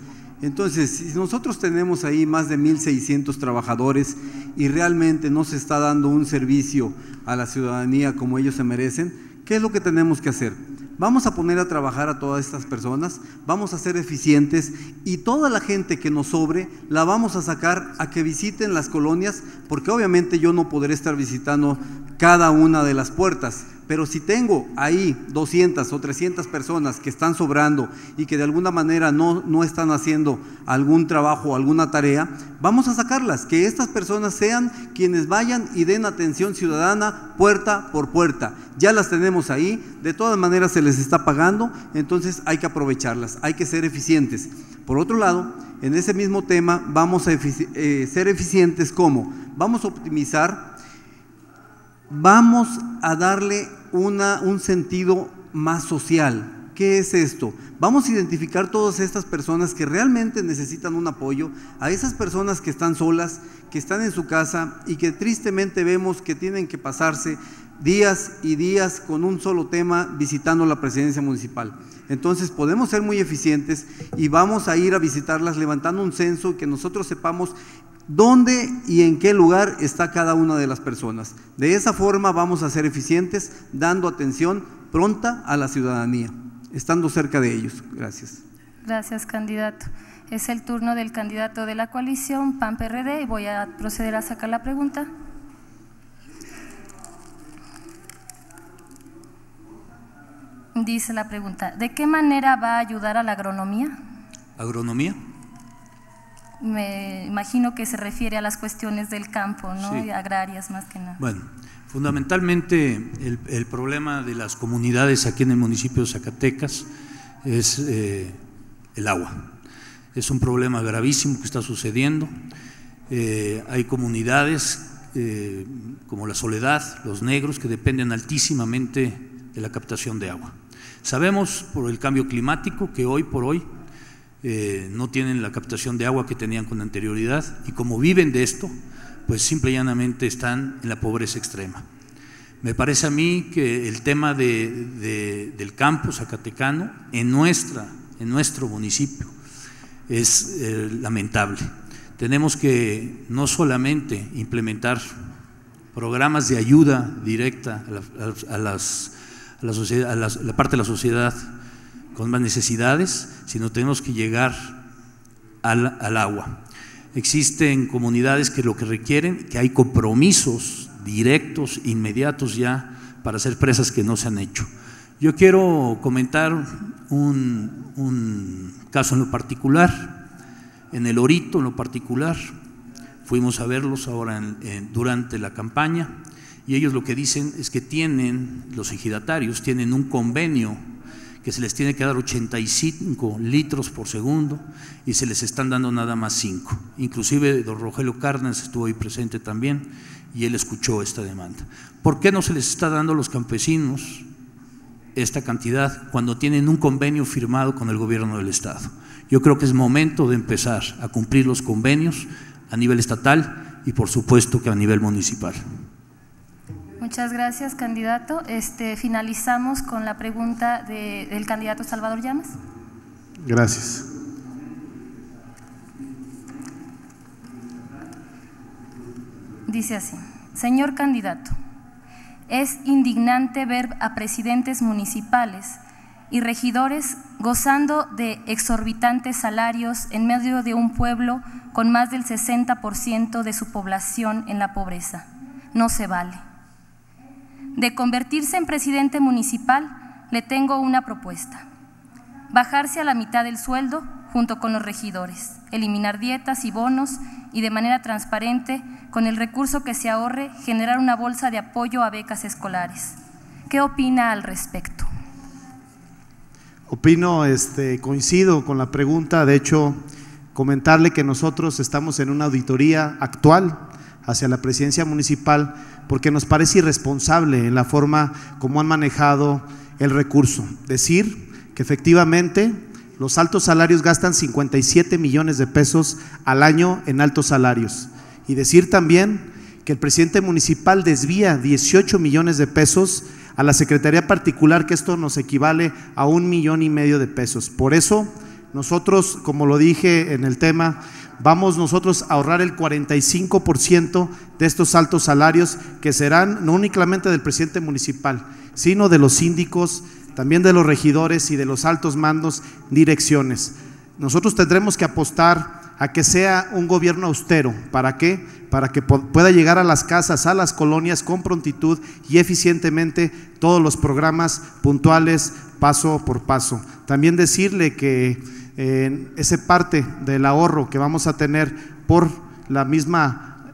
Entonces, si nosotros tenemos ahí más de 1.600 trabajadores y realmente no se está dando un servicio a la ciudadanía como ellos se merecen, ¿qué es lo que tenemos que hacer? Vamos a poner a trabajar a todas estas personas, vamos a ser eficientes y toda la gente que nos sobre la vamos a sacar a que visiten las colonias, porque obviamente yo no podré estar visitando cada una de las puertas, pero si tengo ahí 200 o 300 personas que están sobrando y que de alguna manera no, no están haciendo algún trabajo alguna tarea, vamos a sacarlas, que estas personas sean quienes vayan y den atención ciudadana puerta por puerta. Ya las tenemos ahí, de todas maneras se les está pagando, entonces hay que aprovecharlas, hay que ser eficientes. Por otro lado, en ese mismo tema vamos a eh, ser eficientes como vamos a optimizar vamos a darle una, un sentido más social. ¿Qué es esto? Vamos a identificar todas estas personas que realmente necesitan un apoyo, a esas personas que están solas, que están en su casa y que tristemente vemos que tienen que pasarse días y días con un solo tema visitando la presidencia municipal. Entonces podemos ser muy eficientes y vamos a ir a visitarlas levantando un censo que nosotros sepamos dónde y en qué lugar está cada una de las personas. De esa forma vamos a ser eficientes, dando atención pronta a la ciudadanía, estando cerca de ellos. Gracias. Gracias, candidato. Es el turno del candidato de la coalición PAN-PRD y voy a proceder a sacar la pregunta. Dice la pregunta, ¿de qué manera va a ayudar a la agronomía? Agronomía. Me imagino que se refiere a las cuestiones del campo, ¿no? Sí. Y agrarias más que nada. Bueno, fundamentalmente el, el problema de las comunidades aquí en el municipio de Zacatecas es eh, el agua. Es un problema gravísimo que está sucediendo. Eh, hay comunidades eh, como la Soledad, los negros, que dependen altísimamente de la captación de agua. Sabemos por el cambio climático que hoy por hoy eh, no tienen la captación de agua que tenían con anterioridad y como viven de esto, pues simple y llanamente están en la pobreza extrema. Me parece a mí que el tema de, de, del campo zacatecano en, nuestra, en nuestro municipio es eh, lamentable. Tenemos que no solamente implementar programas de ayuda directa a, la parte de la sociedad con más necesidades, sino tenemos que llegar al, al, agua. Existen comunidades que lo que requieren, que hay compromisos directos, inmediatos ya, para hacer presas que no se han hecho. Yo quiero comentar un, un caso en lo particular, en el Orito en lo particular, fuimos a verlos ahora durante la campaña y ellos lo que dicen es que tienen, los ejidatarios, tienen un convenio que se les tiene que dar 85 litros por segundo y se les están dando nada más 5. Inclusive don Rogelio Cárdenas estuvo ahí presente también y él escuchó esta demanda. ¿Por qué no se les está dando a los campesinos esta cantidad cuando tienen un convenio firmado con el gobierno del Estado? Yo creo que es momento de empezar a cumplir los convenios a nivel estatal y por supuesto que a nivel municipal. Muchas gracias, candidato. Este, finalizamos con la pregunta de, del candidato Salvador Llamas. Gracias. Dice así, señor candidato, es indignante ver a presidentes municipales y regidores gozando de exorbitantes salarios en medio de un pueblo con más del 60% de su población en la pobreza. No se vale. De convertirse en presidente municipal, le tengo una propuesta. Bajarse a la mitad del sueldo junto con los regidores, eliminar dietas y bonos y de manera transparente, con el recurso que se ahorre, generar una bolsa de apoyo a becas escolares. ¿Qué opina al respecto? Opino, este, coincido con la pregunta, de hecho, comentarle que nosotros estamos en una auditoría actual hacia la presidencia municipal porque nos parece irresponsable en la forma como han manejado el recurso. Decir que efectivamente los altos salarios gastan 57 millones de pesos al año en altos salarios. Y decir también que el presidente municipal desvía 18 millones de pesos a la Secretaría Particular, que esto nos equivale a un millón y medio de pesos. Por eso, nosotros, como lo dije en el tema, vamos nosotros a ahorrar el 45% de estos altos salarios que serán no únicamente del presidente municipal, sino de los síndicos, también de los regidores y de los altos mandos, direcciones. Nosotros tendremos que apostar a que sea un gobierno austero. ¿Para qué? Para que pueda llegar a las casas, a las colonias con prontitud y eficientemente todos los programas puntuales, paso por paso. También decirle que eh, ese parte del ahorro que vamos a tener por la misma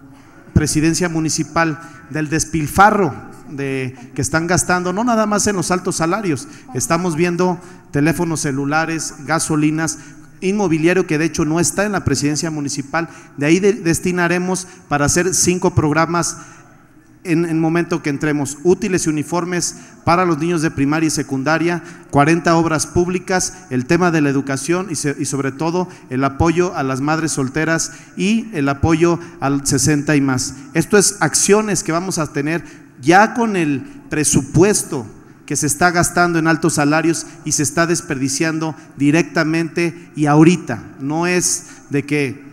presidencia municipal del despilfarro de, que están gastando, no nada más en los altos salarios, estamos viendo teléfonos celulares, gasolinas, inmobiliario que de hecho no está en la presidencia municipal, de ahí de, destinaremos para hacer cinco programas en el momento que entremos, útiles y uniformes para los niños de primaria y secundaria, 40 obras públicas, el tema de la educación y, sobre todo el apoyo a las madres solteras y el apoyo al 60 y más. Esto es acciones que vamos a tener ya con el presupuesto que se está gastando en altos salarios y se está desperdiciando directamente y ahorita, no es de que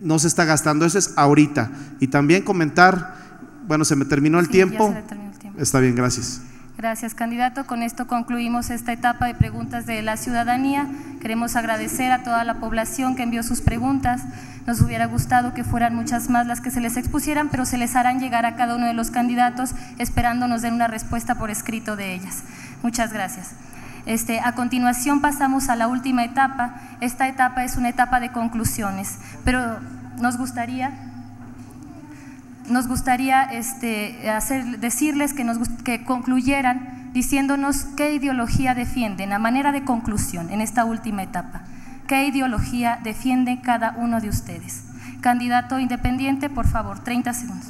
no se está gastando, eso es ahorita. Y también comentar bueno, se me terminó el, Sí, ya tiempo. se le terminó el tiempo. Está bien, gracias. Gracias, candidato. Con esto concluimos esta etapa de preguntas de la ciudadanía. Queremos agradecer a toda la población que envió sus preguntas. Nos hubiera gustado que fueran muchas más las que se les expusieran, pero se les harán llegar a cada uno de los candidatos, esperando nos den una respuesta por escrito de ellas. Muchas gracias. Este, a continuación pasamos a la última etapa. Esta etapa es una etapa de conclusiones, pero nos gustaría nos gustaría este, hacer, decirles que, que concluyeran diciéndonos qué ideología defienden a manera de conclusión en esta última etapa. ¿Qué ideología defiende cada uno de ustedes? Candidato independiente, por favor, 30 segundos.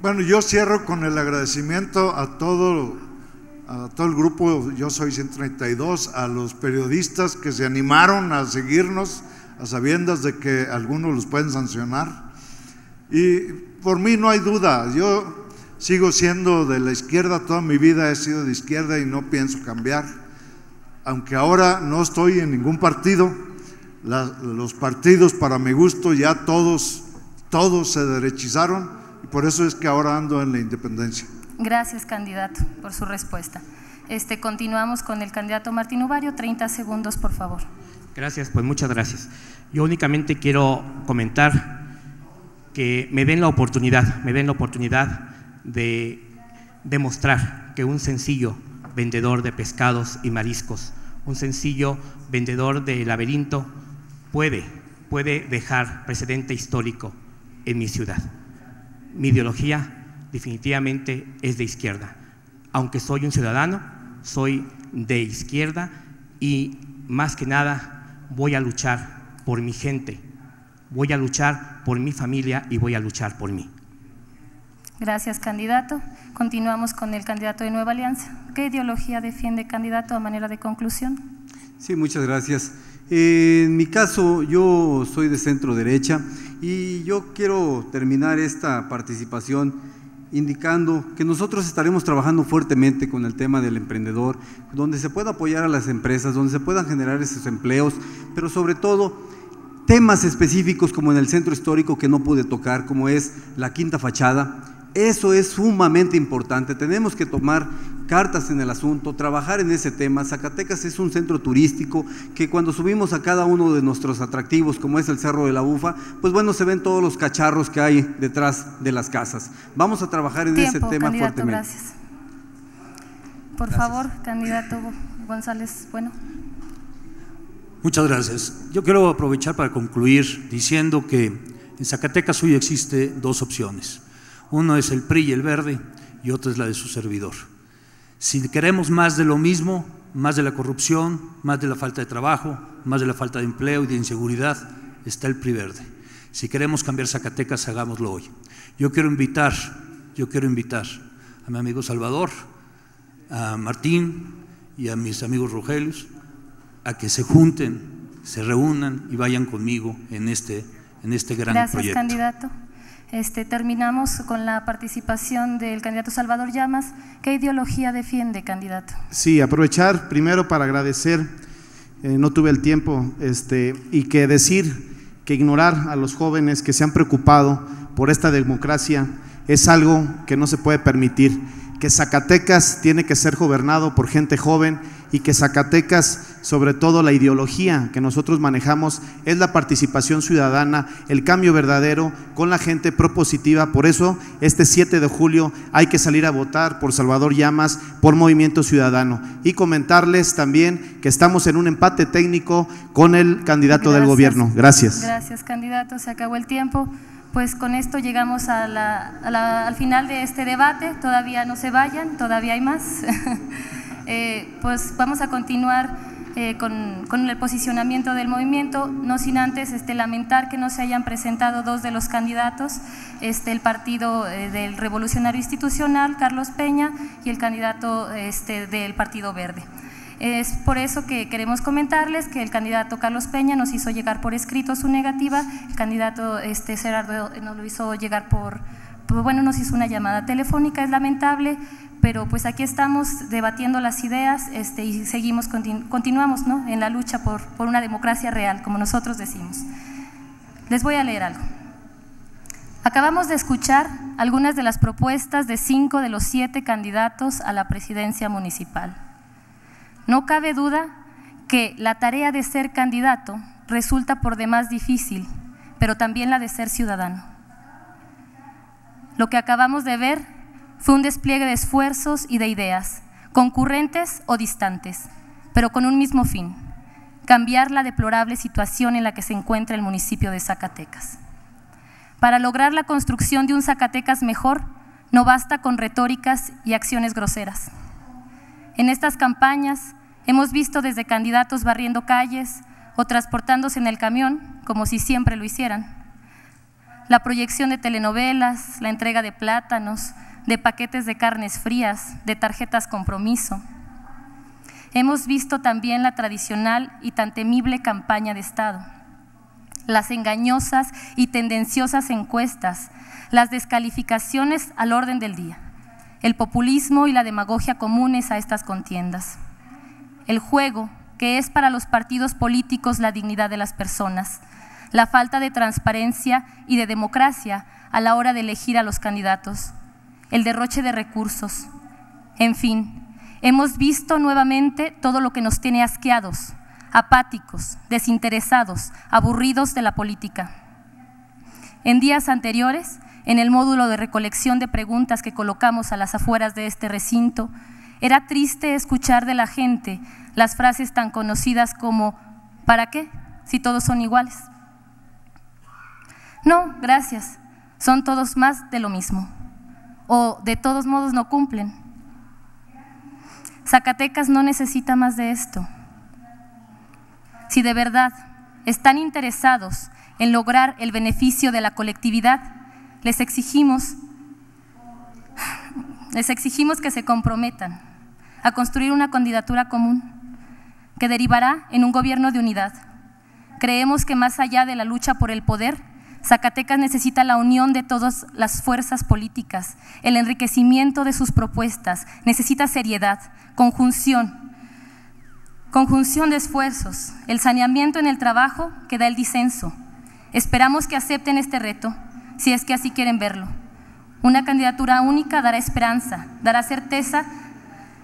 Bueno, yo cierro con el agradecimiento a todo, a todo el grupo, yo soy 132, a los periodistas que se animaron a seguirnos a sabiendas de que algunos los pueden sancionar. Y por mí no hay duda, yo sigo siendo de la izquierda, toda mi vida he sido de izquierda y no pienso cambiar. Aunque ahora no estoy en ningún partido, la, los partidos para mi gusto ya todos, todos se derechizaron y por eso es que ahora ando en la independencia. Gracias, candidato, por su respuesta. Este, continuamos con el candidato Martín Ubario, 30 segundos, por favor. Gracias, pues muchas gracias. Yo únicamente quiero comentar que me den la oportunidad, me den la oportunidad de demostrar que un sencillo vendedor de pescados y mariscos, un sencillo vendedor de laberinto puede, puede dejar precedente histórico en mi ciudad. Mi ideología definitivamente es de izquierda. Aunque soy un ciudadano, soy de izquierda y más que nada voy a luchar por mi gente, voy a luchar por mi familia y voy a luchar por mí. Gracias, candidato. Continuamos con el candidato de Nueva Alianza. ¿Qué ideología defiende candidato a manera de conclusión? Sí, muchas gracias. Eh, en mi caso, yo soy de centro derecha y yo quiero terminar esta participación indicando que nosotros estaremos trabajando fuertemente con el tema del emprendedor, donde se pueda apoyar a las empresas, donde se puedan generar esos empleos, pero sobre todo temas específicos como en el centro histórico que no pude tocar, como es la quinta fachada. Eso es sumamente importante. Tenemos que tomar cartas en el asunto, trabajar en ese tema. Zacatecas es un centro turístico que cuando subimos a cada uno de nuestros atractivos, como es el Cerro de la Bufa, pues bueno, se ven todos los cacharros que hay detrás de las casas. Vamos a trabajar en Tiempo, ese tema fuertemente. gracias. Por favor, candidato González, bueno. Muchas gracias. Yo quiero aprovechar para concluir diciendo que en Zacatecas hoy existe dos opciones. Uno es el PRI y el verde y otra es la de su servidor. Si queremos más de lo mismo, más de la corrupción, más de la falta de trabajo, más de la falta de empleo y de inseguridad, está el PRI verde. Si queremos cambiar Zacatecas, hagámoslo hoy. Yo quiero invitar, yo quiero invitar a mi amigo Salvador, a Martín y a mis amigos Rogelios a que se junten, se reúnan y vayan conmigo en este, en este gran Gracias, proyecto. candidato. Este, terminamos con la participación del candidato Salvador Llamas. ¿Qué ideología defiende, candidato? Sí, aprovechar primero para agradecer, eh, no tuve el tiempo, este, y que decir que ignorar a los jóvenes que se han preocupado por esta democracia es algo que no se puede permitir, que Zacatecas tiene que ser gobernado por gente joven y que Zacatecas, sobre todo la ideología que nosotros manejamos, es la participación ciudadana, el cambio verdadero con la gente propositiva. Por eso, este 7 de julio hay que salir a votar por Salvador Llamas, por Movimiento Ciudadano. Y comentarles también que estamos en un empate técnico con el candidato del Gracias. gobierno. Gracias. Gracias, candidato. Se acabó el tiempo. Pues con esto llegamos a la- a la- al final de este debate. Todavía no se vayan, todavía hay más. Eh, pues vamos a continuar eh, con, el posicionamiento del movimiento, no sin antes este, lamentar que no se hayan presentado dos de los candidatos, este, el Partido eh, del Revolucionario Institucional, Carlos Peña, y el candidato este, del Partido Verde. Es por eso que queremos comentarles que el candidato Carlos Peña nos hizo llegar por escrito su negativa, el candidato este, Gerardo nos lo hizo llegar por- bueno, nos hizo una llamada telefónica, es lamentable, pero pues aquí estamos debatiendo las ideas este, y seguimos, continu- continuamos ¿no? en la lucha por, por una democracia real, como nosotros decimos. Les voy a leer algo. Acabamos de escuchar algunas de las propuestas de cinco de los siete candidatos a la presidencia municipal. No cabe duda que la tarea de ser candidato resulta por demás difícil, pero también la de ser ciudadano. Lo que acabamos de ver fue un despliegue de esfuerzos y de ideas, concurrentes o distantes, pero con un mismo fin, cambiar la deplorable situación en la que se encuentra el municipio de Zacatecas. Para lograr la construcción de un Zacatecas mejor, no basta con retóricas y acciones groseras. En estas campañas hemos visto desde candidatos barriendo calles o transportándose en el camión, como si siempre lo hicieran. La proyección de telenovelas, la entrega de plátanos, de paquetes de carnes frías, de tarjetas compromiso. Hemos visto también la tradicional y tan temible campaña de Estado, las engañosas y tendenciosas encuestas, las descalificaciones al orden del día, el populismo y la demagogia comunes a estas contiendas. El juego, que es para los partidos políticos la dignidad de las personas, la falta de transparencia y de democracia a la hora de elegir a los candidatos, el derroche de recursos. En fin, hemos visto nuevamente todo lo que nos tiene asqueados, apáticos, desinteresados, aburridos de la política. En días anteriores, en el módulo de recolección de preguntas que colocamos a las afueras de este recinto, era triste escuchar de la gente las frases tan conocidas como ¿para qué? si todos son iguales. No, gracias, son todos más de lo mismo. O de todos modos no cumplen. Zacatecas no necesita más de esto. Si de verdad están interesados en lograr el beneficio de la colectividad, les exigimos, les exigimos que se comprometan a construir una candidatura común que derivará en un gobierno de unidad. Creemos que más allá de la lucha por el poder, Zacatecas necesita la unión de todas las fuerzas políticas, el enriquecimiento de sus propuestas, necesita seriedad, conjunción, conjunción de esfuerzos, el saneamiento en el trabajo que da el disenso. Esperamos que acepten este reto, si es que así quieren verlo. Una candidatura única dará esperanza, dará certeza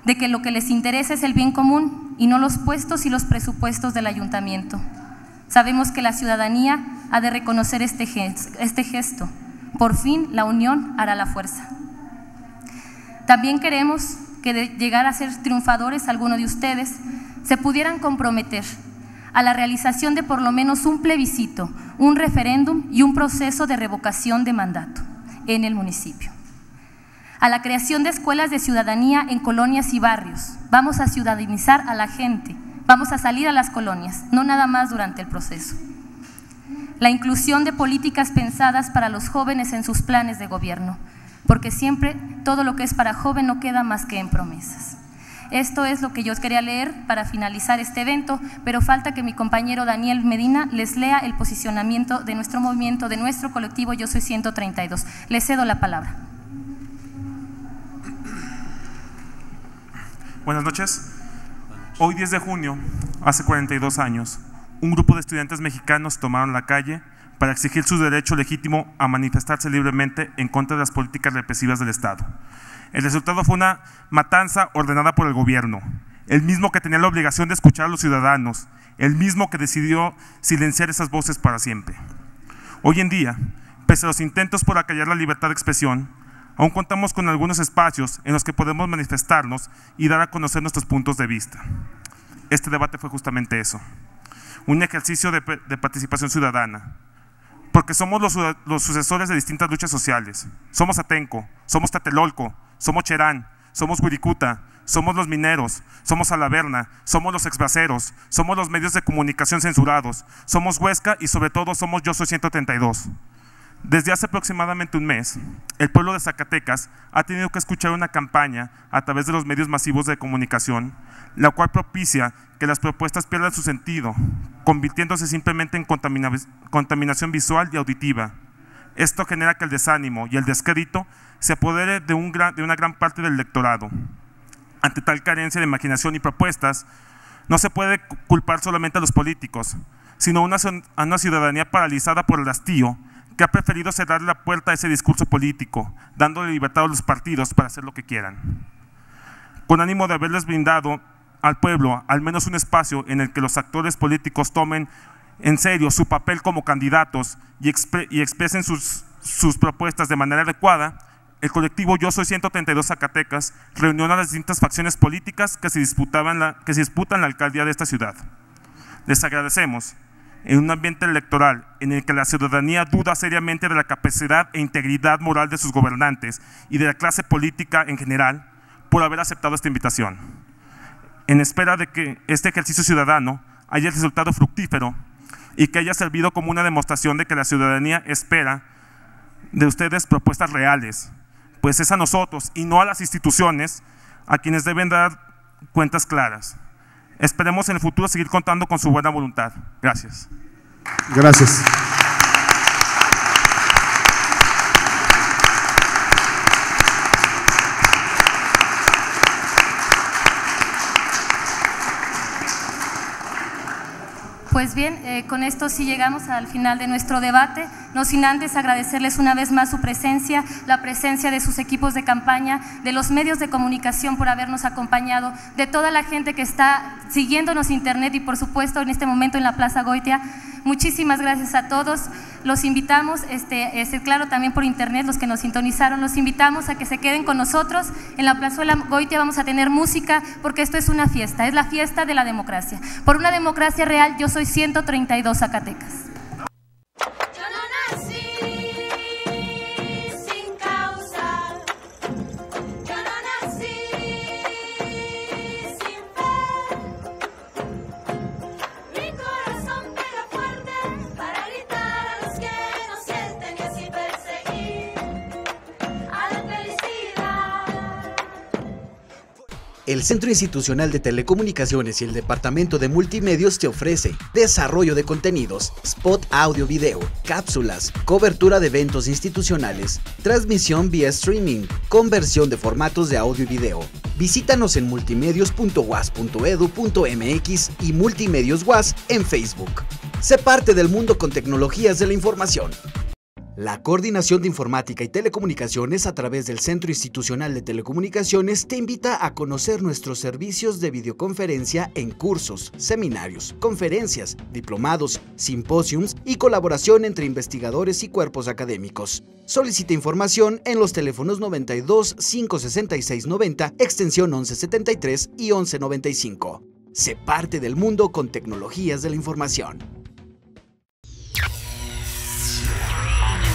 de que lo que les interesa es el bien común y no los puestos y los presupuestos del ayuntamiento. Sabemos que la ciudadanía ha de reconocer este este gesto. Por fin la unión hará la fuerza. También queremos que de llegar a ser triunfadores alguno de ustedes se pudieran comprometer a la realización de por lo menos un plebiscito, un referéndum y un proceso de revocación de mandato en el municipio. A la creación de escuelas de ciudadanía en colonias y barrios. Vamos a ciudadanizar a la gente, vamos a salir a las colonias, no nada más durante el proceso. La inclusión de políticas pensadas para los jóvenes en sus planes de gobierno, porque siempre todo lo que es para joven no queda más que en promesas. Esto es lo que yo quería leer para finalizar este evento, pero falta que mi compañero Daniel Medina les lea el posicionamiento de nuestro movimiento, de nuestro colectivo Yo Soy 132. Les cedo la palabra. Buenas noches. Hoy 10 de junio, hace 42 años, un grupo de estudiantes mexicanos tomaron la calle para exigir su derecho legítimo a manifestarse libremente en contra de las políticas represivas del Estado. El resultado fue una matanza ordenada por el gobierno, el mismo que tenía la obligación de escuchar a los ciudadanos, el mismo que decidió silenciar esas voces para siempre. Hoy en día, pese a los intentos por acallar la libertad de expresión, aún contamos con algunos espacios en los que podemos manifestarnos y dar a conocer nuestros puntos de vista. Este debate fue justamente eso, un ejercicio de, de participación ciudadana, porque somos los, sucesores de distintas luchas sociales. Somos Atenco, somos Tatelolco, somos Cherán, somos Wirikuta, somos los mineros, somos Alaverna, somos los exbraceros, somos los medios de comunicación censurados, somos Huesca y sobre todo somos Yo Soy 132. Desde hace aproximadamente un mes, el pueblo de Zacatecas ha tenido que escuchar una campaña a través de los medios masivos de comunicación, la cual propicia que las propuestas pierdan su sentido, convirtiéndose simplemente en contamina contaminación visual y auditiva. Esto genera que el desánimo y el descrédito se apodere de una gran parte del electorado. Ante tal carencia de imaginación y propuestas, no se puede culpar solamente a los políticos, sino a una, a una ciudadanía paralizada por el hastío que ha preferido cerrar la puerta a ese discurso político, dándole libertad a los partidos para hacer lo que quieran. Con ánimo de haberles brindado al pueblo al menos un espacio en el que los actores políticos tomen en serio su papel como candidatos y, expre y expresen sus, sus propuestas de manera adecuada, el colectivo Yo Soy 132 Zacatecas reunió a las distintas facciones políticas que se, disputaban la, que se disputan la alcaldía de esta ciudad. Les agradecemos en un ambiente electoral en el que la ciudadanía duda seriamente de la capacidad e integridad moral de sus gobernantes y de la clase política en general, por haber aceptado esta invitación. En espera de que este ejercicio ciudadano haya resultado fructífero y que haya servido como una demostración de que la ciudadanía espera de ustedes propuestas reales, pues es a nosotros y no a las instituciones a quienes deben dar cuentas claras. Esperemos en el futuro seguir contando con su buena voluntad. Gracias. Gracias. Pues bien, eh, con esto sí llegamos al final de nuestro debate, no sin antes agradecerles una vez más su presencia, la presencia de sus equipos de campaña, de los medios de comunicación por habernos acompañado, de toda la gente que está siguiéndonos internet y por supuesto en este momento en la Plaza Goitia. Muchísimas gracias a todos. Los invitamos, este, este, claro, también por internet, los que nos sintonizaron, los invitamos a que se queden con nosotros. En la Plazuela Goitia vamos a tener música porque esto es una fiesta, es la fiesta de la democracia. Por una democracia real, yo soy 132 Zacatecas. El Centro Institucional de Telecomunicaciones y el Departamento de Multimedios te ofrece desarrollo de contenidos, spot audio video, cápsulas, cobertura de eventos institucionales, transmisión vía streaming, conversión de formatos de audio y video. Visítanos en multimedios.was.edu.mx y Multimedios Was en Facebook. Sé parte del mundo con tecnologías de la información. La Coordinación de Informática y Telecomunicaciones a través del Centro Institucional de Telecomunicaciones te invita a conocer nuestros servicios de videoconferencia en cursos, seminarios, conferencias, diplomados, simposiums y colaboración entre investigadores y cuerpos académicos. Solicita información en los teléfonos 92 566 90, extensión 1173 y 1195. Sé parte del mundo con tecnologías de la información.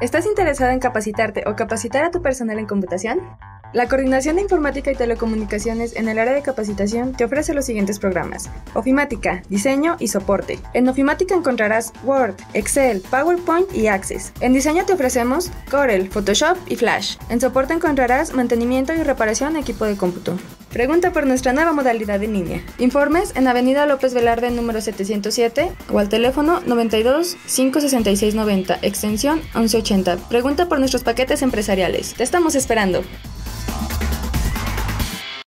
¿Estás interesado en capacitarte o capacitar a tu personal en computación? La Coordinación de Informática y Telecomunicaciones en el área de capacitación te ofrece los siguientes programas: Ofimática, Diseño y Soporte. En Ofimática encontrarás Word, Excel, PowerPoint y Access. En Diseño te ofrecemos Corel, Photoshop y Flash. En Soporte encontrarás mantenimiento y reparación de equipo de cómputo. Pregunta por nuestra nueva modalidad en línea. Informes en Avenida López Velarde número 707 o al teléfono 92 566 90, extensión 1180. Pregunta por nuestros paquetes empresariales. Te estamos esperando.